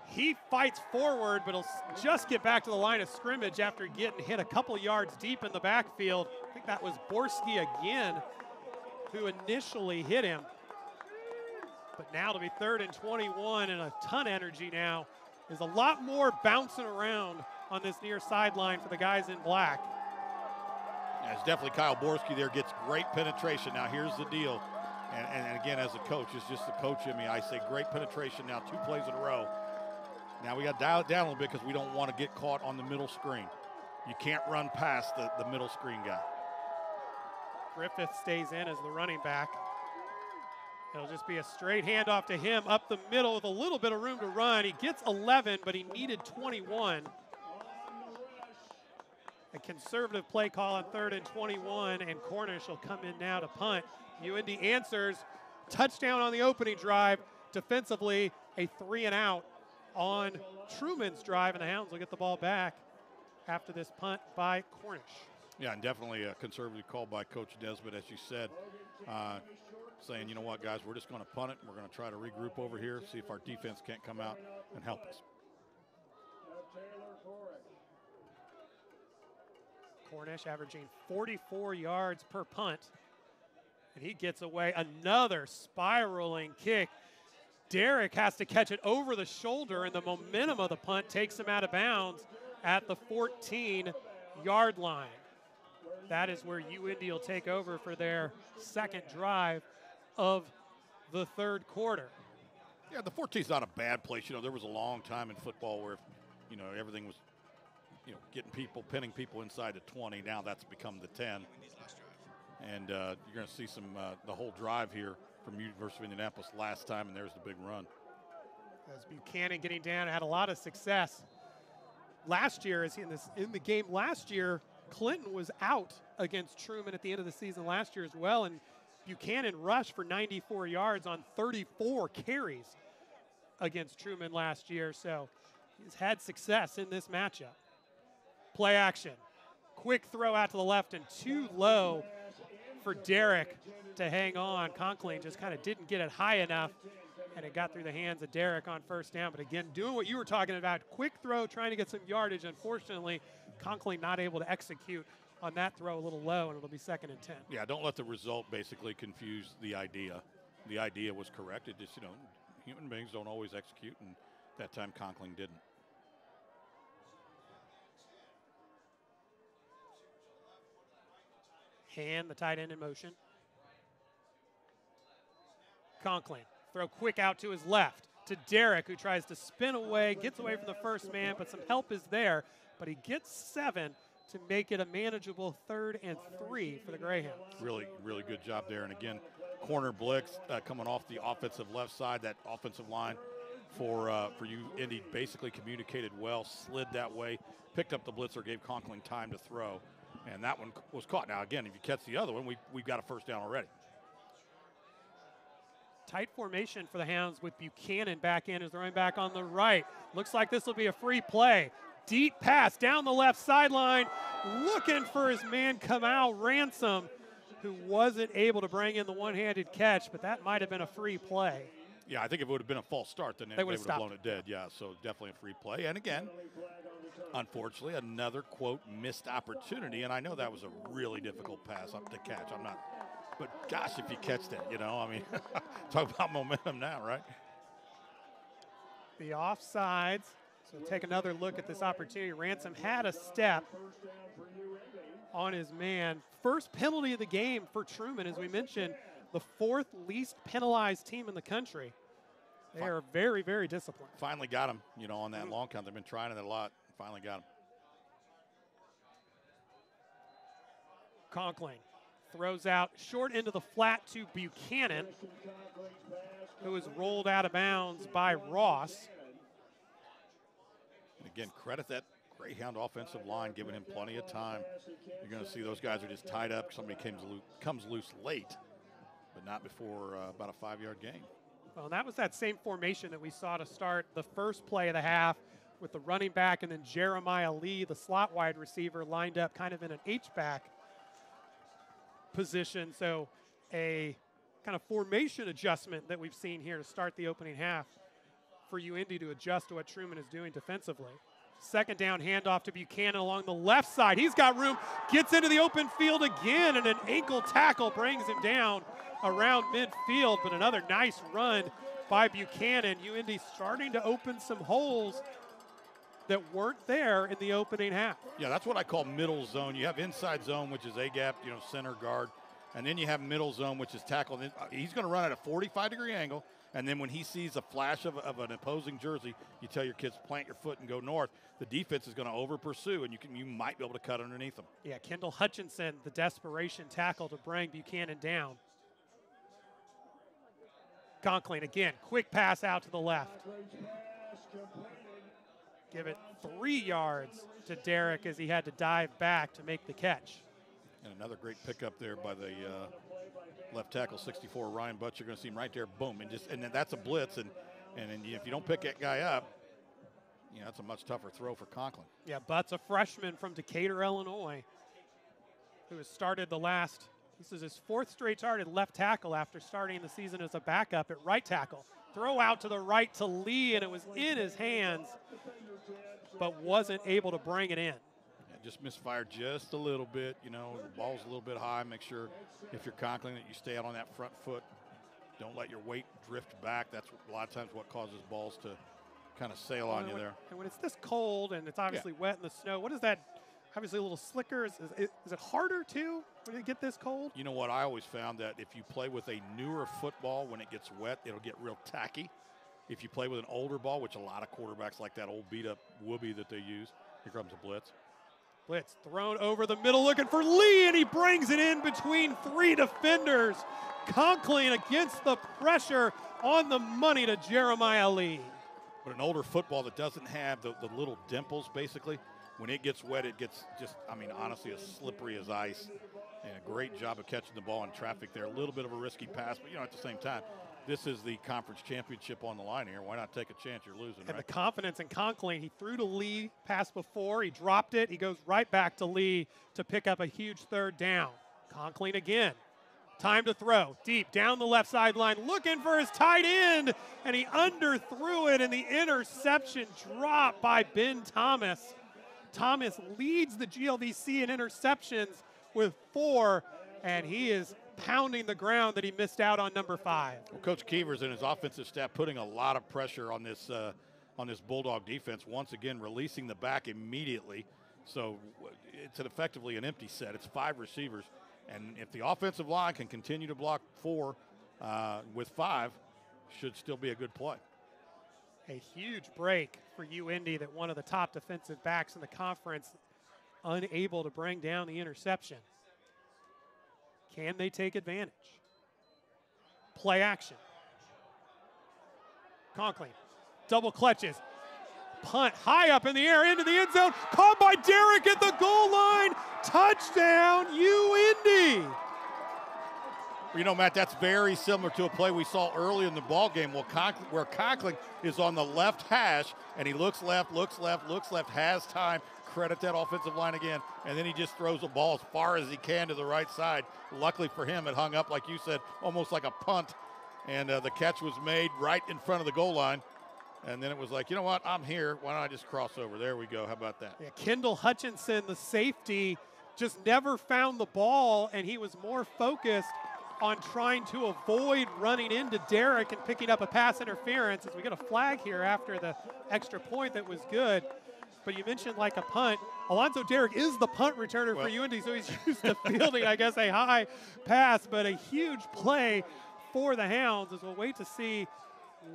he fights forward, but he'll just get back to the line of scrimmage after getting hit a couple yards deep in the backfield. I think that was Borski again who initially hit him. But now to be third and 21 and a ton of energy now is a lot more bouncing around on this near sideline for the guys in black. Yeah, it's definitely Kyle Borski there, gets great penetration. Now here's the deal. And, and, again, as a coach, it's just the coach in me. I say great penetration now, two plays in a row. Now we got to dial it down a little bit because we don't want to get caught on the middle screen. You can't run past the, the middle screen guy. Griffith stays in as the running back. It'll just be a straight handoff to him up the middle with a little bit of room to run. He gets 11, but he needed 21. A conservative play call on third and 21, and Cornish will come in now to punt. UIndy answers. Touchdown on the opening drive. Defensively, a three and out on Truman's drive, and the Hounds will get the ball back after this punt by Cornish. Yeah, and definitely a conservative call by Coach Nesbitt, as you said. Uh, saying, you know what, guys, we're just going to punt it. We're going to try to regroup over here, see if our defense can't come out and help us. Cornish averaging 44 yards per punt. And he gets away another spiraling kick. Derrick has to catch it over the shoulder, and the momentum of the punt takes him out of bounds at the 14 yard line. That is where UIndy will take over for their second drive of the third quarter. Yeah, the 14 is not a bad place. You know, there was a long time in football where, you know, everything was, you know, getting people, pinning people inside the 20. Now that's become the 10. And uh, you're going to see some uh, the whole drive here from University of Indianapolis last time, and there's the big run. As Buchanan getting down had a lot of success last year. As in this in the game last year, Clinton was out against Truman at the end of the season last year as well, and Buchanan rushed for 94 yards on 34 carries against Truman last year. So he's had success in this matchup. Play action. Quick throw out to the left and too low for Derrick to hang on. Conklin just kind of didn't get it high enough, and it got through the hands of Derrick on first down. But again, doing what you were talking about, quick throw, trying to get some yardage. Unfortunately, Conklin not able to execute on that throw a little low, and it'll be second and 10. Yeah, don't let the result basically confuse the idea. The idea was correct. It just, you know, human beings don't always execute, and that time Conklin didn't. Hand the tight end in motion. Conklin. Throw quick out to his left to Derrick, who tries to spin away, gets away from the first man, but some help is there. But he gets seven to make it a manageable third and three for the Greyhounds. Really, really good job there. And again, corner blitz uh, coming off the offensive left side. That offensive line for uh, for you, Indy basically communicated well, slid that way, picked up the blitzer, gave Conklin time to throw, and that one was caught. Now again, if you catch the other one, we we've got a first down already. Tight formation for the Hounds with Buchanan back in as the running back on the right. Looks like this will be a free play. Deep pass down the left sideline, looking for his man Kamal Ransom, who wasn't able to bring in the one-handed catch, but that might have been a free play. Yeah, I think if it would have been a false start, then they, They would have blown it dead. Yeah, so definitely a free play. And again, unfortunately, another quote missed opportunity. And I know that was a really difficult pass up to catch. I'm not, but gosh, if you catch that, you know, I mean, (laughs) talk about (laughs) momentum now, right? The offsides. So take another look at this opportunity. Ransom had a step on his man. First penalty of the game for Truman, as we mentioned, the fourth least penalized team in the country. They are very, very disciplined. Finally got him, you know, on that mm. long count. They've been trying it a lot. Finally got him. Conklin throws out short into the flat to Buchanan, who is rolled out of bounds by Ross. Again, credit that Greyhound offensive line, giving him plenty of time. You're going to see those guys are just tied up. Somebody comes loose, comes loose late, but not before uh, about a five-yard gain. Well, that was that same formation that we saw to start the first play of the half with the running back and then Jeremiah Lee, the slot wide receiver, lined up kind of in an H-back position. So a kind of formation adjustment that we've seen here to start the opening half for UIndy to adjust to what Truman is doing defensively. Second down handoff to Buchanan along the left side. He's got room, gets into the open field again, and an ankle tackle brings him down around midfield. But another nice run by Buchanan. UIndy starting to open some holes that weren't there in the opening half. Yeah, that's what I call middle zone. You have inside zone, which is A gap, you know, center guard, and then you have middle zone, which is tackle. Uh, He's going to run at a 45 degree angle, and then when he sees a flash of, of an opposing jersey, you tell your kids plant your foot and go north. The defense is going to over pursue, and you can you might be able to cut underneath them. Yeah, Kendall Hutchinson, the desperation tackle to bring Buchanan down. Conklin again, quick pass out to the left. Give it three yards to Derrick as he had to dive back to make the catch. And another great pickup there by the uh, left tackle, 64 Ryan Butts. You're going to see him right there, boom, and just and then that's a blitz, and and then if you don't pick that guy up, you know that's a much tougher throw for Conklin. Yeah, Butts, a freshman from Decatur, Illinois, who has started the last. This is his fourth straight start at left tackle after starting the season as a backup at right tackle. Throw out to the right to Lee, and it was in his hands, but wasn't able to bring it in. Yeah, just misfired just a little bit. You know, the ball's a little bit high. Make sure if you're Conklin that you stay out on that front foot. Don't let your weight drift back. That's a lot of times what causes balls to kind of sail on you when- there. And when it's this cold and it's obviously wet in the snow, what is that? Obviously, a little slicker. Is, is, is it harder too when you get this cold? You know what? I always found that if you play with a newer football, when it gets wet, it'll get real tacky. If you play with an older ball, which a lot of quarterbacks like that old beat up whoopee that they use, here comes a blitz. Blitz thrown over the middle, looking for Lee, and he brings it in between three defenders. Conklin against the pressure on the money to Jeremiah Lee. But an older football that doesn't have the, the little dimples, basically, when it gets wet, it gets just, I mean, honestly, as slippery as ice. And a great job of catching the ball in traffic there. A little bit of a risky pass, but, you know, at the same time, this is the conference championship on the line here. Why not take a chance? You're losing, And right? the confidence in Conklin, he threw to Lee pass before, he dropped it, he goes right back to Lee to pick up a huge third down. Conklin again, Time to throw. Deep down the left sideline, looking for his tight end, and he underthrew it, and the interception dropped by Ben Thomas. Thomas leads the GLVC in interceptions with four, and he is pounding the ground that he missed out on number five. Well, Coach Keevers and his offensive staff putting a lot of pressure on this uh, on this Bulldog defense. Once again, releasing the back immediately. So it's an effectively an empty set. It's five receivers, and if the offensive line can continue to block four uh, with five, should still be a good play. A huge break for UIndy that one of the top defensive backs in the conference unable to bring down the interception. Can they take advantage? Play action. Conklin, double clutches. Punt high up in the air into the end zone. Caught by Derrick at the goal line. Touchdown, UIndy. You know, Matt, that's very similar to a play we saw early in the ball game where Conklin, where Conklin is on the left hash and he looks left, looks left, looks left, has time. Credit that offensive line again, and then he just throws the ball as far as he can to the right side. Luckily for him, it hung up like you said, almost like a punt, and uh, the catch was made right in front of the goal line. And then it was like, you know what? I'm here. Why don't I just cross over? There we go. How about that? Yeah, Kendall Hutchinson, the safety, just never found the ball, and he was more focused on trying to avoid running into Derrick and picking up a pass interference as we get a flag here after the extra point that was good. But you mentioned like a punt. Alonzo Derrick is the punt returner Well- for UIndy, so he's (laughs) used to fielding, I guess, a high pass, but a huge play for the Hounds as we'll wait to see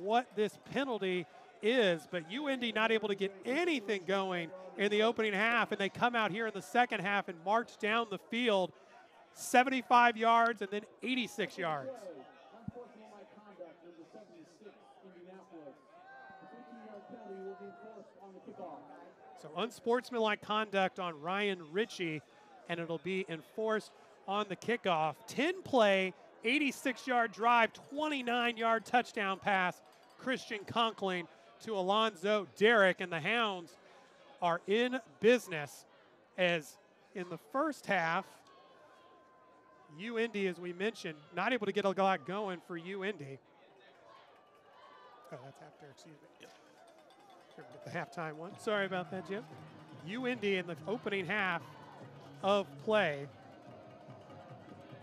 what this penalty is. But UIndy not able to get anything going in the opening half, and they come out here in the second half and march down the field 75 yards and then 86 yards. So unsportsmanlike conduct on Ryan Ritchie, and it'll be enforced on the kickoff. 10 play, 86 yard drive, 29 yard touchdown pass. Christian Conklin to Alonzo Derrick, and the Hounds are in business as in the first half, UIndy, as we mentioned, not able to get a lot going for UIndy. Oh, that's after, excuse me. The halftime one. Sorry about that, Jim. UIndy in the opening half of play,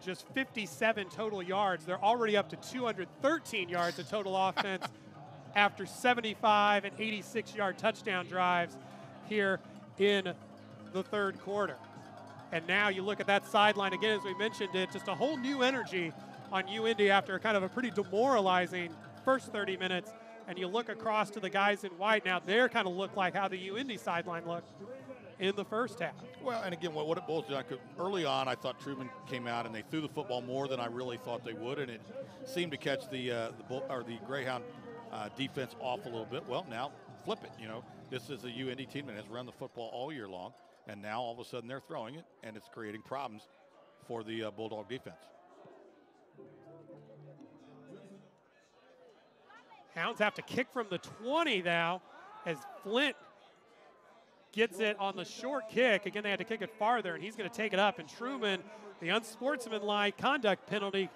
just 57 total yards. They're already up to 213 yards of total (laughs) offense after 75 and 86 yard touchdown drives here in the third quarter. And now you look at that sideline again, as we mentioned it, just a whole new energy on UIndy after kind of a pretty demoralizing first 30 minutes. And you look across to the guys in white now, they're kind of look like how the UIndy sideline looked in the first half. Well, and again, what, what it boils down to, early on, I thought Truman came out and they threw the football more than I really thought they would, and it seemed to catch the uh, the Bull, or the Greyhound uh, defense off a little bit. Well, now flip it. You know, this is a UIndy team that has run the football all year long, and now all of a sudden they're throwing it, and it's creating problems for the uh, Bulldog defense. Hounds have to kick from the 20 now as Flint gets it on the short kick. Again, they had to kick it farther, and he's going to take it up. And Truman, the unsportsmanlike conduct penalty,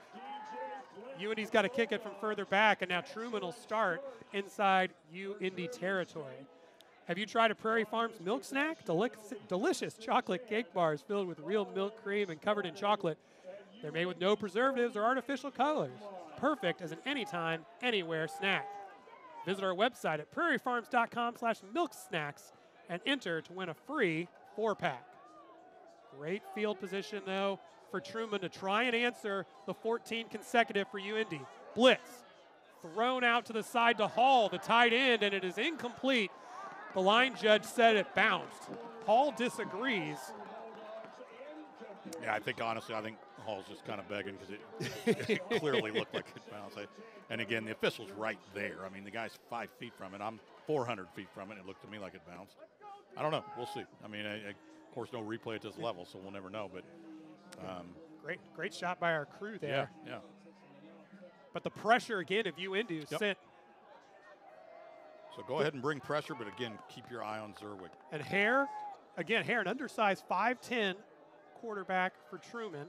UIndy's got to kick it from further back, and now Truman will start inside UIndy territory. Have you tried a Prairie Farms milk snack? Delic- delicious chocolate cake bars filled with real milk cream and covered in chocolate. They're made with no preservatives or artificial colors. Perfect as an anytime, anywhere snack. Visit our website at prairiefarms.com slash milk snacks and enter to win a free four pack. Great field position, though, for Truman to try and answer the 14 consecutive for UIndy. Blitz thrown out to the side to Hall, the tight end, and it is incomplete. The line judge said it bounced. Hall disagrees. Yeah, I think honestly, I think Hall's just kind of begging because it, it clearly looked like it bounced. And again, the official's right there. I mean, the guy's five feet from it. I'm 400 feet from it. It looked to me like it bounced. I don't know. We'll see. I mean, I, I, of course, no replay at this level, so we'll never know. But um, Great, great shot by our crew there. yeah. yeah. But the pressure again of you into Yep. sent. So go ahead and bring pressure, but again, keep your eye on Zerwig. And Hare, again, Hare, an undersized 5'10 quarterback for Truman.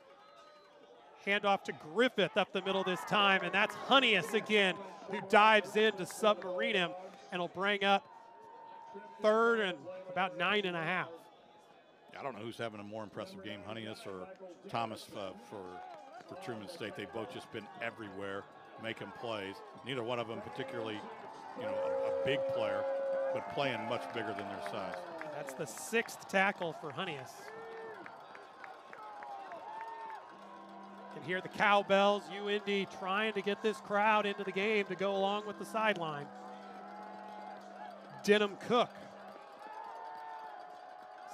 Handoff to Griffith up the middle this time, and that's Honeyus again, who dives in to submarine him and will bring up third and about nine and a half. I don't know who's having a more impressive game, Honeyus or Thomas uh, for for Truman State. They've both just been everywhere, making plays. Neither one of them particularly, you know, a, a big player, but playing much bigger than their size. That's the sixth tackle for Honeyus. Can hear the cowbells. UIndy trying to get this crowd into the game to go along with the sideline. Denham Cook.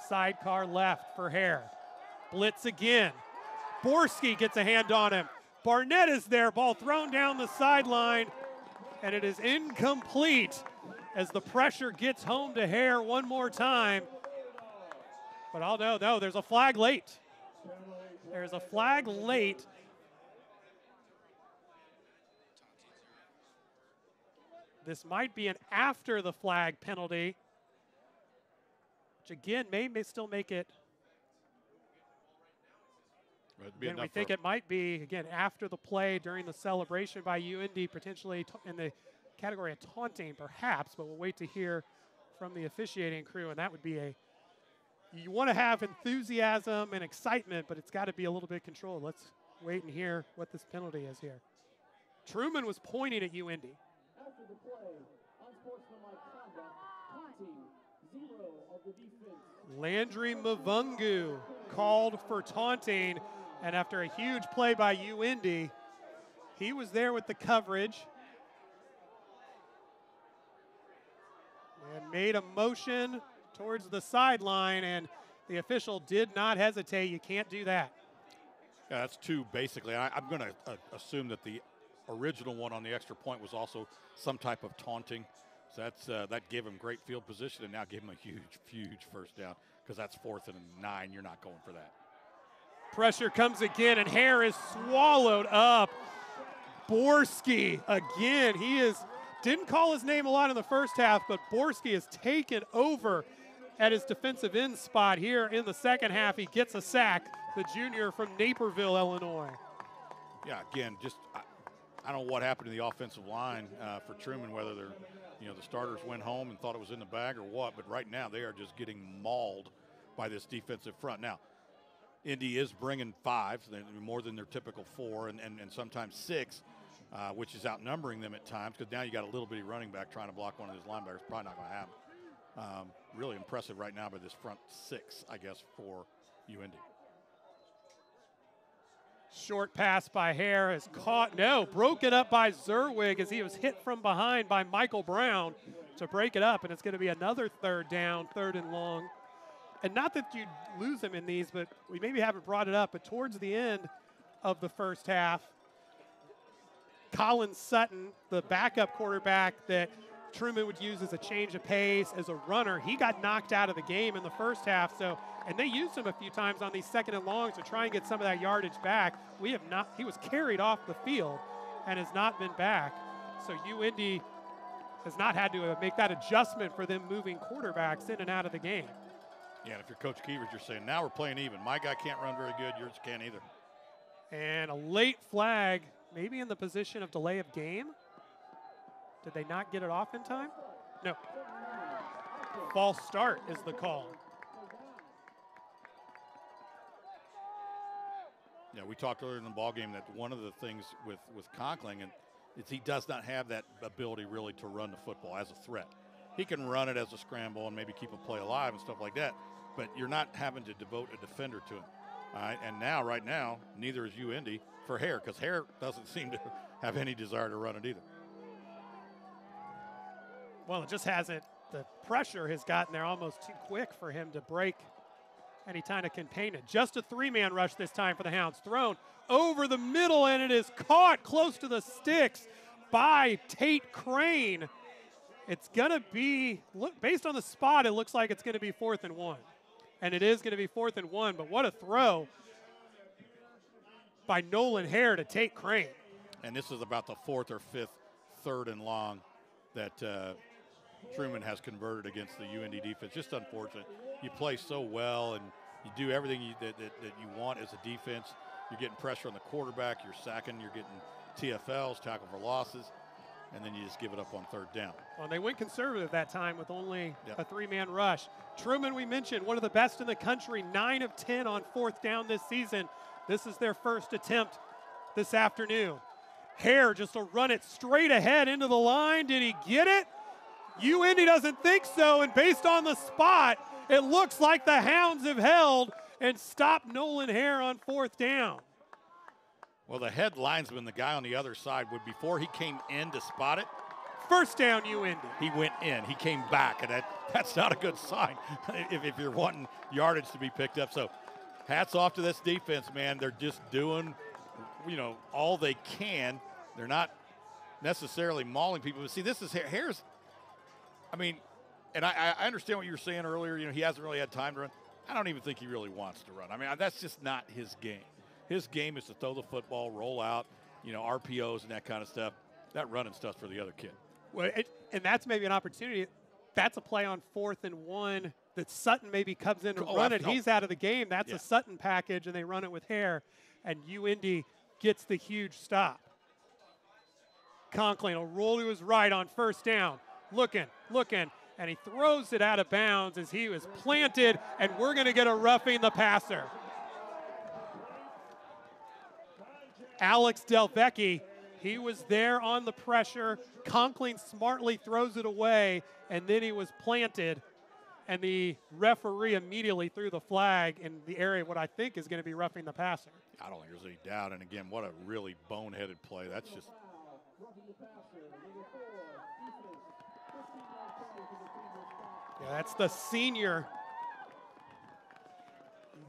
Sidecar left for Hare. Blitz again. Borski gets a hand on him. Barnett is there. Ball thrown down the sideline, and it is incomplete as the pressure gets home to Hare one more time. But I'll know, no, there's a flag late. There's a flag late. This might be an after the flag penalty, which again may, may still make it. And we think it might be, again, after the play during the celebration by UIndy, potentially in the category of taunting, perhaps, but we'll wait to hear from the officiating crew, and that would be a. You want to have enthusiasm and excitement, but it's got to be a little bit controlled. Let's wait and hear what this penalty is here. Truman was pointing at UIndy. After the play, unsportsmanlike conduct, taunting, zero of the defense. Landry Mavungu called for taunting, and after a huge play by you, UIndy, he was there with the coverage. and made a motion towards the sideline, and the official did not hesitate. You can't do that. Yeah, that's two basically. I, am going to uh, assume that the original one on the extra point was also some type of taunting. So that's uh, that gave him great field position, and now gave him a huge, huge first down because that's fourth and nine. You're not going for that. Pressure comes again, and Hare is swallowed up. Borski again. He is didn't call his name a lot in the first half, but Borski has taken over at his defensive end spot here in the second half. He gets a sack, the junior from Naperville, Illinois. Yeah, again, just I, I don't know what happened to the offensive line uh, for Truman, whether they're, you know, the starters went home and thought it was in the bag or what, but right now they are just getting mauled by this defensive front. Now, Indy is bringing five, more than their typical four, and, and, and sometimes six uh, which is outnumbering them at times because now you got a little bitty running back trying to block one of those linebackers. Probably not going to happen. Um, really impressive right now by this front six, I guess, for UIndy. Short pass by Hare is caught. No, broken up by Zerwig as he was hit from behind by Michael Brown to break it up, and it's going to be another third down, third and long. And not that you lose him in these, but we maybe haven't brought it up, but towards the end of the first half, Colin Sutton, the backup quarterback that Truman would use as a change of pace, as a runner, he got knocked out of the game in the first half. So, and they used him a few times on these second and longs to try and get some of that yardage back. We have not. He was carried off the field and has not been back. So UIndy has not had to uh, make that adjustment for them moving quarterbacks in and out of the game. Yeah, and if you're Coach Keevers, you're saying now we're playing even. My guy can't run very good. Yours can't either. And a late flag maybe in the position of delay of game. Did they not get it off in time? No. False start is the call. Yeah, we talked earlier in the ball game that one of the things with with Conklin and is he does not have that ability really to run the football as a threat. He can run it as a scramble and maybe keep a play alive and stuff like that, but you're not having to devote a defender to him. All right, and now, right now, neither is you, Indy, for Hare because Hare doesn't (laughs) seem to have any desire to run it either. Well, it just hasn't. The pressure has gotten there almost too quick for him to break any time of contain it. Just a three man rush this time for the Hounds. Thrown over the middle, and it is caught close to the sticks by Tate Crane. It's going to be, look, based on the spot, it looks like it's going to be fourth and one. And it is going to be fourth and one, but what a throw by Nolan Hare to Tate Crane. And this is about the fourth or fifth third and long that uh, Truman has converted against the UIndy defense. Just unfortunate. You play so well and you do everything you, that, that, that, you want as a defense. you're getting pressure on the quarterback, you're sacking, you're getting TFLs, tackle for losses, and then you just give it up on third down. Well, they went conservative that time with only Yep. a three-man rush. Truman, we mentioned, one of the best in the country, nine of 10 on fourth down this season. This is their first attempt this afternoon. Hare just to run it straight ahead into the line. Did he get it? UIndy doesn't think so, and based on the spot, it looks like the Hounds have held and stopped Nolan Hare on fourth down. Well, the head linesman, the guy on the other side, would before he came in to spot it, First down, UIndy. he went in. He came back, and that, (laughs) that's not a good sign (laughs) if, if you're wanting yardage to be picked up. So, hats off to this defense, man. They're just doing, you know, all they can. They're not necessarily mauling people. But see, this is Hare's. I mean, and I, I understand what you were saying earlier. You know, he hasn't really had time to run. I don't even think he really wants to run. I mean, that's just not his game. His game is to throw the football, roll out, you know, RPOs and that kind of stuff. That running stuff for the other kid. Well, it, and that's maybe an opportunity. That's a play on fourth and one that Sutton maybe comes in to Oh, run it. He's out of the game. That's Yeah. a Sutton package, and they run it with Hare, and UIndy gets the huge stop. Conklin will roll to his right on first down, looking, looking, and he throws it out of bounds as he was planted, and we're going to get a roughing the passer. Alex Delvecchi, he was there on the pressure. Conklin smartly throws it away, and then he was planted. And the referee immediately threw the flag in the area, what I think is going to be roughing the passer. I don't think there's any doubt. And again, what a really boneheaded play. That's just Yeah, that's the senior.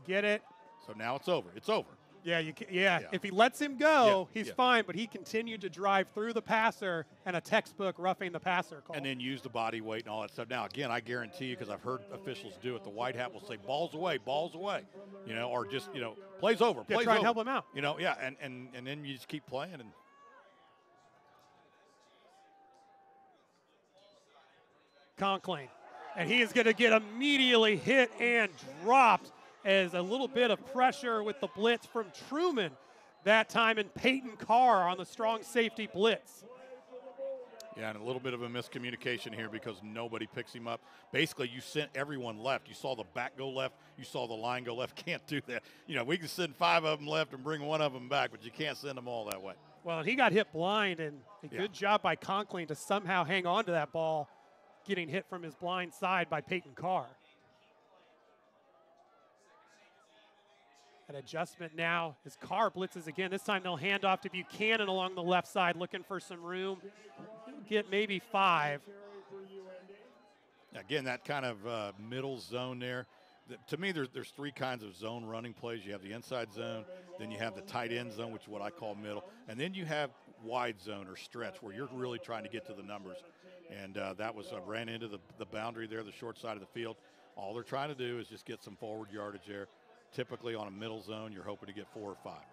Get it? so now it's over. It's over. Yeah, you can, yeah. Yeah. If he lets him go, Yeah, he's yeah. fine. But he continued to drive through the passer and a textbook roughing the passer call. And then use the body weight and all that stuff. Now, again, I guarantee you, because I've heard officials do it, the white hat will say, balls away, balls away, you know, or just, you know, plays over, Yeah, plays try and help him out. You know, yeah, and, and, and then you just keep playing. And Conklin. And he is going to get immediately hit and dropped as a little bit of pressure with the blitz from Truman that time and Peyton Carr on the strong safety blitz. Yeah, and a little bit of a miscommunication here because nobody picks him up. Basically, you sent everyone left. You saw the back go left. You saw the line go left. (laughs) Can't do that. You know, we can send five of them left and bring one of them back, but you can't send them all that way. Well, and he got hit blind, and a Yeah. good job by Conklin to somehow hang on to that ball, getting hit from his blind side by Peyton Carr. An adjustment now as Carr blitzes again. This time they'll hand off to Buchanan along the left side, looking for some room. He'll get maybe five. Again, that kind of uh, middle zone there. The, to me, there's, there's three kinds of zone running plays. You have the inside zone, then you have the tight end zone, which is what I call middle, and then you have wide zone or stretch where you're really trying to get to the numbers. And uh, that was uh, ran into the, the boundary there, the short side of the field. All they're trying to do is just get some forward yardage there. Typically on a middle zone, you're hoping to get four or five.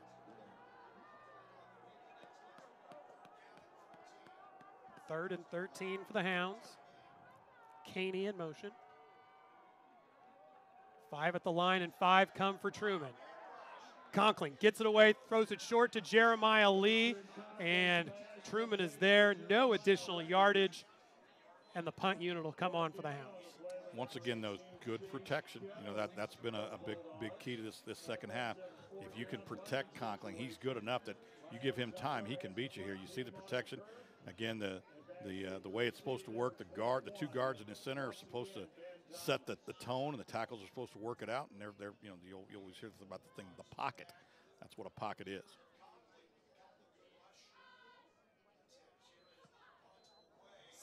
Third and 13 for the Hounds. Caney in motion. Five at the line and five come for Truman. Conklin gets it away, throws it short to Jeremiah Lee, and Truman is there. No additional yardage, and the punt unit will come on for the Hounds. once again, though, good protection. You know that that's been a, a big big key to this this second half. If you can protect Conklin, he's good enough that you give him time, he can beat you here. You see the protection. Again, the the uh, the way it's supposed to work. The guard, the two guards in the center are supposed to set the, the tone, and the tackles are supposed to work it out. And they're they're you know you'll, you always hear about the thing, the pocket. That's what a pocket is.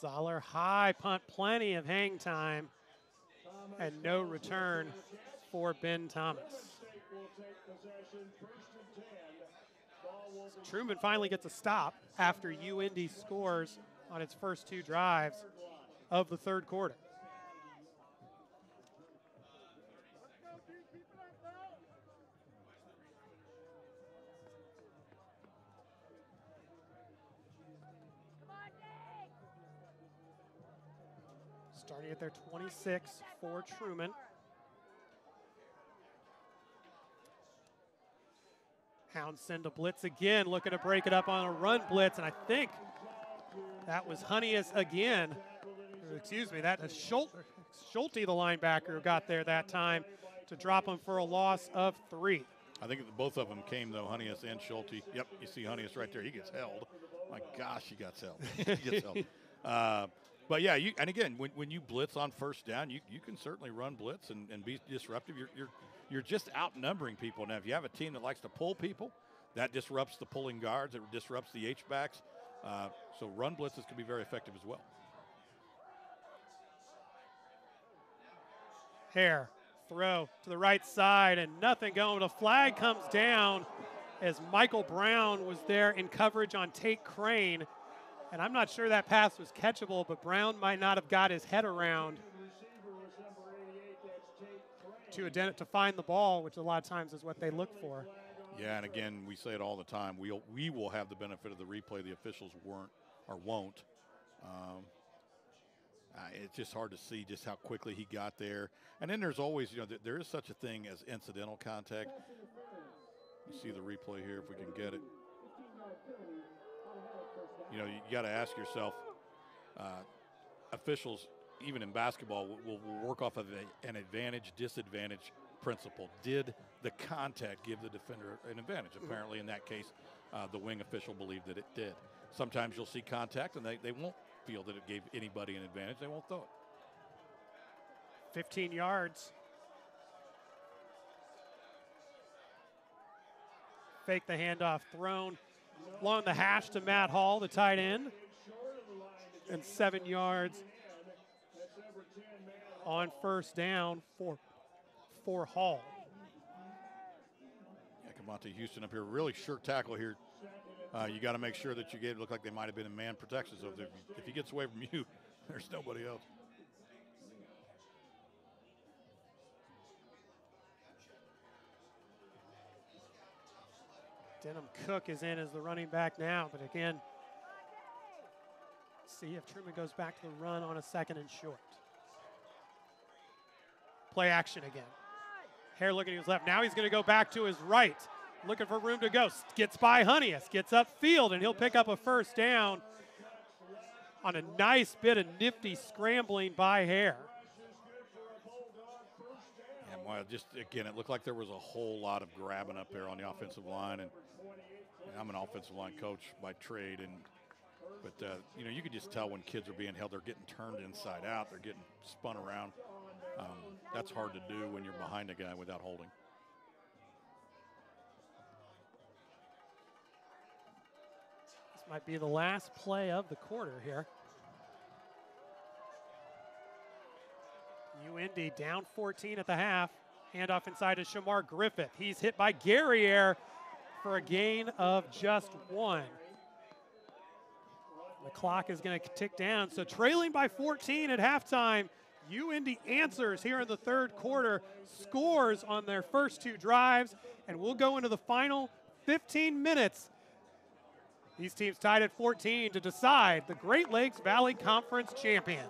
Zoller high punt, plenty of hang time, and no return for Ben Thomas. Truman finally gets a stop after UIndy scores on its first two drives of the third quarter. Starting at their 26 for Truman. Hounds send a blitz again, looking to break it up on a run blitz, and I think that was Honeyus again. Excuse me, that is Schulte, Schulte, the linebacker, who got there that time to drop him for a loss of three. I think both of them came though, Honeyus and Schulte. Yep, you see Honeyus right there. He gets held. My gosh, he got held. (laughs) he gets held. (laughs) Uh, but yeah, you, and again, when, when you blitz on first down, you, you can certainly run blitz and, and be disruptive. You're, you're you're just outnumbering people. Now, if you have a team that likes to pull people, that disrupts the pulling guards, it disrupts the H backs. Uh, so run blitzes can be very effective as well. Hare throw to the right side and nothing going. A flag comes down as Michael Brown was there in coverage on Tate Crane. And I'm not sure that pass was catchable, but Brown might not have got his head around to to find the ball, which a lot of times is what they look for. Yeah, and again, we say it all the time. We'll we will have the benefit of the replay. The officials weren't or won't. Um, uh, it's just hard to see just how quickly he got there. And then there's always, you know, th- there is such a thing as incidental contact. You see the replay here if we can get it. You know, you, got to ask yourself, uh, officials even in basketball, will, will work off of a, an advantage disadvantage principle. Did the contact give the defender an advantage? Apparently, in that case, uh, the wing official believed that it did. Sometimes you'll see contact and they, they won't feel that it gave anybody an advantage. They won't throw it. 15 yards. Fake the handoff thrown along the hash to Matt Hall, the tight end. And seven yards on first down for, for Hall. Yeah, Monte Houston up here, really sure tackle here. Uh, you got to make sure that you get look like they might have been in man protection. So if, if he gets away from you, (laughs) there's nobody else. Denham Cook is in as the running back now, but again, see if Truman goes back to the run on a second and short. Play action again. Hare looking to his left. Now he's going to go back to his right. Looking for room to go. Gets by Honeyus. Gets upfield, and he'll pick up a first down on a nice bit of nifty scrambling by Hare. Well, just again, it looked like there was a whole lot of grabbing up there on the offensive line, and, and I'm an offensive line coach by trade, and but uh, you know you could just tell when kids are being held, they're getting turned inside out, they're getting spun around. Um, that's hard to do when you're behind a guy without holding. This might be the last play of the quarter here. UIndy down 14 at the half. Handoff inside to Shamar Griffith. He's hit by Guerriere for a gain of just one. The clock is going to tick down. So trailing by 14 at halftime. UIndy answers here in the third quarter, scores on their first two drives, and we'll go into the final 15 minutes. These teams tied at 14 to decide the Great Lakes Valley Conference champion.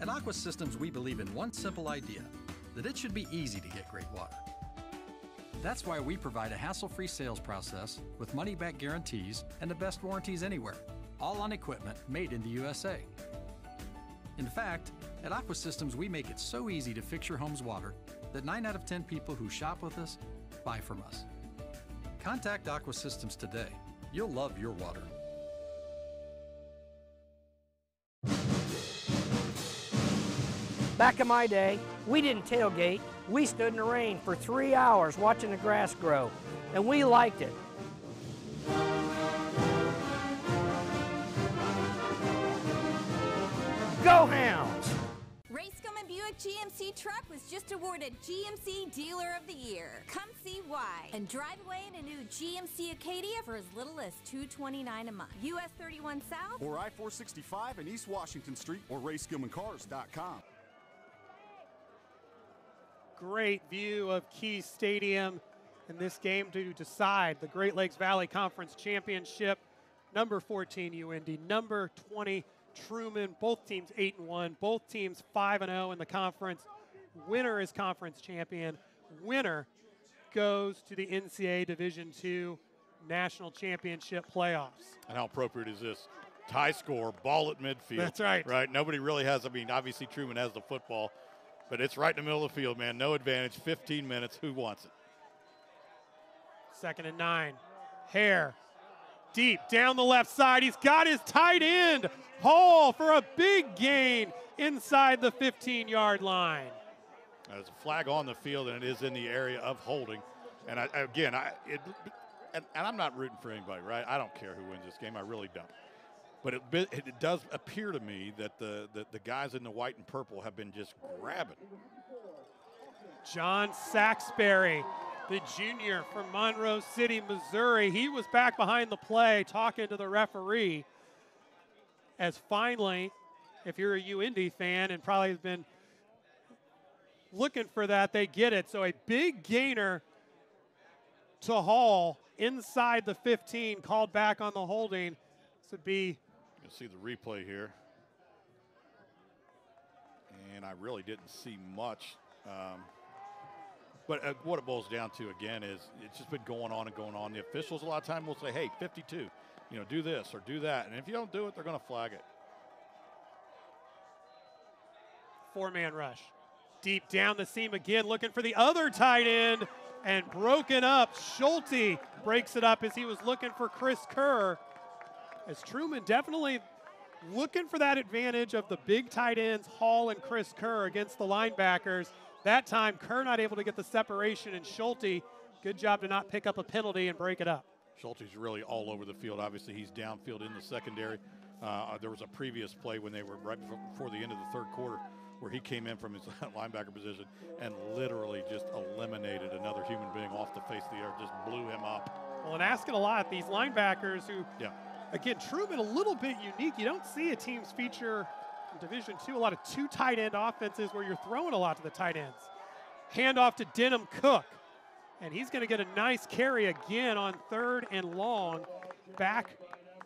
At Aqua Systems, we believe in one simple idea that it should be easy to get great water. That's why we provide a hassle free sales process with money back guarantees and the best warranties anywhere all on equipment made in the USA. In fact, at Aqua Systems, we make it so easy to fix your home's water that 9 out of 10 people who shop with us buy from us. Contact Aqua Systems today. You'll love your water. Back in my day, we didn't tailgate. We stood in the rain for three hours watching the grass grow, and we liked it. Go Hounds! Ray Skillman Buick GMC truck was just awarded GMC Dealer of the Year. Come see why and drive away in a new GMC Acadia for as little as 229 a month. US 31 South or I-465 and East Washington Street or RaySkillmanCars.com. Great view of Key Stadium in this game to decide the Great Lakes Valley Conference Championship. Number 14 UIndy, number 20 Truman. Both teams 8 and 1. Both teams 5 and 0 in the conference. Winner is conference champion. winner goes to the NCAA Division II National Championship playoffs. And how appropriate is this? Tie score, ball at midfield. That's right. Right. Nobody really has. I mean, obviously Truman has the football, but it's right in the middle of the field, man. No advantage. 15 minutes. Who wants it? Second and nine. Hare deep down the left side. He's got his tight end, Hall, for a big gain inside the 15 yard line. There's a flag on the field, and it is in the area of holding. And I, again, I, it, and, and, I'm not rooting for anybody, right? I don't care who wins this game. I really don't. But it, it does appear to me that the, the, the guys in the white and purple have been just grabbing. John Saxberry, the junior from Monroe City, Missouri, he was back behind the play talking to the referee. As finally, if you're a UIndy fan and probably has been looking for that, they get it. So a big gainer to Hall inside the 15, called back on the holding. This would be. See the replay here. And I really didn't see much. Um, but uh, what it boils down to again is it's just been going on and going on. The officials a lot of time will say, "Hey, 52, you know, do this or do that," and if you don't do it, they're going to flag it. Four-man rush, deep down the seam again, looking for the other tight end, and broken up. Schulte breaks it up as he was looking for Chris Kerr. As Truman definitely looking for that advantage of the big tight ends, Hall and Chris Kerr against the linebackers. That time, Kerr not able to get the separation, and Schulte, good job to not pick up a penalty and break it up. Schulte's really all over the field. Obviously, he's downfield in the secondary. Uh, there was a previous play when they were right before the end of the third quarter where he came in from his (laughs) linebacker position and literally just eliminated another human being off the face of the earth, just blew him up. Well, and asking a lot, these linebackers who, yeah. Again, Truman a little bit unique. You don't see a teams feature Division two, a lot of two tight end offenses where you're throwing a lot to the tight ends. Hand off to Denham Cook. And he's going to get a nice carry again on third and long back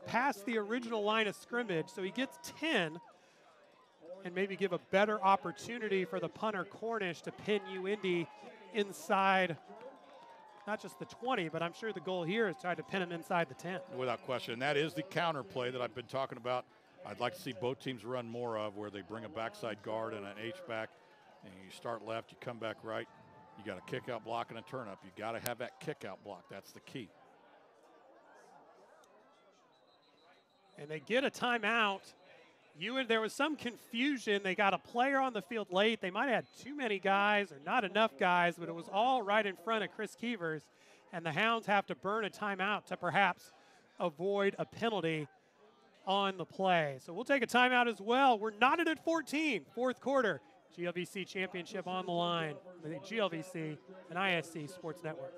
past the original line of scrimmage. So he gets 10 and maybe give a better opportunity for the punter Cornish to pin UIndy inside not just the 20, but I'm sure the goal here is try to pin him inside the 10. Without question. That is the counter play that I've been talking about I'd like to see both teams run more of where they bring a backside guard and an H-back, and you start left, you come back right. You got a kick out block and a turn up. You got to have that kick out block. That's the key. And they get a timeout. You and there was some confusion. They got a player on the field late. They might have had too many guys or not enough guys, but it was all right in front of Chris Keevers. And the Hounds have to burn a timeout to perhaps avoid a penalty on the play. So we'll take a timeout as well. We're knotted at 14, fourth quarter. GLVC championship on the line. GLVC and ISC Sports Network.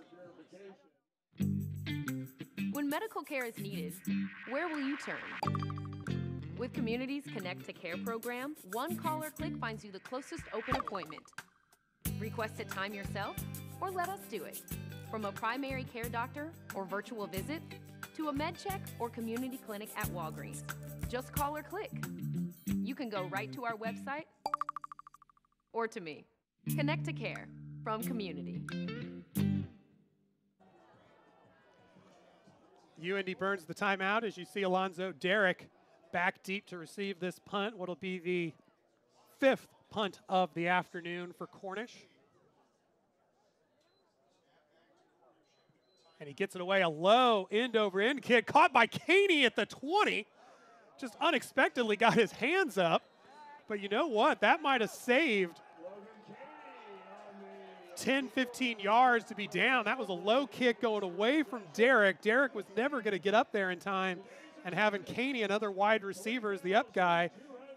When medical care is needed, where will you turn? With Community's Connect to Care program, one call or click finds you the closest open appointment. Request a time yourself or let us do it. From a primary care doctor or virtual visit to a med check or community clinic at Walgreens. Just call or click. You can go right to our website or to me. Connect to Care from Community. UIndy burns the timeout as you see Alonzo Derrick back deep to receive this punt. What'll be the fifth punt of the afternoon for Cornish. And he gets it away. A low end over end kick caught by Caney at the 20. Just unexpectedly got his hands up. But you know what? That might have saved 10, 15 yards to be down. That was a low kick going away from Derrick. Derrick was never going to get up there in time. And having Caney, another wide receiver, as the up guy,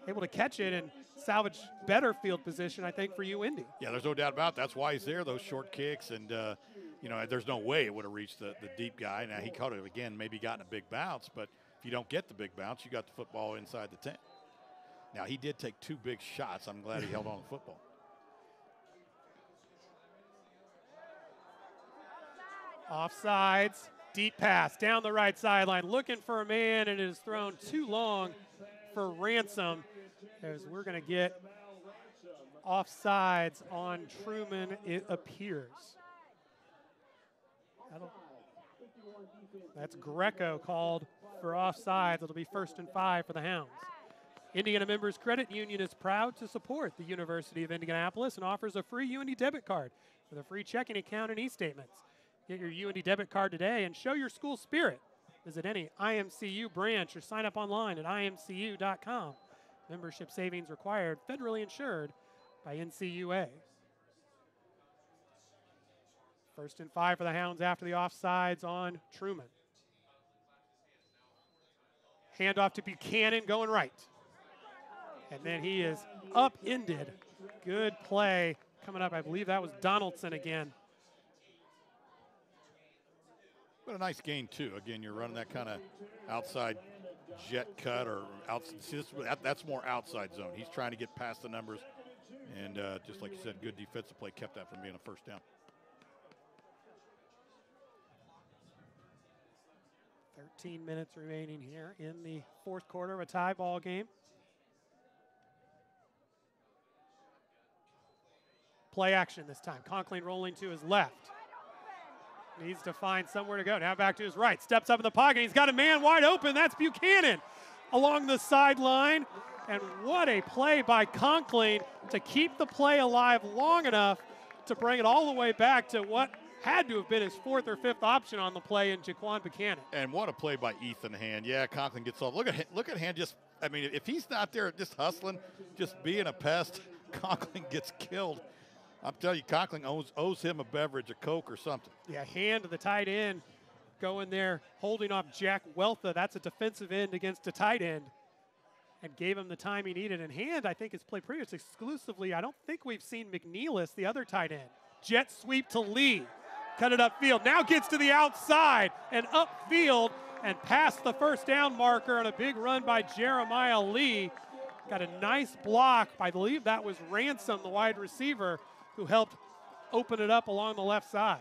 able to catch it and salvage better field position, I think, for UIndy. Yeah, there's no doubt about it. That's why he's there, those short kicks. And, uh, you know, there's no way it would have reached the, the deep guy. Now, he caught it again, maybe gotten a big bounce, but if you don't get the big bounce, you got the football inside the 10. Now, he did take two big shots. I'm glad he held on to the football. (laughs) Offsides, deep pass down the right sideline, looking for a man, and it is thrown too long for Ransom. As we're going to get offsides on Truman, it appears. That's Greco called for offsides. It'll be first and five for the Hounds. Indiana Members Credit Union is proud to support the University of Indianapolis and offers a free UIndy debit card with a free checking account and e-statements. Get your UIndy debit card today and show your school spirit. Visit any IMCU branch or sign up online at imcu.com. Membership savings required, federally insured by NCUA. First and five for the Hounds after the offsides on Truman. Handoff to Buchanan going right. And then he is upended. Good play coming up. I believe that was Donaldson again. But a nice gain too. Again, you're running that kind of outside jet cut or. See, this, that, that's more outside zone. He's trying to get past the numbers, and uh, just like you said, good defensive play kept that from being a first down. 13 minutes remaining here in the fourth quarter of a tie ball game. Play action this time. Conklin rolling to his left. Needs to find somewhere to go. Now back to his right. Steps up in the pocket. He's got a man wide open. That's Buchanan along the sideline. And what a play by Conklin to keep the play alive long enough to bring it all the way back to what had to have been his fourth or fifth option on the play in Jaquan Buchanan. And what a play by Ethan Hand. Yeah, Conklin gets off. Look at look at Hand just. I mean, if he's not there, just hustling, just being a pest, (laughs) Conklin gets killed. I'm telling you, Conklin owes, owes him a beverage, a Coke or something. Yeah, hand to the tight end, going there, holding off Jack Weltha. That's a defensive end against a tight end, and gave him the time he needed. And hand, I think, has played pretty much exclusively. I don't think we've seen McNeilis, the other tight end. Jet sweep to Lee, cut it upfield. Now gets to the outside and upfield and past the first down marker on a big run by Jeremiah Lee. Got a nice block. I believe that was Ransom, the wide receiver who helped open it up along the left side.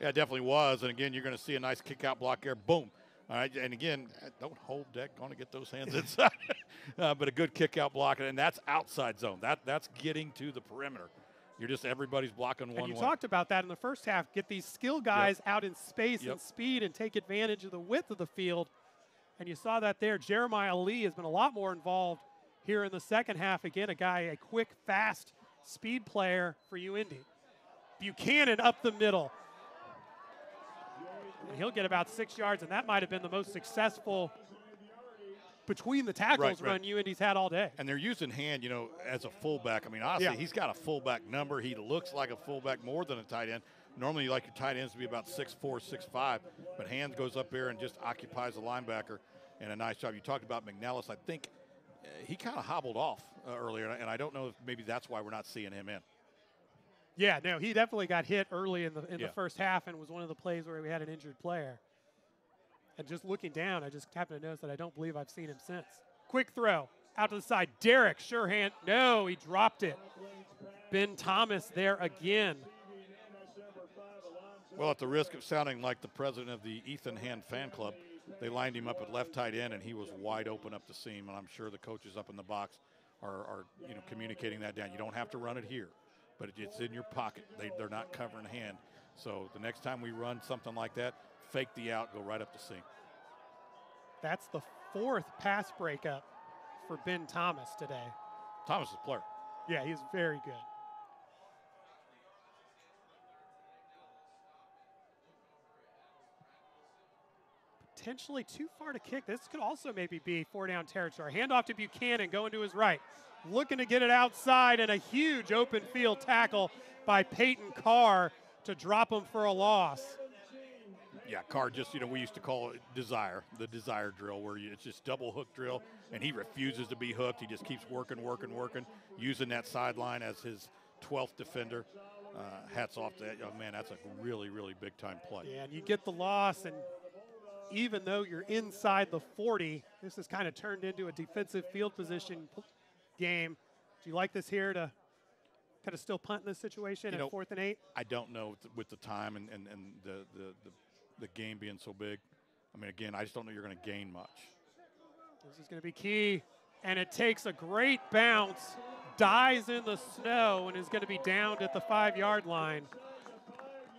Yeah, it definitely was. And again, you're going to see a nice kick out block there. Boom. All right. And again, don't hold deck. Going to get those hands inside. (laughs) uh, but a good kick out block. And that's outside zone. That That's getting to the perimeter. You're just everybody's blocking one And you way. talked about that in the first half. Get these skill guys Yep. out in space Yep. and speed and take advantage of the width of the field. And you saw that there. Jeremiah Lee has been a lot more involved here in the second half. Again, a guy, a quick, fast speed player for you, Indy. Buchanan up the middle. And he'll get about six yards, and that might have been the most successful between the tackles Right, right. run he's had all day. And they're using hand, you know, as a fullback. I mean, honestly, Yeah. he's got a fullback number. He looks like a fullback more than a tight end. Normally, you like your tight ends to be about 6'4", 6'5", but Hand goes up there and just occupies the linebacker, and a nice job. You talked about McNellis. I think he kind of hobbled off uh, earlier, and I don't know if maybe that's why we're not seeing him in. Yeah, no, he definitely got hit early in the in Yeah. the first half and was one of the plays where we had an injured player. And just looking down, I just happened to notice that I don't believe I've seen him since. Quick throw out to the side. Derrick, sure hand. No, he dropped it. Ben Thomas there again. Well, at the risk of sounding like the president of the Ethan Hand fan club, they lined him up at left tight end, and he was wide open up the seam. And I'm sure the coaches up in the box are, are you know, communicating that down. You don't have to run it here, but it's in your pocket. They, they're not covering hand. So the next time we run something like that, fake the out, go right up the seam. That's the fourth pass breakup for Ben Thomas today. Thomas is a player. Yeah, he's very good. Potentially too far to kick. This could also maybe be four down territory. Handoff to Buchanan, going to his right. Looking to get it outside, and a huge open field tackle by Peyton Carr to drop him for a loss. Yeah, Carr just, you know, we used to call it desire, the desire drill, where you, it's just double hook drill, and he refuses to be hooked. He just keeps working, working, working, using that sideline as his 12th defender. Uh, hats off to that young man. That's a really, really big time play. Yeah, and you get the loss, and even though you're inside the 40, this has kind of turned into a defensive field position game. Do you like this here to kind of still punt in this situation You at know, fourth and eight? I don't know with the, with the time and, and, and the, the, the, the game being so big. I mean, again, I just don't know you're going to gain much. This is going to be key. and it takes a great bounce, dies in the snow, and is going to be downed at the five yard line.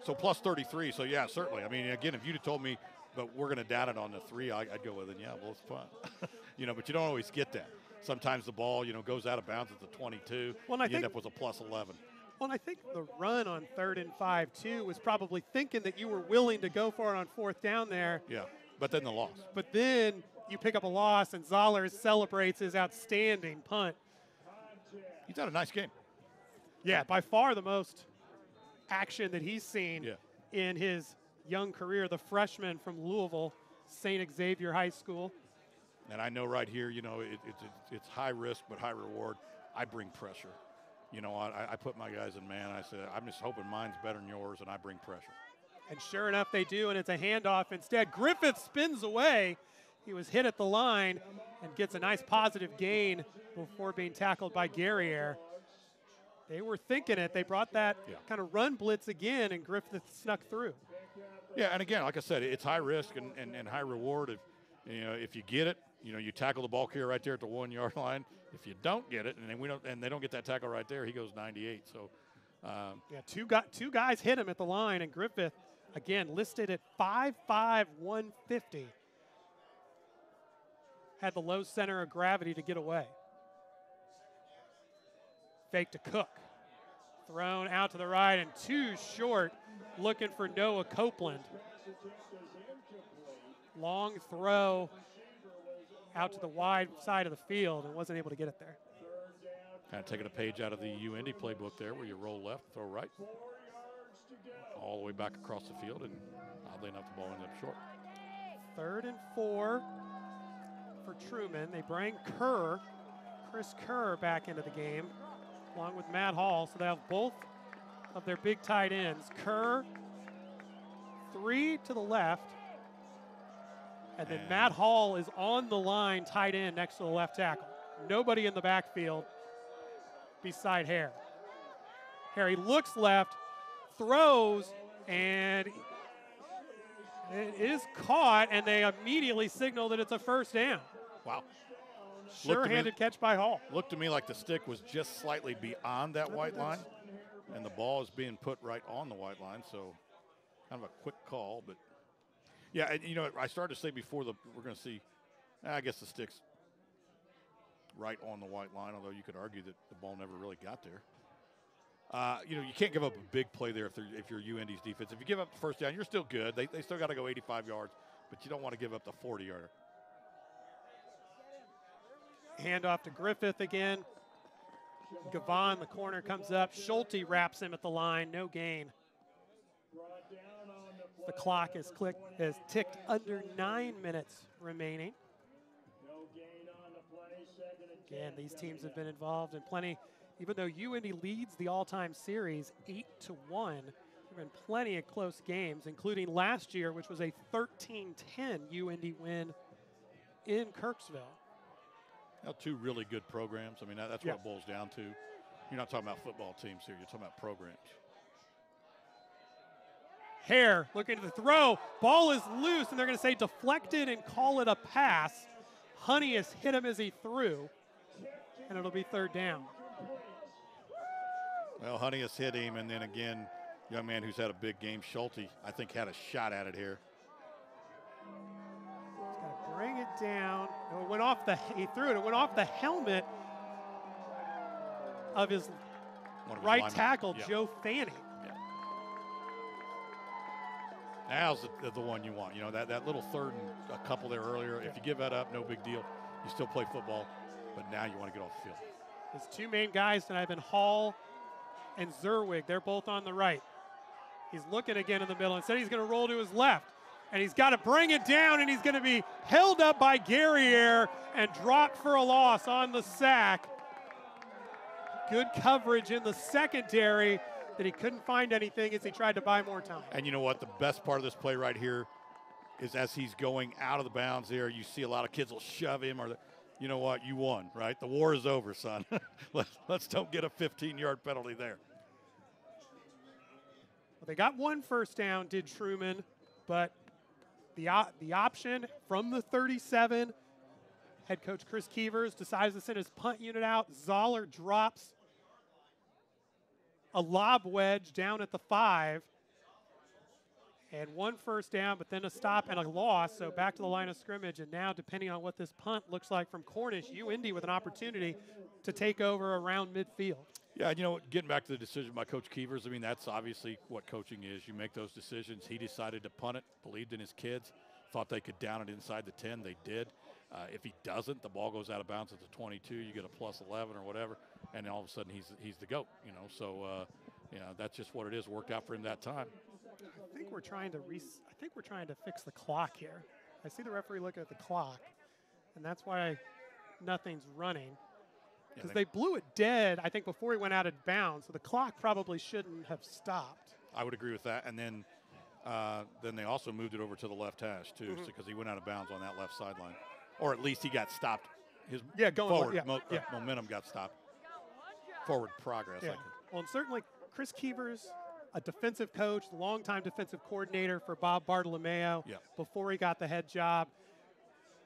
So plus 33. So yeah, certainly. I mean, again, if you'd have told me, but we're going to down it on the three, I, would go with it. Yeah, well, it's fun. (laughs) you know, but you don't always get that. Sometimes the ball, you know, goes out of bounds at the 22. Well, you end up with a plus 11. Well, I think the run on third and five too was probably thinking that you were willing to go for it on fourth down there. Yeah, but then the loss. But then you pick up a loss, and Zoller celebrates his outstanding punt. He's had a nice game. Yeah, by far the most action that he's seen yeah. in his young career. The freshman from Louisville, St. Xavier High School. And I know right here, you know, it, it, it, it's high risk but high reward. I bring pressure. You know, I, I put my guys in man. I said, I'm just hoping mine's better than yours, and I bring pressure. And sure enough, they do, and it's a handoff instead. Griffith spins away. He was hit at the line and gets a nice positive gain before being tackled by Guerriere. They were thinking it. They brought that yeah. kind of run blitz again, and Griffith snuck through. Yeah, and again, like I said, it's high risk and, and, and high reward. If you know, if you get it, you know, you tackle the ball carrier right there at the one yard (laughs) line. If you don't get it, and we don't, and they don't get that tackle right there, he goes 98. So, um, yeah, two got two guys hit him at the line, and Griffith again listed at 5'5", 150. Had the low center of gravity to get away. Fake to Cook. Thrown out to the right and too short, looking for Noah Copeland. Long throw out to the wide side of the field and wasn't able to get it there. Kind of taking a page out of the UIndy playbook there where you roll left, throw right, all the way back across the field, and oddly enough, the ball ends up short. Third and four for Truman. They bring Kerr, Chris Kerr, back into the game, along with Matt Hall. So they have both of their big tight ends. Kerr, three to the left, and then Matt Hall is on the line, tight end next to the left tackle. Nobody in the backfield beside Hare. Harry looks left, throws, and it is caught, and they immediately signal that it's a first down. Wow. Sure-handed catch by Hall. Looked to me like the stick was just slightly beyond that white line, and the ball is being put right on the white line. So, kind of a quick call, but yeah, and you know, I started to say before the we're going to see. I guess the sticks right on the white line, although you could argue that the ball never really got there. Uh, you know, you can't give up a big play there if, if you're UIndy's defense. If you give up the first down, you're still good. They, they still got to go 85 yards, but you don't want to give up the 40 yarder. Hand off to Griffith again. Gavon, the corner comes up. Schulte wraps him at the line. No gain. The clock has, clicked, is ticked under nine minutes remaining. Again, these teams have been involved in plenty. Even though UIndy leads the all-time series eight to one, there have been plenty of close games, including last year, which was a 13-10 UIndy win in Kirksville. Now, two really good programs. I mean, that, that's what it boils down to. You're not talking about football teams here. You're talking about programs. Hare looking to throw. Ball is loose, and they're going to say deflected and call it a pass. Honey has hit him as he threw, and it'll be third down. Well, Honey has hit him, and then again, young man who's had a big game, Schulte, I think had a shot at it here. It down. It went off the. He threw it. It went off the helmet of his, right linemen. tackle, yeah. Joe Fanning. Now's the, the, one you want. You know, that, that little third and a couple there earlier, if you give that up, no big deal. You still play football, but now you want to get off the field. His two main guys tonight have been Hall and Zerwig. They're both on the right. He's looking again in the middle. Instead, he's going to roll to his left. And he's got to bring it down, and he's going to be held up by Guerriere and dropped for a loss on the sack. Good coverage in the secondary that he couldn't find anything as he tried to buy more time. And you know what? The best part of this play right here is as he's going out of the bounds there, you see a lot of kids will shove him or, the, you know what? You won, right? The war is over, son. (laughs) let's, let's don't get a 15 yard penalty there. Well, they got one first down, did Truman, but the, the option from the 37 Head coach Chris Keevers decides to send his punt unit out. Zoller drops a lob wedge down at the five. And one first down, but then a stop and a loss. So back to the line of scrimmage. And now, depending on what this punt looks like from Cornish, UIndy with an opportunity to take over around midfield. Yeah, you know, getting back to the decision by Coach Keevers, I mean, that's obviously what coaching is. You make those decisions. He decided to punt it, believed in his kids, thought they could down it inside the 10. They did. Uh, if he doesn't, the ball goes out of bounds at the 22. You get a plus 11 or whatever, and all of a sudden he's he's the goat. You know, so uh, you know that's just what it is. Worked out for him that time. I think we're trying to re- I think we're trying to fix the clock here. I see the referee looking at the clock, and that's why nothing's running. Because Yeah, they blew it dead, I think, before he went out of bounds. So the clock probably shouldn't have stopped. I would agree with that. And then uh, then they also moved it over to the left hash too, Mhm. because he went out of bounds on that left sideline, or at least he got stopped. His Yeah, going- forward yeah, mo- uh, momentum got stopped. Forward progress. Yeah. Well, and certainly Chris Keevers, a defensive coach, longtime defensive coordinator for Bob Bartolomeo Yeah. before he got the head job,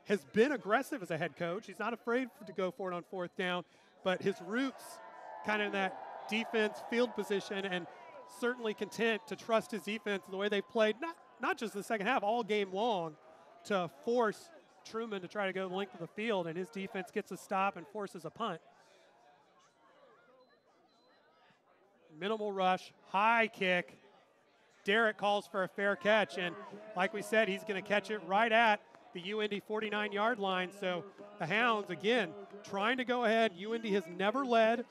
has been aggressive as a head coach. He's not afraid to go for it on fourth down, but his roots kind of in that defense field position and certainly content to trust his defense the way they played, not, not just the second half, all game long, to force Truman to try to go the length of the field, and his defense gets a stop and forces a punt. minimal rush, high kick. Derrick calls for a fair catch, and like we said, he's going to catch it right at the UIndy 49 yard line. So the Hounds, again, trying to go ahead. UIndy has never led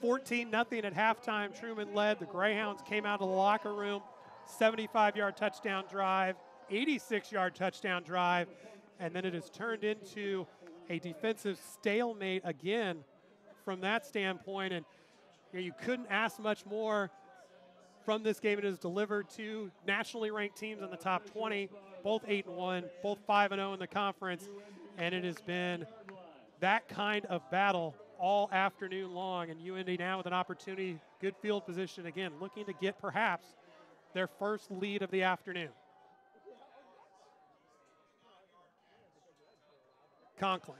14 nothing at halftime. Truman led. The Greyhounds came out of the locker room, 75 yard touchdown drive, 86 yard touchdown drive, and then it has turned into a defensive stalemate again from that standpoint. And you, know, you couldn't ask much more from this game. It is delivered to nationally ranked teams in the top 20, both 8 and 1, both 5 and 0 in the conference, and it has been that kind of battle all afternoon long. And UIndy now with an opportunity, good field position again, looking to get perhaps their first lead of the afternoon. Conklin.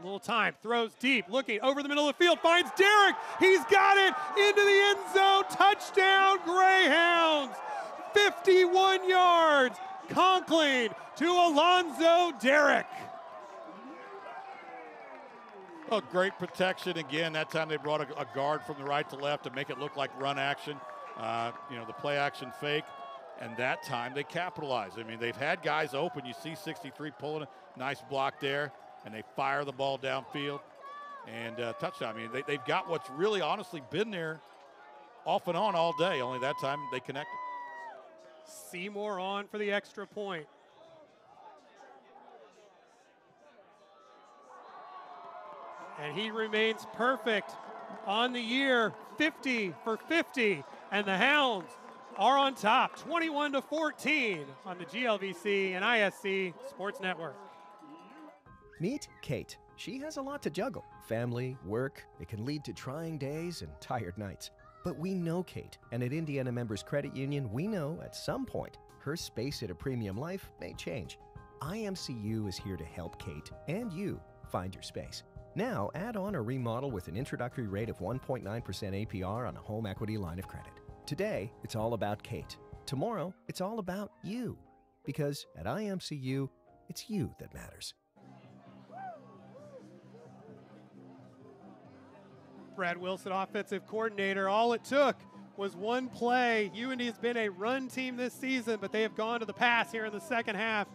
A little time, throws deep, looking over the middle of the field, finds Derrick. He's got it into the end zone. Touchdown, Greyhounds. 51 yards. Conklin to Alonzo Derrick. Oh, great protection again. That time they brought a, a guard from the right to left to make it look like run action. Uh, you know, the play action fake. And that time they capitalized. I mean, they've had guys open. You see 63 pulling a nice block there, and they fire the ball downfield and uh, touchdown. I mean, they, they've got what's really honestly been there off and on all day, only that time they connected. Seymour on for the extra point. And he remains perfect on the year, 50 for 50. And the Hounds are on top, 21 to 14 on the GLVC and ISC Sports Network. Meet Kate. She has a lot to juggle family, work. It can lead to trying days and tired nights. But we know Kate, and at Indiana Members Credit Union, we know at some point her space at a premium life may change. IMCU is here to help Kate and you find your space. Now, add on or remodel with an introductory rate of 1.9% APR on a home equity line of credit. Today, it's all about Kate. Tomorrow, it's all about you. Because at IMCU, it's you that matters. Brad Wilson, offensive coordinator. All it took was one play. UIndy has been a run team this season, but they have gone to the pass here in the second half.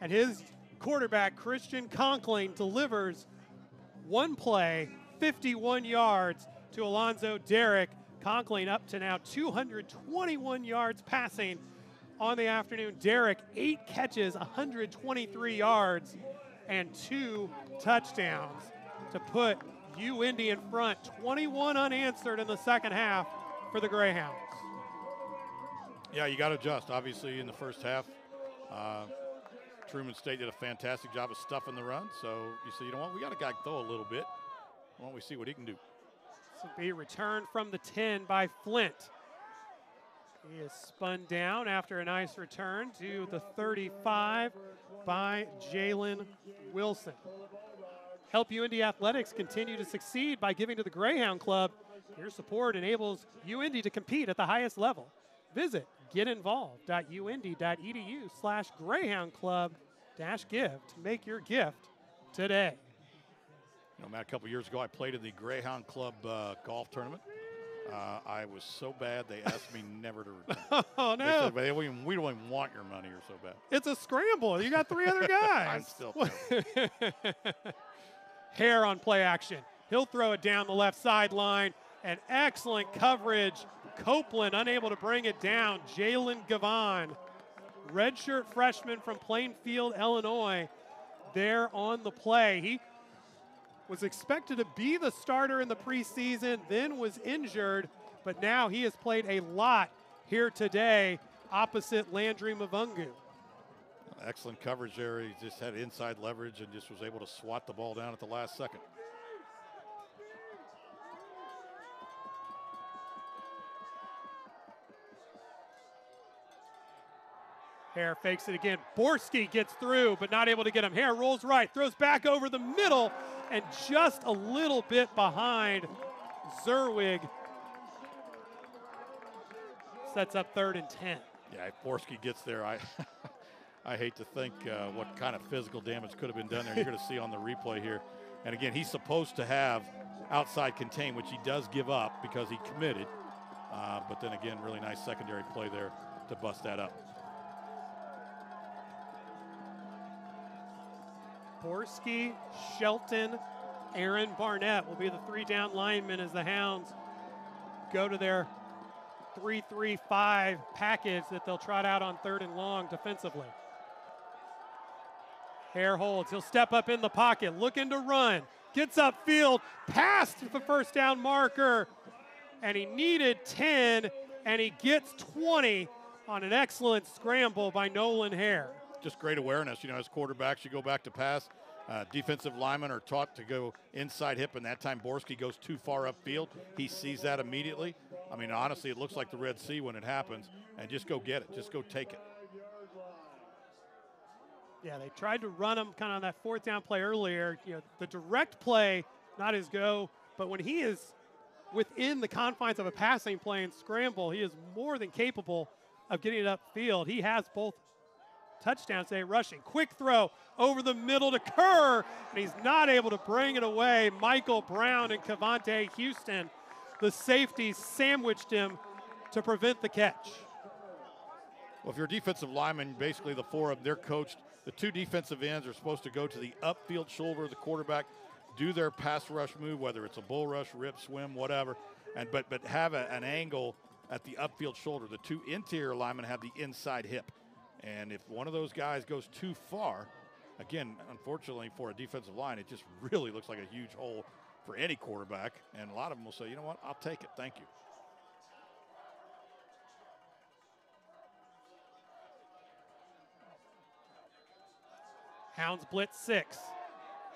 And his quarterback, Christian Conkling, delivers one play, 51 yards to Alonzo Derrick. Conkling up to now 221 yards passing on the afternoon. Derrick, eight catches, 123 yards, and two touchdowns to put UIndy in front, 21 unanswered in the second half for the Greyhounds. Yeah, you got to adjust. Obviously, in the first half, uh, Truman State did a fantastic job of stuffing the run. So you say, you know what, we got a guy throw a little bit. Why don't we see what he can do? This will be returned from the 10 by Flint. He is spun down after a nice return to the 35 by Jalen Wilson. Help UIndy Athletics continue to succeed by giving to the Greyhound Club. Your support enables UIndy to compete at the highest level. Visit getinvolved.uindy.edu slash Greyhound Club dash gift to make your gift today. You know, Matt, a couple years ago, I played in the Greyhound Club uh, golf tournament. Uh, I was so bad they asked me never to return. (laughs) Oh, They no. said, "Well, we don't even want your money. You're so bad. It's a scramble. You got three other (laughs) guys. I'm still (laughs) Hare on play action. He'll throw it down the left sideline. And excellent coverage. Copeland unable to bring it down. Jalen Gavon, redshirt freshman from Plainfield, Illinois, there on the play. He was expected to be the starter in the preseason, then was injured, but now he has played a lot here today opposite Landry Mavungu. Excellent coverage there. He just had inside leverage and just was able to swat the ball down at the last second. Hare fakes it again. Borski gets through, but not able to get him. Hare rolls right, throws back over the middle, and just a little bit behind Zerwig. Sets up third and 10. Yeah, if Borski gets there, I (laughs) I hate to think uh, what kind of physical damage could have been done there. You're going to see on the replay here. And again, he's supposed to have outside contain, which he does give up because he committed. Uh, but then again, really nice secondary play there to bust that up. Borski, Shelton, Aaron Barnett will be the three down linemen as the Hounds go to their 3 3 5 package that they'll trot out on third and long defensively. Hare holds. He'll step up in the pocket, looking to run. Gets upfield, past the first down marker, and he needed 10, and he gets 20 on an excellent scramble by Nolan Hare. Just great awareness. You know, as quarterbacks, you go back to pass. Uh, defensive linemen are taught to go inside hip, and that time Borski goes too far upfield. He sees that immediately. I mean, honestly, it looks like the Red Sea when it happens, and just go get it. Just go take it. Yeah, they tried to run him kind of on that fourth down play earlier. You know, the direct play, not his go, but when he is within the confines of a passing play and scramble, he is more than capable of getting it upfield. He has both touchdowns today rushing. Quick throw over the middle to Kerr, and he's not able to bring it away. Michael Brown and Cavante Houston, the safeties, sandwiched him to prevent the catch. Well, if you're a defensive lineman, basically the four of them, they're coached. The two defensive ends are supposed to go to the upfield shoulder of the quarterback, do their pass rush move, whether it's a bull rush, rip, swim, whatever, and but but have a, an angle at the upfield shoulder. The two interior linemen have the inside hip, and if one of those guys goes too far, again, unfortunately for a defensive line, it just (laughs) really looks like a huge hole for any quarterback. And a lot of them will say, you know what, I'll take it, thank you. Hounds blitz six.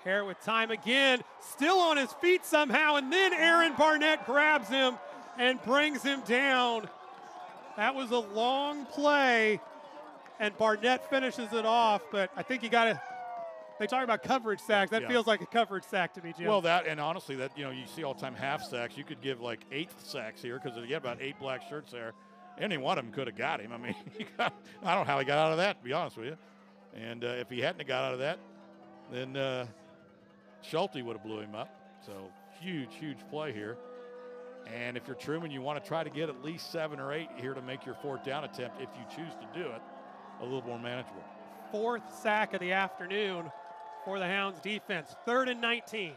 Hare with time again, still on his feet somehow, and then Aaron Barnett grabs him and brings him down. That was a long play, and Barnett finishes it off, but I think you got to. They talk about coverage sacks. That Yeah. feels like a coverage sack to me, Jim. Well, that and honestly, that you know, you see all-time half sacks. You could give like eight sacks here because you got about eight black shirts there. Any one of them could have got him. I mean, (laughs) got, I don't know how he got out of that. To be honest with you, and uh, if he hadn't got out of that, then uh, Schulte would have blew him up. So huge, huge play here. And if you're Truman, you want to try to get at least seven or eight here to make your fourth down attempt. If you choose to do it, a little more manageable. Fourth sack of the afternoon for the Hounds defense. Third and 19.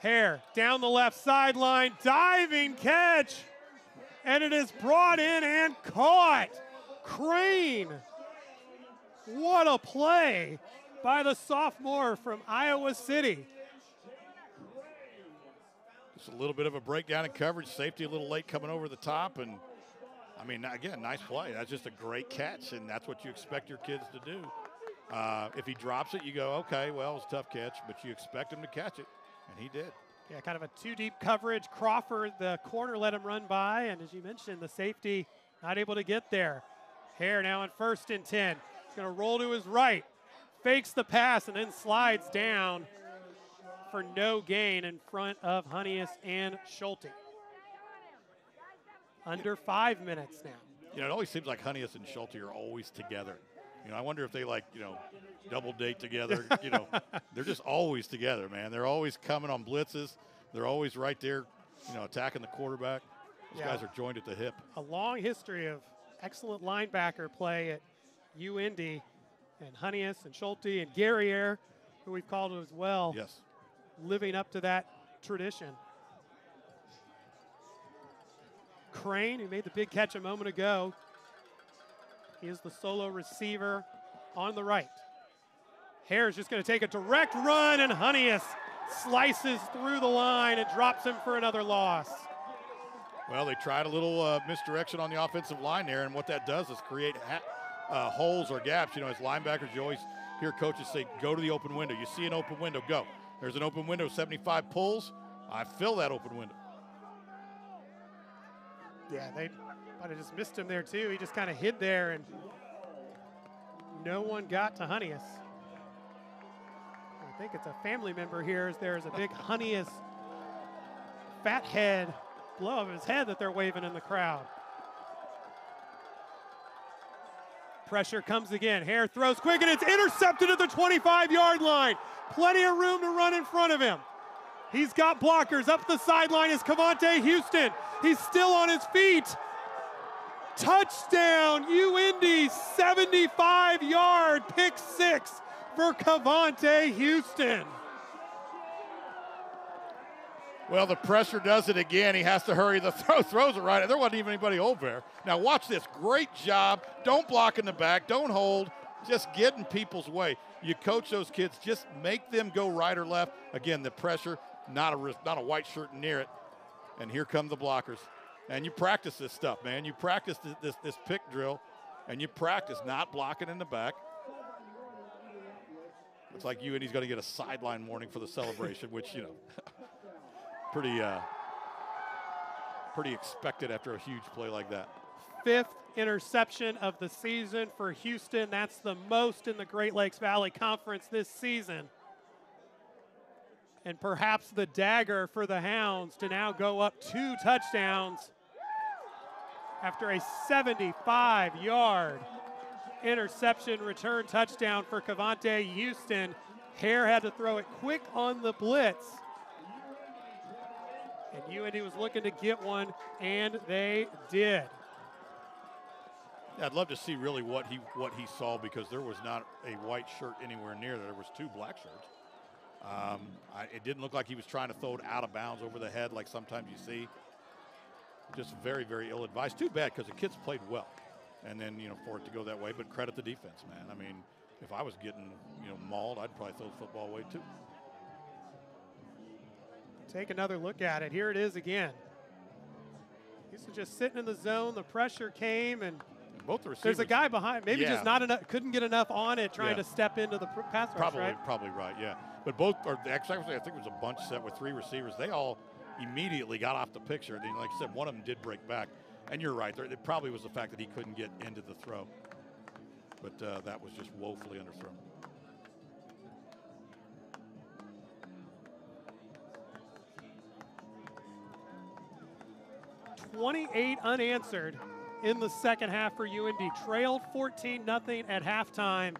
Hare down the left sideline, diving catch, and it is brought in and caught. Crane. What a play by the sophomore from Iowa City. Just a little bit of a breakdown in coverage, safety a little late coming over the top, and I mean, again, nice play. That's just a great catch, and that's what you expect your kids to do. Uh, if he drops it, you go, okay, well, it's a tough catch, but you expect him to catch it, and he did. Yeah, kind of a two deep coverage. Crawford, the corner, let him run by. And as you mentioned, the safety not able to get there. Hare now in first and 10. He's going to roll to his right, fakes the pass, and then slides down for no gain in front of Honeyus and Schulte. Under five minutes now. You know, it always seems like Honeyus and Schulte are always together. You know, I wonder if they like, you know, double date together. you know, (laughs) they're just always together, man. They're always coming on blitzes. They're always right there, you know, attacking the quarterback. These Yeah. guys are joined at the hip. A long history of excellent linebacker play at UIndy, and Honeyus and Schulte and Guerriere, who we've called as well. Yes. Living up to that tradition. Crane, who made the big catch a moment ago, he is the solo receiver on the right. Hare's just going to take a direct run, and Honeyus slices through the line and drops him for another loss. Well, they tried a little uh, misdirection on the offensive line there, and what that does is create uh, holes or gaps. You know, as linebackers, you always hear coaches say, "Go to the open window." You see an open window, go. There's an open window. 75 pulls. I fill that open window. Yeah, they might have just missed him there too. He just kind of hid there, and no one got to Honeyus. I think it's a family member here. There's a big Honeyus fat head blow of his head that they're waving in the crowd. Pressure comes again. Hare throws quick, and it's intercepted at the 25-yard line. Plenty of room to run in front of him. He's got blockers. Up the sideline is Cavante Houston. He's still on his feet. Touchdown, UIndy, 75 yard pick six for Cavante Houston. Well, the pressure does it again. He has to hurry. The throw throws it right. There wasn't even anybody over there. Now watch this. Great job. Don't block in the back. Don't hold. Just get in people's way. You coach those kids. Just make them go right or left. Again, the pressure. Not a not a white shirt near it. And here come the blockers. And you practice this stuff, man. You practice this this, this pick drill, and you practice not blocking in the back. Looks like you and he's going to get a sideline warning for the celebration, which you know, (laughs) pretty uh, pretty expected after a huge play like that. Fifth interception of the season for Houston. That's the most in the Great Lakes Valley Conference this season. And perhaps the dagger for the Hounds to now go up two touchdowns after a 75 yard interception return touchdown for Cavante Houston. Hare had to throw it quick on the blitz. And UIndy was looking to get one, and they did. I'd love to see really what he what he saw because there was not a white shirt anywhere near there. There was two black shirts. Um, I, it didn't look like he was trying to throw it out of bounds over the head like sometimes you see. Just very, very ill advised. Too bad because the kids played well, and then you know for it to go that way. But credit the defense, man. I mean, if I was getting you know mauled, I'd probably throw the football away too. Take another look at it. Here it is again. He's just sitting in the zone. The pressure came, and both the there's a guy behind. Maybe Yeah. just not enough. Couldn't get enough on it, trying Yeah. to step into the pass rush. Probably, right? probably right. Yeah, but both, or actually, I think it was a bunch set with three receivers. They all immediately got off the picture. And like I said, one of them did break back. And you're right. There, it probably was the fact that he couldn't get into the throw. But uh, that was just woefully underthrown. 28 unanswered in the second half for UIndy. Trailed 14 0 at halftime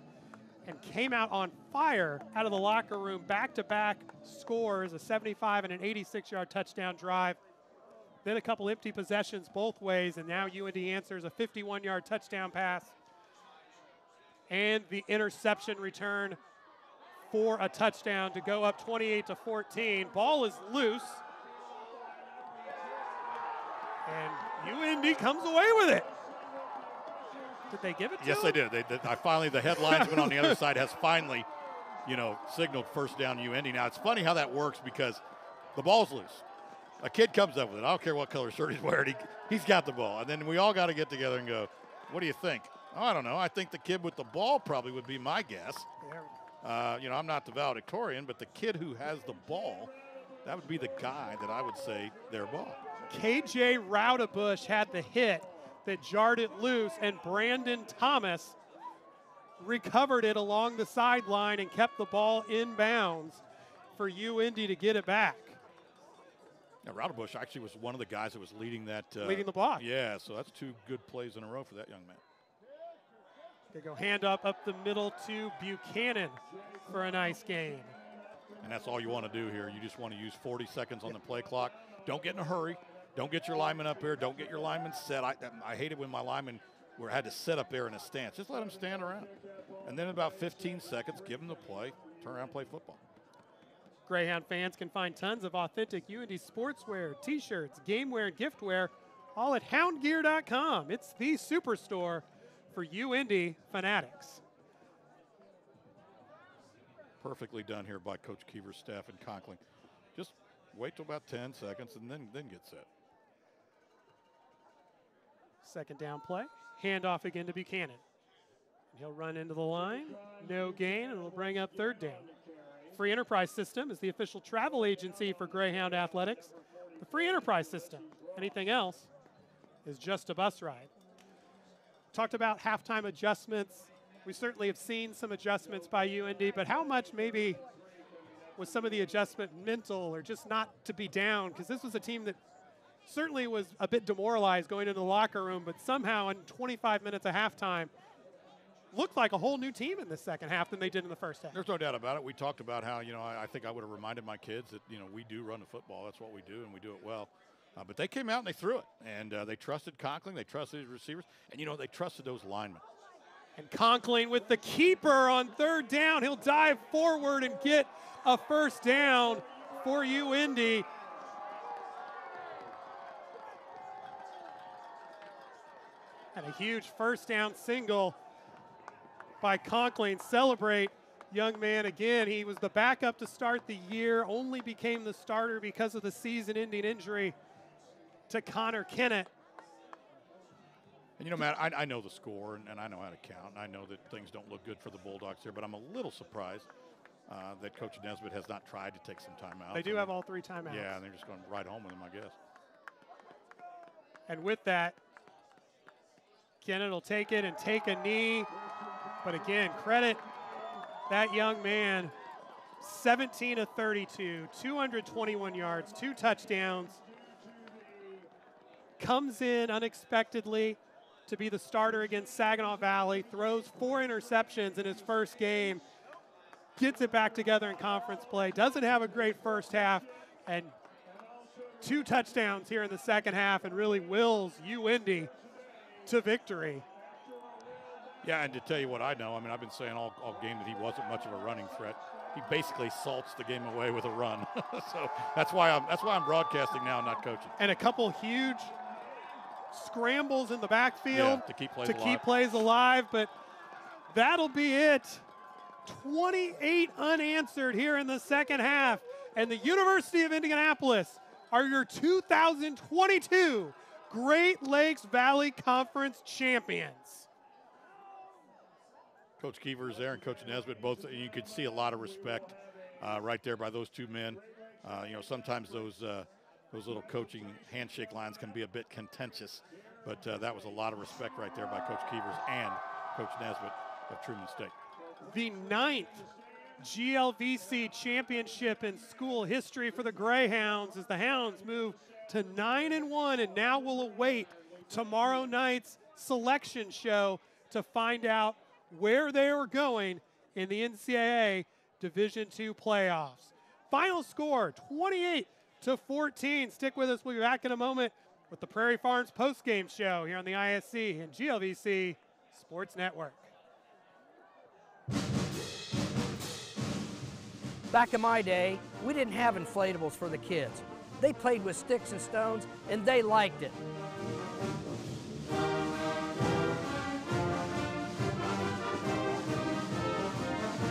and came out on fire out of the locker room. Back to back scores a 75 and an 86 yard touchdown drive. Then a couple empty possessions both ways, and now UIndy answers a 51 yard touchdown pass and the interception return for a touchdown to go up 28 to 14. Ball is loose. And UIndy comes away with it. Did they give it to Yes, him? they did. They, they, I finally, the headlinesman on the other side has finally, you know, signaled first down UIndy. Now, it's funny how that works because the ball's loose. A kid comes up with it. I don't care what color shirt he's wearing. He, he's got the ball. And then we all got to get together and go, what do you think? Oh, I don't know. I think the kid with the ball probably would be my guess. Uh, you know, I'm not the valedictorian, but the kid who has the ball that would be the guy that I would say their ball. KJ Raudebush had the hit that jarred it loose, and Brandon Thomas recovered it along the sideline and kept the ball in bounds for UIndy to get it back. Now, Raudebush actually was one of the guys that was leading that. Uh, Leading the block. Yeah, so that's two good plays in a row for that young man. They go hand up up the middle to Buchanan for a nice game. And that's all you want to do here. You just want to use 40 seconds on the play clock. Don't get in a hurry. Don't get your lineman up here. Don't get your lineman set. I, I hated when my linemen were had to sit up there in a stance. Just let them stand around. And then in about 15 seconds, give them the play. Turn around, play football. Greyhound fans can find tons of authentic UIndy sportswear, t-shirts, gameware, and giftware, all at houndgear.com. It's the superstore for UIndy fanatics. Perfectly done here by Coach Keever's staff and Conkling. Just wait till about 10 seconds and then, then get set. Second down play. Handoff again to Buchanan. He'll run into the line. No gain, and it'll bring up third down. Free Enterprise System is the official travel agency for Greyhound Athletics. The Free Enterprise System. Anything else is just a bus ride. Talked about halftime adjustments. We certainly have seen some adjustments by UIndy, but how much maybe was some of the adjustment mental or just not to be down? Because this was a team that certainly was a bit demoralized going into the locker room, but somehow in 25 minutes of halftime, looked like a whole new team in the second half than they did in the first half. There's no doubt about it. We talked about how, you know, I, I think I would have reminded my kids that, you know, we do run the football. That's what we do, and we do it well. Uh, but they came out and they threw it, and uh, they trusted Conkling, they trusted his receivers, and, you know, they trusted those linemen. And Conkling with the keeper on third down. He'll dive forward and get a first down for UIndy. And a huge first down single by Conklin. Celebrate, young man, again. He was the backup to start the year, only became the starter because of the season ending injury to Connor Kennett. And you know, Matt, I, I know the score and, and, I know how to count. And I know that things don't look good for the Bulldogs here, but I'm a little surprised uh, that Coach Nesbitt has not tried to take some time out. They do have all three timeouts. Yeah, and they're just going right home with them, I guess. And with that, Kennett will take it and take a knee. But again, credit that young man. 17 of 32, 221 yards, two touchdowns. Comes in unexpectedly to be the starter against Saginaw Valley, throws four interceptions in his first game, gets it back together in conference play, doesn't have a great first half, and two touchdowns here in the second half, and really wills UIndy to victory. Yeah, and to tell you what I know, I mean, I've been saying all, all game that he wasn't much of a running threat. He basically salts the game away with a run. (laughs) so that's why I'm that's why I'm broadcasting now, not coaching. And a couple huge scrambles in the backfield yeah, to keep plays to alive. keep plays alive, but that'll be it. 28 unanswered here in the second half, and the University of Indianapolis are your 2022 Great Lakes Valley Conference champions. Coach Keevers there and Coach Nesbitt both. You could see a lot of respect uh, right there by those two men. Uh, you know, sometimes those uh, those little coaching handshake lines can be a bit contentious, but uh, that was a lot of respect right there by Coach Keevers and Coach Nesbitt of Truman State. The ninth GLVC championship in school history for the Greyhounds as the Hounds move to nine and one, and now we'll await tomorrow night's selection show to find out where they are going in the NCAA Division II playoffs. Final score 28 to 14. Stick with us. We'll be back in a moment with the Prairie Farms postgame show here on the ISC and GLVC Sports Network. Back in my day, we didn't have inflatables for the kids. They played with sticks and stones, and they liked it.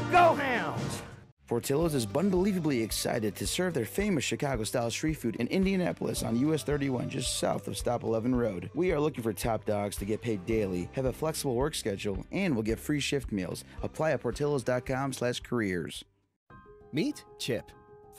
Go Hounds! Portillo's is unbelievably excited to serve their famous Chicago style street food in Indianapolis on US 31, just south of Stop 11 Road. We are looking for top dogs to get paid daily, have a flexible work schedule, and will get free shift meals. Apply at portillos.com slash careers. Meet Chip.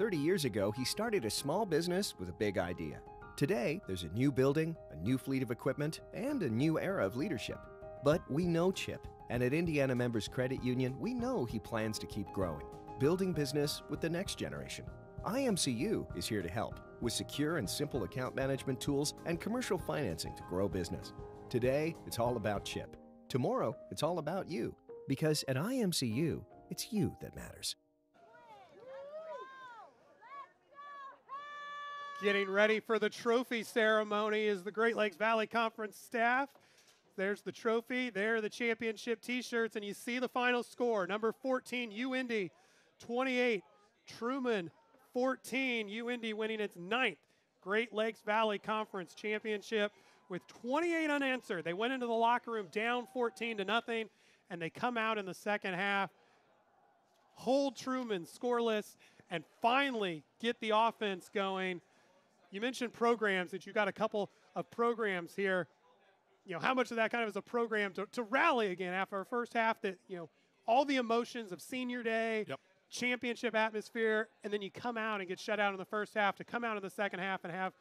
30 years ago, he started a small business with a big idea. Today, there's a new building, a new fleet of equipment, and a new era of leadership. But we know Chip, and at Indiana Members Credit Union, we know he plans to keep growing, building business with the next generation. IMCU is here to help with secure and simple account management tools and commercial financing to grow business. Today, it's all about Chip. Tomorrow, it's all about you. Because at IMCU, it's you that matters. Getting ready for the trophy ceremony is the Great Lakes Valley Conference staff. There's the trophy, there are the championship t-shirts, and you see the final score. Number 14, UIndy, 28. Truman, 14. UIndy winning its ninth Great Lakes Valley Conference championship with 28 unanswered. They went into the locker room down 14 to nothing, and they come out in the second half, hold Truman scoreless, and finally get the offense going you mentioned programs that you got a couple of programs here. You know, how much of that kind of is a program to, to rally again after our first half that, you know, all the emotions of senior day, yep. championship atmosphere, and then you come out and get shut out in the first half to come out in the second half and have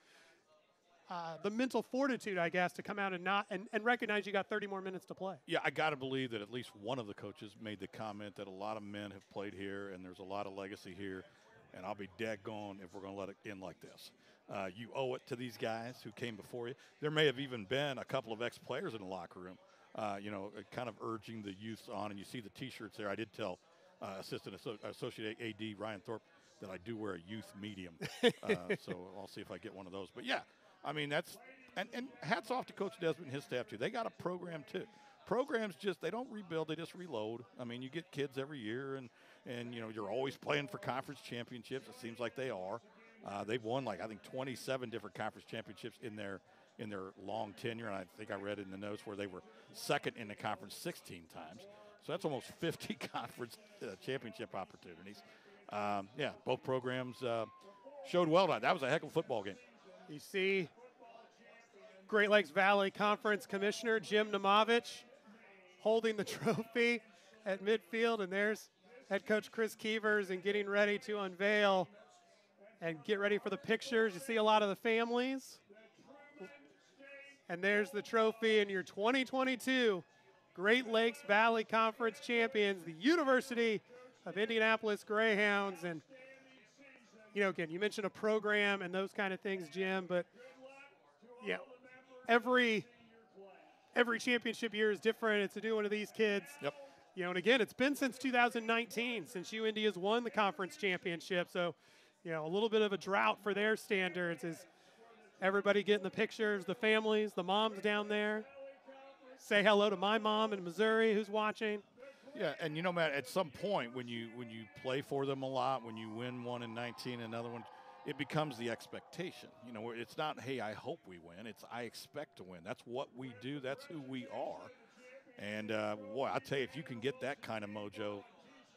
uh, the mental fortitude, I guess, to come out and not and, and recognize you got 30 more minutes to play. Yeah, I got to believe that at least one of the coaches made the comment that a lot of men have played here and there's a lot of legacy here, and I'll be dead gone if we're going to let it end like this. Uh, you owe it to these guys who came before you. There may have even been a couple of ex-players in the locker room, uh, you know, uh, kind of urging the youth on. And you see the T-shirts there. I did tell uh, Assistant Asso- Associate AD Ryan Thorpe that I do wear a youth medium, uh, (laughs) so I'll see if I get one of those. But yeah, I mean that's and, and hats off to Coach Desmond and his staff too. They got a program too. Programs just they don't rebuild; they just reload. I mean, you get kids every year, and and you know you're always playing for conference championships. It seems like they are. Uh, they've won like I think 27 different conference championships in their in their long tenure, and I think I read in the notes where they were second in the conference 16 times. So that's almost (laughs) 50 conference uh, championship opportunities. Um, yeah, both programs uh, showed well tonight. That was a heck of a football game. You see, Great Lakes Valley Conference Commissioner Jim Naumovich holding the (laughs) trophy at midfield, and there's head coach Chris Keevers and getting ready to unveil and get ready for the pictures. You see a lot of the families. And there's the trophy in your 2022 Great Lakes Valley Conference champions, the University of Indianapolis Greyhounds. And, you know, again, you mentioned a program and those kind of things, Jim, but, yeah, every every championship year is different. It's a new one of these kids. Yep. You know, and again, it's been since 2019 since UIndy has won the conference championship. So, you know, a little bit of a drought for their standards is everybody getting the pictures, the families, the moms down there. Say hello to my mom in Missouri who's watching. Yeah, and you know, Matt, at some point when you when you play for them a lot, when you win one in 19, another one, it becomes the expectation. You know, it's not, hey, I hope we win. It's I expect to win. That's what we do. That's who we are. And uh, boy, I tell you, if you can get that kind of mojo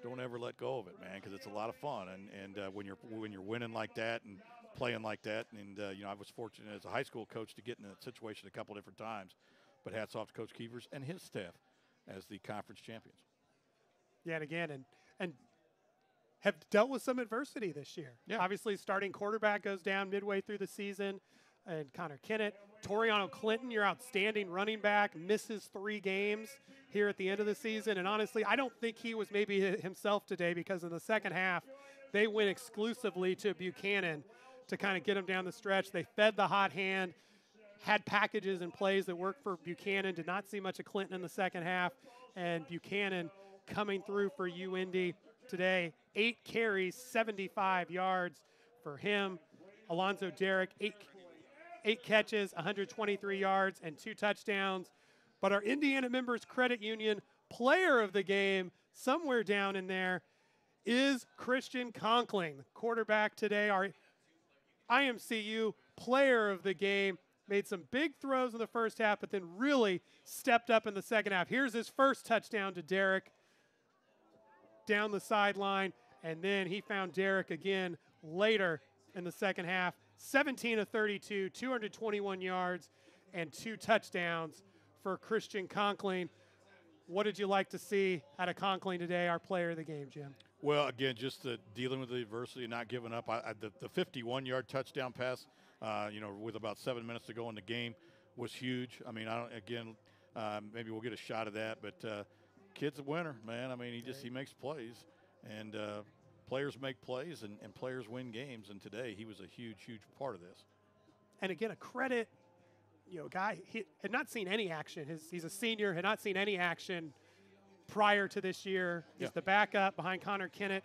don't ever let go of it, man, because it's a lot of fun. And and uh, when you're when you're winning like that and playing like that, and uh, you know, I was fortunate as a high school coach to get in that situation a couple different times. But hats off to Coach Keevers and his staff as the conference champions. Yeah, and again, and and have dealt with some adversity this year. Yeah. Obviously, starting quarterback goes down midway through the season, and Connor Kennett, Toriano Clinton, your outstanding running back, misses three games here at the end of the season. And honestly, I don't think he was maybe himself today because in the second half, they went exclusively to Buchanan to kind of get him down the stretch. They fed the hot hand, had packages and plays that worked for Buchanan. Did not see much of Clinton in the second half. And Buchanan coming through for UIndy today. Eight carries, 75 yards for him. Alonzo Derrick, eight, eight catches, 123 yards, and two touchdowns. But our Indiana Members Credit Union player of the game, somewhere down in there, is Christian Conkling, quarterback today. Our IMCU player of the game made some big throws in the first half, but then really stepped up in the second half. Here's his first touchdown to Derrick down the sideline, and then he found Derrick again later in the second half. 17 of 32, 221 yards, and two touchdowns for Christian Conkling. What did you like to see out of Conkling today, our player of the game, Jim? Well, again, just the dealing with the adversity and not giving up. I, I, the, the 51-yard touchdown pass, uh, you know, with about seven minutes to go in the game, was huge. I mean, I don't. Again, uh, maybe we'll get a shot of that, but uh, kid's a winner, man. I mean, he just he makes plays, and uh, players make plays, and, and players win games. And today, he was a huge, huge part of this. And again, a credit, you know, guy he had not seen any action. His, he's a senior, had not seen any action prior to this year. He's Yeah. the backup behind Connor Kennett.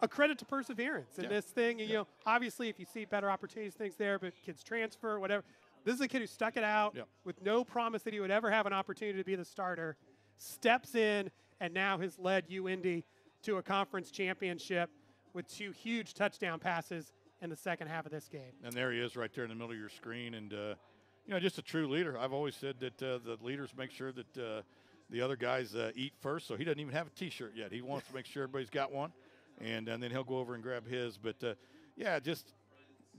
A credit to perseverance in Yeah. this thing. and You know, obviously, if you see better opportunities, things there, but kids transfer, whatever. This is a kid who stuck it out Yeah. with no promise that he would ever have an opportunity to be the starter. Steps in and now has led UIndy to a conference championship with two huge touchdown passes in the second half of this game. And there he is, right there in the middle of your screen, and uh, you know, just a true leader. I've always said that uh, the leaders make sure that uh, the other guys uh, eat first. So he doesn't even have a T-shirt yet. He wants to make sure everybody's got one, and, and then he'll go over and grab his. But uh, yeah, just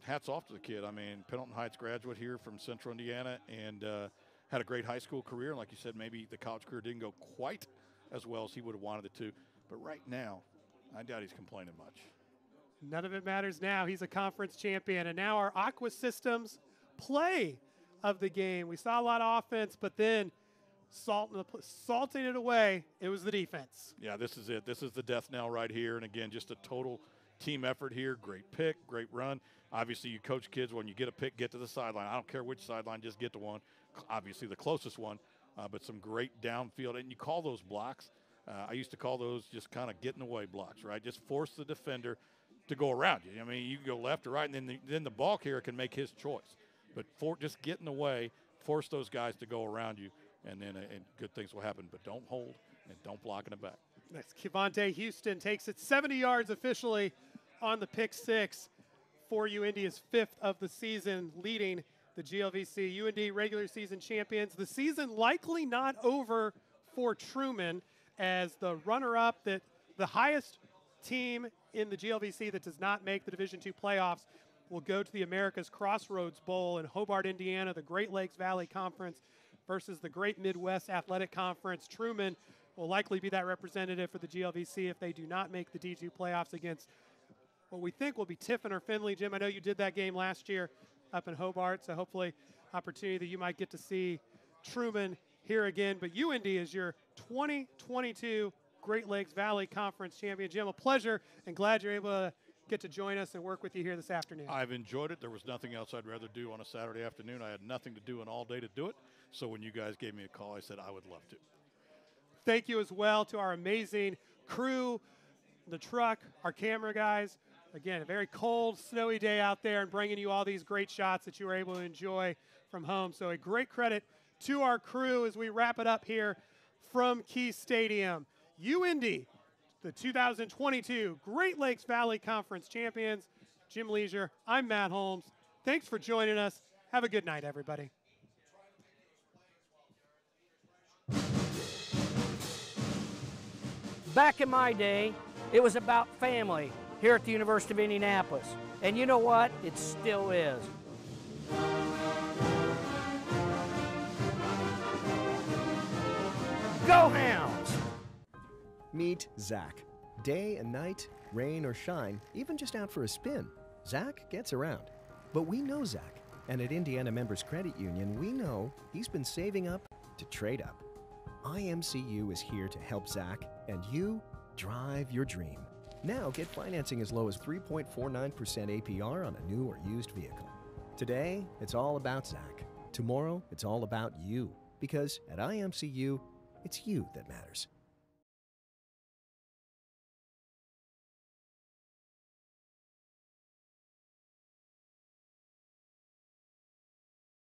hats off to the kid. I mean, Pendleton Heights graduate here from Central Indiana, and uh, had a great high school career. And like you said, maybe the college career didn't go quite as well as he would have wanted it to. But right now, I doubt he's complaining much. None of it matters now. He's a conference champion. And now our Aqua Systems play of the game. We saw a lot of offense, but then salting, salting it away, it was the defense. Yeah, this is it. This is the death knell right here. And again, just a total team effort here. Great pick, great run. Obviously, you coach kids when you get a pick, get to the sideline. I don't care which sideline, just get to one. Obviously, the closest one, uh, but some great downfield. And you call those blocks. Uh, I used to call those just kind of getting away blocks, right? Just force the defender to go around you. I mean, you can go left or right, and then the, then the ball carrier can make his choice. But for just get in the way, force those guys to go around you, and then uh, and good things will happen. But don't hold and don't block in the back. That's Kevontae Houston takes it 70 yards officially on the pick six for UIndy's fifth of the season, leading the GLVC UIndy regular season champions. The season likely not over for Truman as the runner-up that the highest team in the GLVC that does not make the Division II playoffs will go to the America's Crossroads Bowl in Hobart, Indiana, the Great Lakes Valley Conference versus the Great Midwest Athletic Conference. Truman will likely be that representative for the GLVC if they do not make the D2 playoffs against what we think will be Tiffin or Findlay. Jim, I know you did that game last year up in Hobart, so hopefully opportunity that you might get to see Truman here again. But UIndy is your 2022 Great Lakes Valley Conference champion. Jim, a pleasure and glad you're able to get to join us and work with you here this afternoon. I've enjoyed it. There was nothing else I'd rather do on a Saturday afternoon. I had nothing to do and all day to do it. So when you guys gave me a call, I said I would love to. Thank you as well to our amazing crew, the truck, our camera guys. Again, a very cold, snowy day out there and bringing you all these great shots that you were able to enjoy from home. So, a great credit to our crew as we wrap it up here from Key Stadium. UIndy, the 2022 Great Lakes Valley Conference champions. Jim Leisure, I'm Matt Holmes. Thanks for joining us. Have a good night, everybody. Back in my day, it was about family here at the University of Indianapolis. And you know what? It still is. Go Hounds! Meet Zach. Day and night, rain or shine, even just out for a spin, Zach gets around. But we know Zach, and at Indiana Members Credit Union, we know he's been saving up to trade up. IMCU is here to help Zach and you drive your dream. Now get financing as low as 3.49% APR on a new or used vehicle. Today, it's all about Zach. Tomorrow, it's all about you. Because at IMCU, it's you that matters.